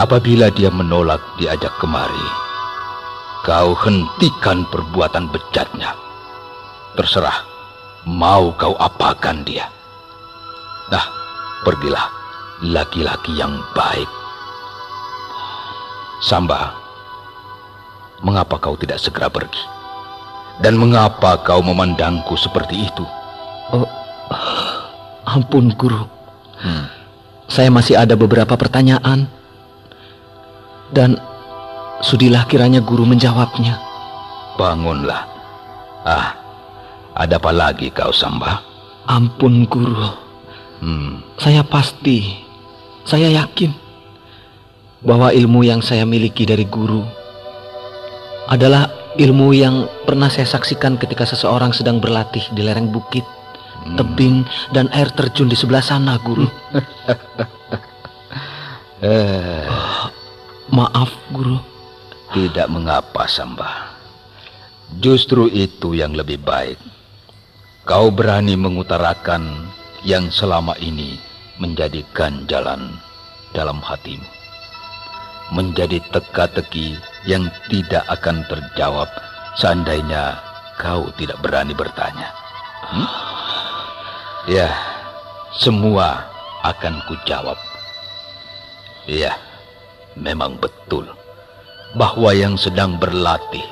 Speaker 9: apabila dia menolak diajak kemari, kau hentikan perbuatan bejatnya. Terserah, mau kau apakan dia. Nah, pergilah laki-laki yang baik. Samba, mengapa kau tidak segera pergi? Dan mengapa kau memandangku seperti itu?
Speaker 4: Oh, Ampun, Guru. Hmm. Saya masih ada beberapa pertanyaan. Dan sudilah kiranya guru menjawabnya.
Speaker 9: Bangunlah. Ah, ada apa lagi kau Samba?
Speaker 4: Ampun, Guru.
Speaker 9: Hmm.
Speaker 4: Saya pasti, saya yakin bahwa ilmu yang saya miliki dari guru adalah ilmu yang pernah saya saksikan ketika seseorang sedang berlatih di lereng bukit, hmm. tebing, dan air terjun di sebelah sana, Guru.
Speaker 9: eh,
Speaker 4: oh, maaf, Guru.
Speaker 9: Tidak mengapa, Samba. Justru itu yang lebih baik. Kau berani mengutarakan yang selama ini menjadikan jalan dalam hatimu. Menjadi teka-teki yang tidak akan terjawab seandainya kau tidak berani bertanya. Hmm? Ya, semua akan kujawab. Ya, memang betul bahwa yang sedang berlatih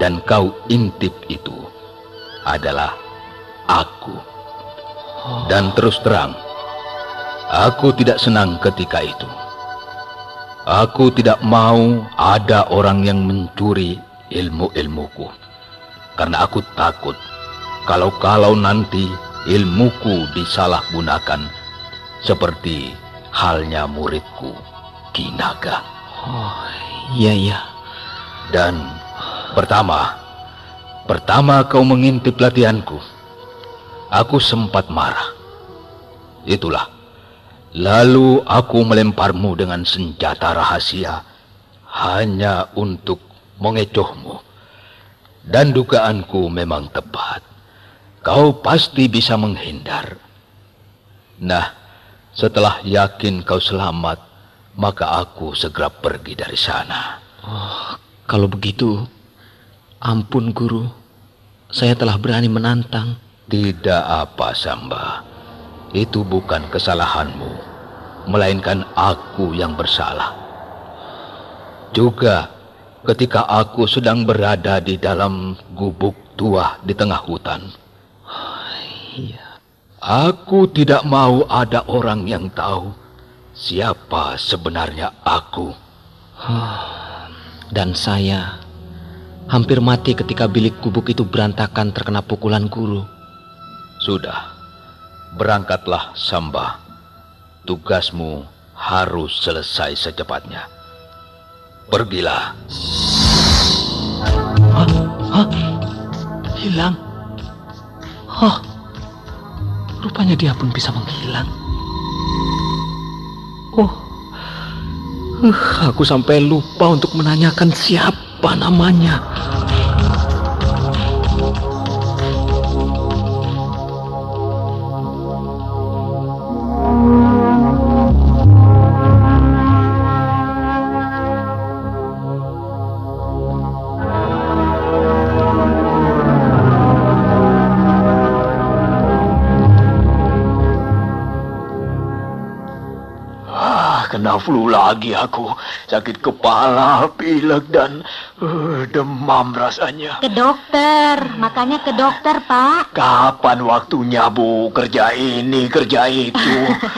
Speaker 9: dan kau intip itu adalah aku. Dan terus terang, aku tidak senang ketika itu. Aku tidak mau ada orang yang mencuri ilmu-ilmuku. Karena aku takut kalau-kalau nanti ilmuku disalahgunakan seperti halnya muridku Kinaga.
Speaker 4: Oh, iya iya.
Speaker 9: Dan pertama, pertama kau mengintip latihanku, aku sempat marah. Itulah Lalu aku melemparmu dengan senjata rahasia hanya untuk mengecohmu. Dan dugaanku memang tepat. Kau pasti bisa menghindar. Nah, setelah yakin kau selamat, maka aku segera pergi dari sana.
Speaker 4: Oh, kalau begitu, ampun guru. Saya telah berani menantang.
Speaker 9: Tidak apa, Samba. Itu bukan kesalahanmu, melainkan aku yang bersalah. Juga ketika aku sedang berada di dalam gubuk tua di tengah hutan. Aku tidak mau ada orang yang tahu siapa sebenarnya aku.
Speaker 4: Dan saya hampir mati ketika bilik gubuk itu berantakan terkena pukulan guru.
Speaker 9: Sudah. Berangkatlah Samba. Tugasmu harus selesai secepatnya. Pergilah.
Speaker 4: Hah? Hah? Hilang? Hah? Rupanya dia pun bisa menghilang. Oh, uh, aku sampai lupa untuk menanyakan siapa namanya.
Speaker 8: Flu lagi aku. Sakit kepala, pilek, dan uh, demam rasanya.
Speaker 3: Ke dokter, makanya ke dokter, Pak.
Speaker 8: Kapan waktunya, Bu? Kerja ini, kerja itu.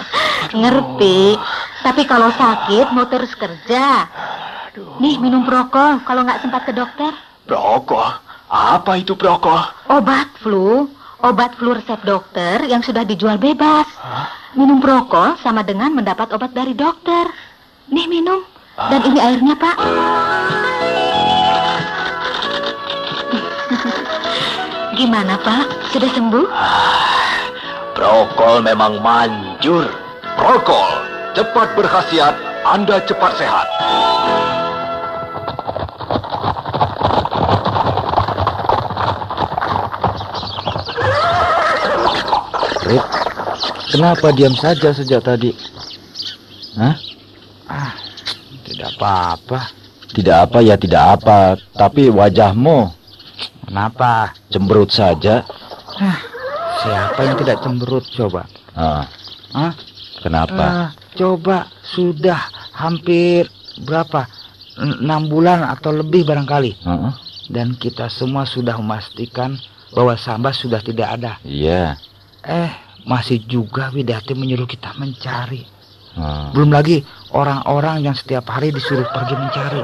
Speaker 3: Ngerti, tapi kalau sakit mau terus kerja. Aduh. Nih, minum prokol kalau nggak sempat ke dokter.
Speaker 8: Prokol? Apa itu prokol?
Speaker 3: Obat flu. Obat flu resep dokter yang sudah dijual bebas. Hah? Minum prokol sama dengan mendapat obat dari dokter. Nih minum. Dan ini airnya, Pak. Gimana, Pak? Sudah sembuh?
Speaker 8: Prokol memang manjur.
Speaker 10: Prokol, cepat berkhasiat, Anda cepat sehat.
Speaker 2: Rip, Kenapa diam saja sejak tadi? Hah?
Speaker 7: Ah, tidak apa-apa.
Speaker 2: Tidak apa ya tidak apa, tapi wajahmu
Speaker 7: Kenapa?
Speaker 2: Cemberut saja.
Speaker 7: Ah, siapa yang tidak cemberut coba?
Speaker 2: Ah.
Speaker 7: Hah?
Speaker 2: Kenapa?
Speaker 7: Ah, coba sudah hampir berapa? Enam bulan atau lebih barangkali.
Speaker 2: Uh -uh.
Speaker 7: Dan kita semua sudah memastikan bahwa Sambas sudah tidak ada.
Speaker 2: Iya.
Speaker 7: Eh, masih juga Widati menyuruh kita mencari.
Speaker 8: Hmm.
Speaker 7: Belum lagi orang-orang yang setiap hari disuruh pergi mencari.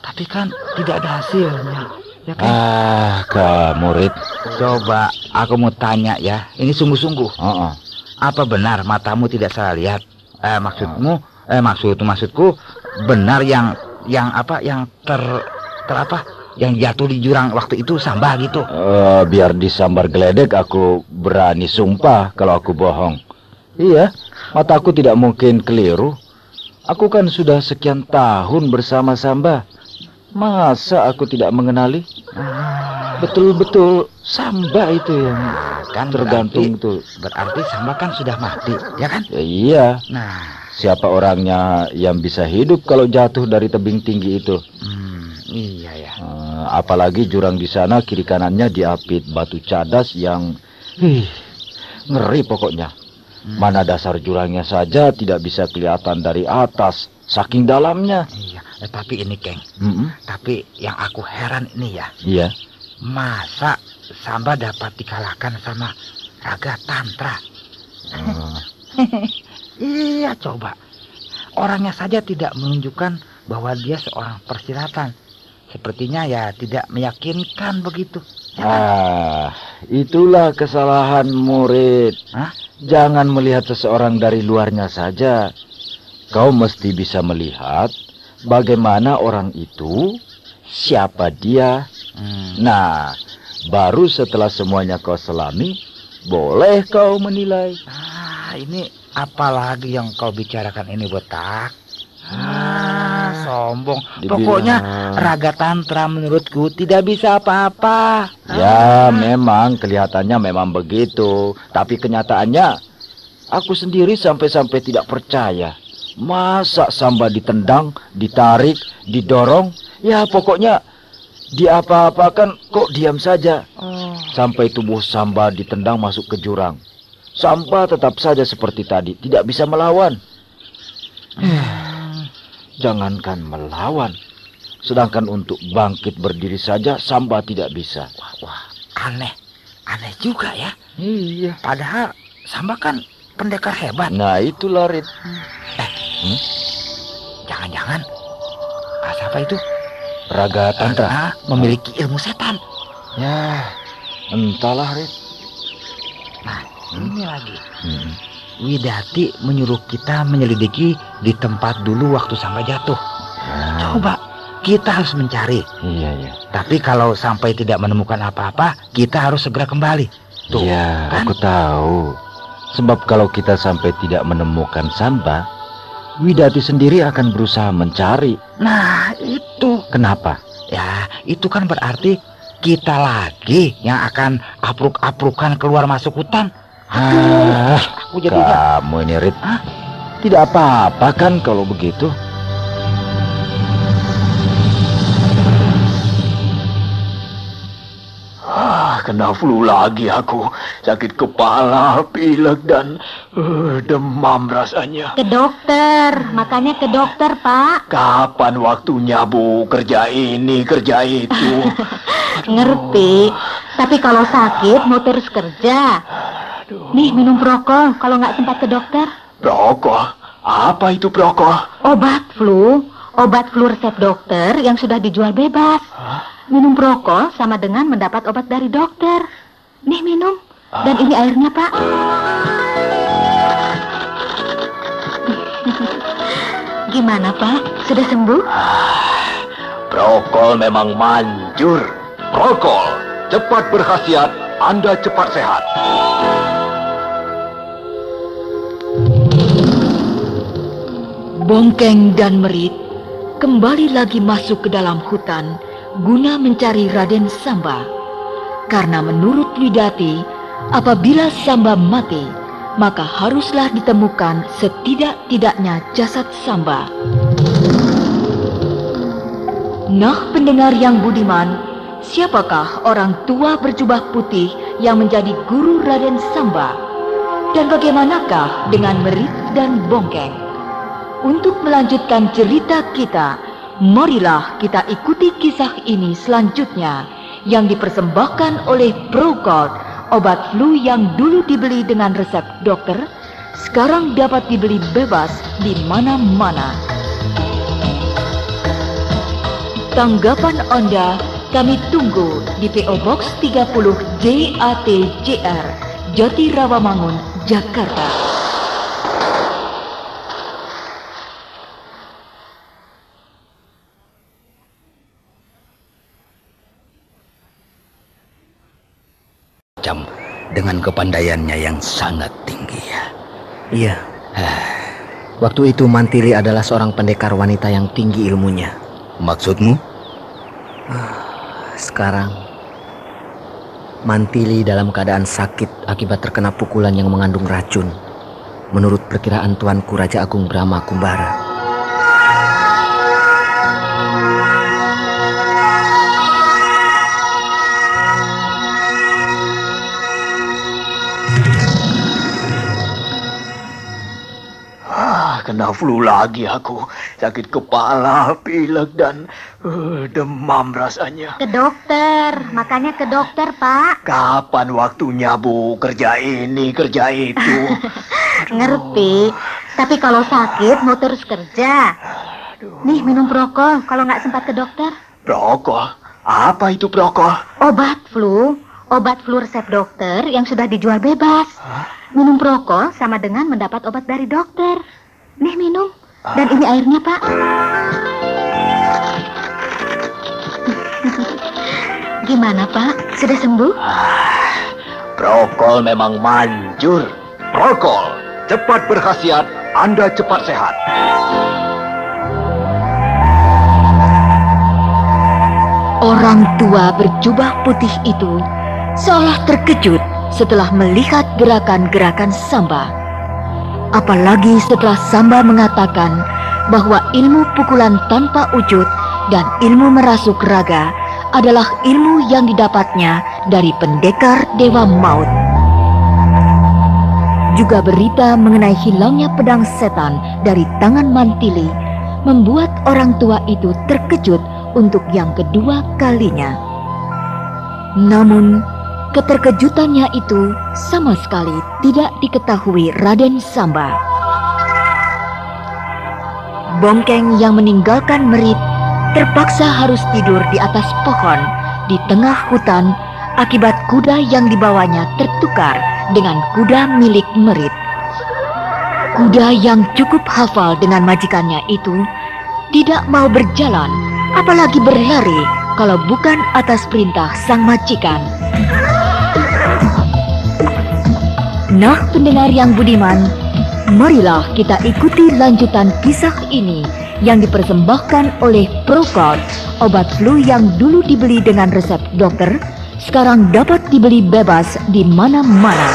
Speaker 7: Tapi kan tidak ada hasilnya. Ya kan?
Speaker 8: Ah, kamu Rit.
Speaker 7: Coba aku mau tanya ya. Ini sungguh-sungguh.
Speaker 8: Oh, oh.
Speaker 7: Apa benar matamu tidak salah lihat? Eh maksudmu, eh maksud maksudku benar yang yang apa yang ter ter apa? Yang jatuh di jurang waktu itu sambah gitu.
Speaker 8: Eh, biar disambar geledek aku berani sumpah kalau aku bohong. Iya, mataku tidak mungkin keliru. Aku kan sudah sekian tahun bersama Samba. Masa aku tidak mengenali? Betul-betul Samba itu yang
Speaker 7: kan
Speaker 8: tergantung
Speaker 7: berarti,
Speaker 8: tuh.
Speaker 7: Berarti Samba kan sudah mati, ya kan?
Speaker 8: Ya, iya.
Speaker 7: Nah,
Speaker 8: Siapa orangnya yang bisa hidup kalau jatuh dari tebing tinggi itu?
Speaker 7: hmm, iya ya.
Speaker 8: Eh, apalagi jurang di sana kiri kanannya diapit batu cadas yang Ih, ngeri pokoknya. Mana dasar jurangnya saja tidak bisa kelihatan dari atas, saking dalamnya.
Speaker 7: Iya, eh, tapi ini Keng,
Speaker 8: Mm-mm.
Speaker 7: tapi yang aku heran ini ya,
Speaker 8: Iya.
Speaker 7: masa Samba dapat dikalahkan sama Raga Tantra?
Speaker 8: Eh,
Speaker 7: Iya, coba. Orangnya saja tidak menunjukkan bahwa dia seorang persilatan. Sepertinya ya tidak meyakinkan begitu.
Speaker 8: ah, itulah kesalahan murid.
Speaker 7: Hah?
Speaker 8: Jangan melihat seseorang dari luarnya saja. Kau mesti bisa melihat bagaimana orang itu, siapa dia.
Speaker 7: Hmm.
Speaker 8: Nah, baru setelah semuanya kau selami, boleh kau menilai.
Speaker 7: Ah, ini apalagi yang kau bicarakan ini botak? Ah, sombong.
Speaker 8: Dibilang-
Speaker 7: Pokoknya raga tantra menurutku tidak bisa apa-apa.
Speaker 8: Ya, memang kelihatannya memang begitu, tapi kenyataannya aku sendiri sampai-sampai tidak percaya. Masa Samba ditendang, ditarik, didorong, ya pokoknya diapa-apakan kok diam saja.
Speaker 7: Oh.
Speaker 8: Sampai tubuh Samba ditendang masuk ke jurang. Samba tetap saja seperti tadi, tidak bisa melawan. Jangankan melawan, sedangkan untuk bangkit berdiri saja Samba tidak bisa.
Speaker 7: Wah, wah, aneh. Aneh juga ya.
Speaker 8: Iya.
Speaker 7: Padahal Samba kan pendekar hebat.
Speaker 8: Nah itulah Rit.
Speaker 7: Jangan-jangan ah, siapa itu?
Speaker 8: Raga Tantra.
Speaker 7: Ah, memiliki ilmu setan.
Speaker 8: Ya, entahlah Rit.
Speaker 7: Nah, ini lagi.
Speaker 8: Hmm.
Speaker 7: Widati menyuruh kita menyelidiki di tempat dulu waktu sampai jatuh. Coba kita harus mencari.
Speaker 8: Iya, iya.
Speaker 7: Tapi kalau sampai tidak menemukan apa-apa, kita harus segera kembali. Tuh,
Speaker 8: Iya,
Speaker 7: kan?
Speaker 8: aku tahu. Sebab kalau kita sampai tidak menemukan Samba, Widati sendiri akan berusaha mencari.
Speaker 7: Nah, itu.
Speaker 8: Kenapa?
Speaker 7: Ya, itu kan berarti kita lagi yang akan apruk-aprukan keluar masuk hutan.
Speaker 8: Ah,
Speaker 7: Aku jadinya
Speaker 8: kamu ini Rit. Tidak apa-apa kan kalau begitu.
Speaker 9: Ah, kena flu lagi aku. Sakit kepala, pilek dan eh, demam rasanya.
Speaker 3: Ke dokter, makanya ke dokter, Pak.
Speaker 9: Kapan waktunya, Bu? Kerja ini, kerja itu.
Speaker 3: Ngerti. Tapi kalau sakit mau terus kerja. Nih minum prokol kalau nggak sempat ke dokter.
Speaker 9: Rokok? Apa itu rokok?
Speaker 3: Obat flu, obat flu resep dokter yang sudah dijual bebas. Minum prokol sama dengan mendapat obat dari dokter. Nih minum. Dan ini airnya, Pak. Gimana, Pak? Sudah sembuh?
Speaker 9: Prokol memang manjur.
Speaker 10: Prokol, cepat berkhasiat, Anda cepat sehat.
Speaker 1: Bongkeng dan Merit kembali lagi masuk ke dalam hutan guna mencari Raden Samba. Karena menurut Widati, apabila Samba mati, maka haruslah ditemukan setidak-tidaknya jasad Samba. Nah, pendengar yang budiman, siapakah orang tua berjubah putih yang menjadi guru Raden Samba? Dan bagaimanakah dengan Merit dan Bongkeng? Untuk melanjutkan cerita kita, marilah kita ikuti kisah ini selanjutnya yang dipersembahkan oleh Prokot, obat flu yang dulu dibeli dengan resep dokter, sekarang dapat dibeli bebas di mana-mana. Tanggapan Anda kami tunggu di PO Box 30 JATJR, Jati Rawamangun, Jakarta.
Speaker 11: Dengan kepandaiannya yang sangat tinggi ya.
Speaker 4: Iya. Waktu itu Mantili adalah seorang pendekar wanita yang tinggi ilmunya.
Speaker 11: Maksudmu?
Speaker 4: Sekarang Mantili dalam keadaan sakit akibat terkena pukulan yang mengandung racun. Menurut perkiraan Tuanku Raja Agung Brahma Kumbara.
Speaker 8: Kena flu lagi aku. Sakit kepala, pilek dan uh, demam rasanya.
Speaker 3: Ke dokter, makanya ke dokter, Pak.
Speaker 8: Kapan waktunya, Bu? Kerja ini, kerja itu.
Speaker 3: Ngerti. Tapi kalau sakit mau terus kerja. Nih minum prokol kalau nggak sempat ke dokter.
Speaker 8: Prokol? Apa itu prokol?
Speaker 3: Obat flu, obat flu resep dokter yang sudah dijual bebas. Minum prokol sama dengan mendapat obat dari dokter. Nih minum. Dan ini airnya, Pak. Gimana, Pak? Sudah sembuh?
Speaker 8: Prokol memang manjur.
Speaker 10: Prokol, cepat berkhasiat, Anda cepat sehat.
Speaker 1: Orang tua berjubah putih itu seolah terkejut setelah melihat gerakan-gerakan Samba. Apalagi setelah Samba mengatakan bahwa ilmu pukulan tanpa wujud dan ilmu merasuk raga adalah ilmu yang didapatnya dari pendekar Dewa Maut. Juga berita mengenai hilangnya pedang setan dari tangan Mantili membuat orang tua itu terkejut untuk yang kedua kalinya. Namun, keterkejutannya itu sama sekali tidak diketahui Raden Samba. Bongkeng yang meninggalkan Merit terpaksa harus tidur di atas pohon di tengah hutan akibat kuda yang dibawanya tertukar dengan kuda milik Merit. Kuda yang cukup hafal dengan majikannya itu tidak mau berjalan, apalagi berlari kalau bukan atas perintah sang majikan. Nah, pendengar yang budiman, marilah kita ikuti lanjutan kisah ini yang dipersembahkan oleh Procol, obat flu yang dulu dibeli dengan resep dokter, sekarang dapat dibeli bebas di mana-mana.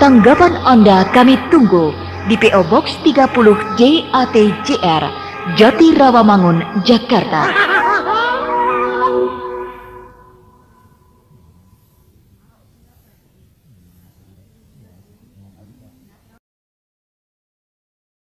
Speaker 1: Tanggapan Anda kami tunggu di PO Box 30 JATJR, Jati Rawamangun, Jakarta.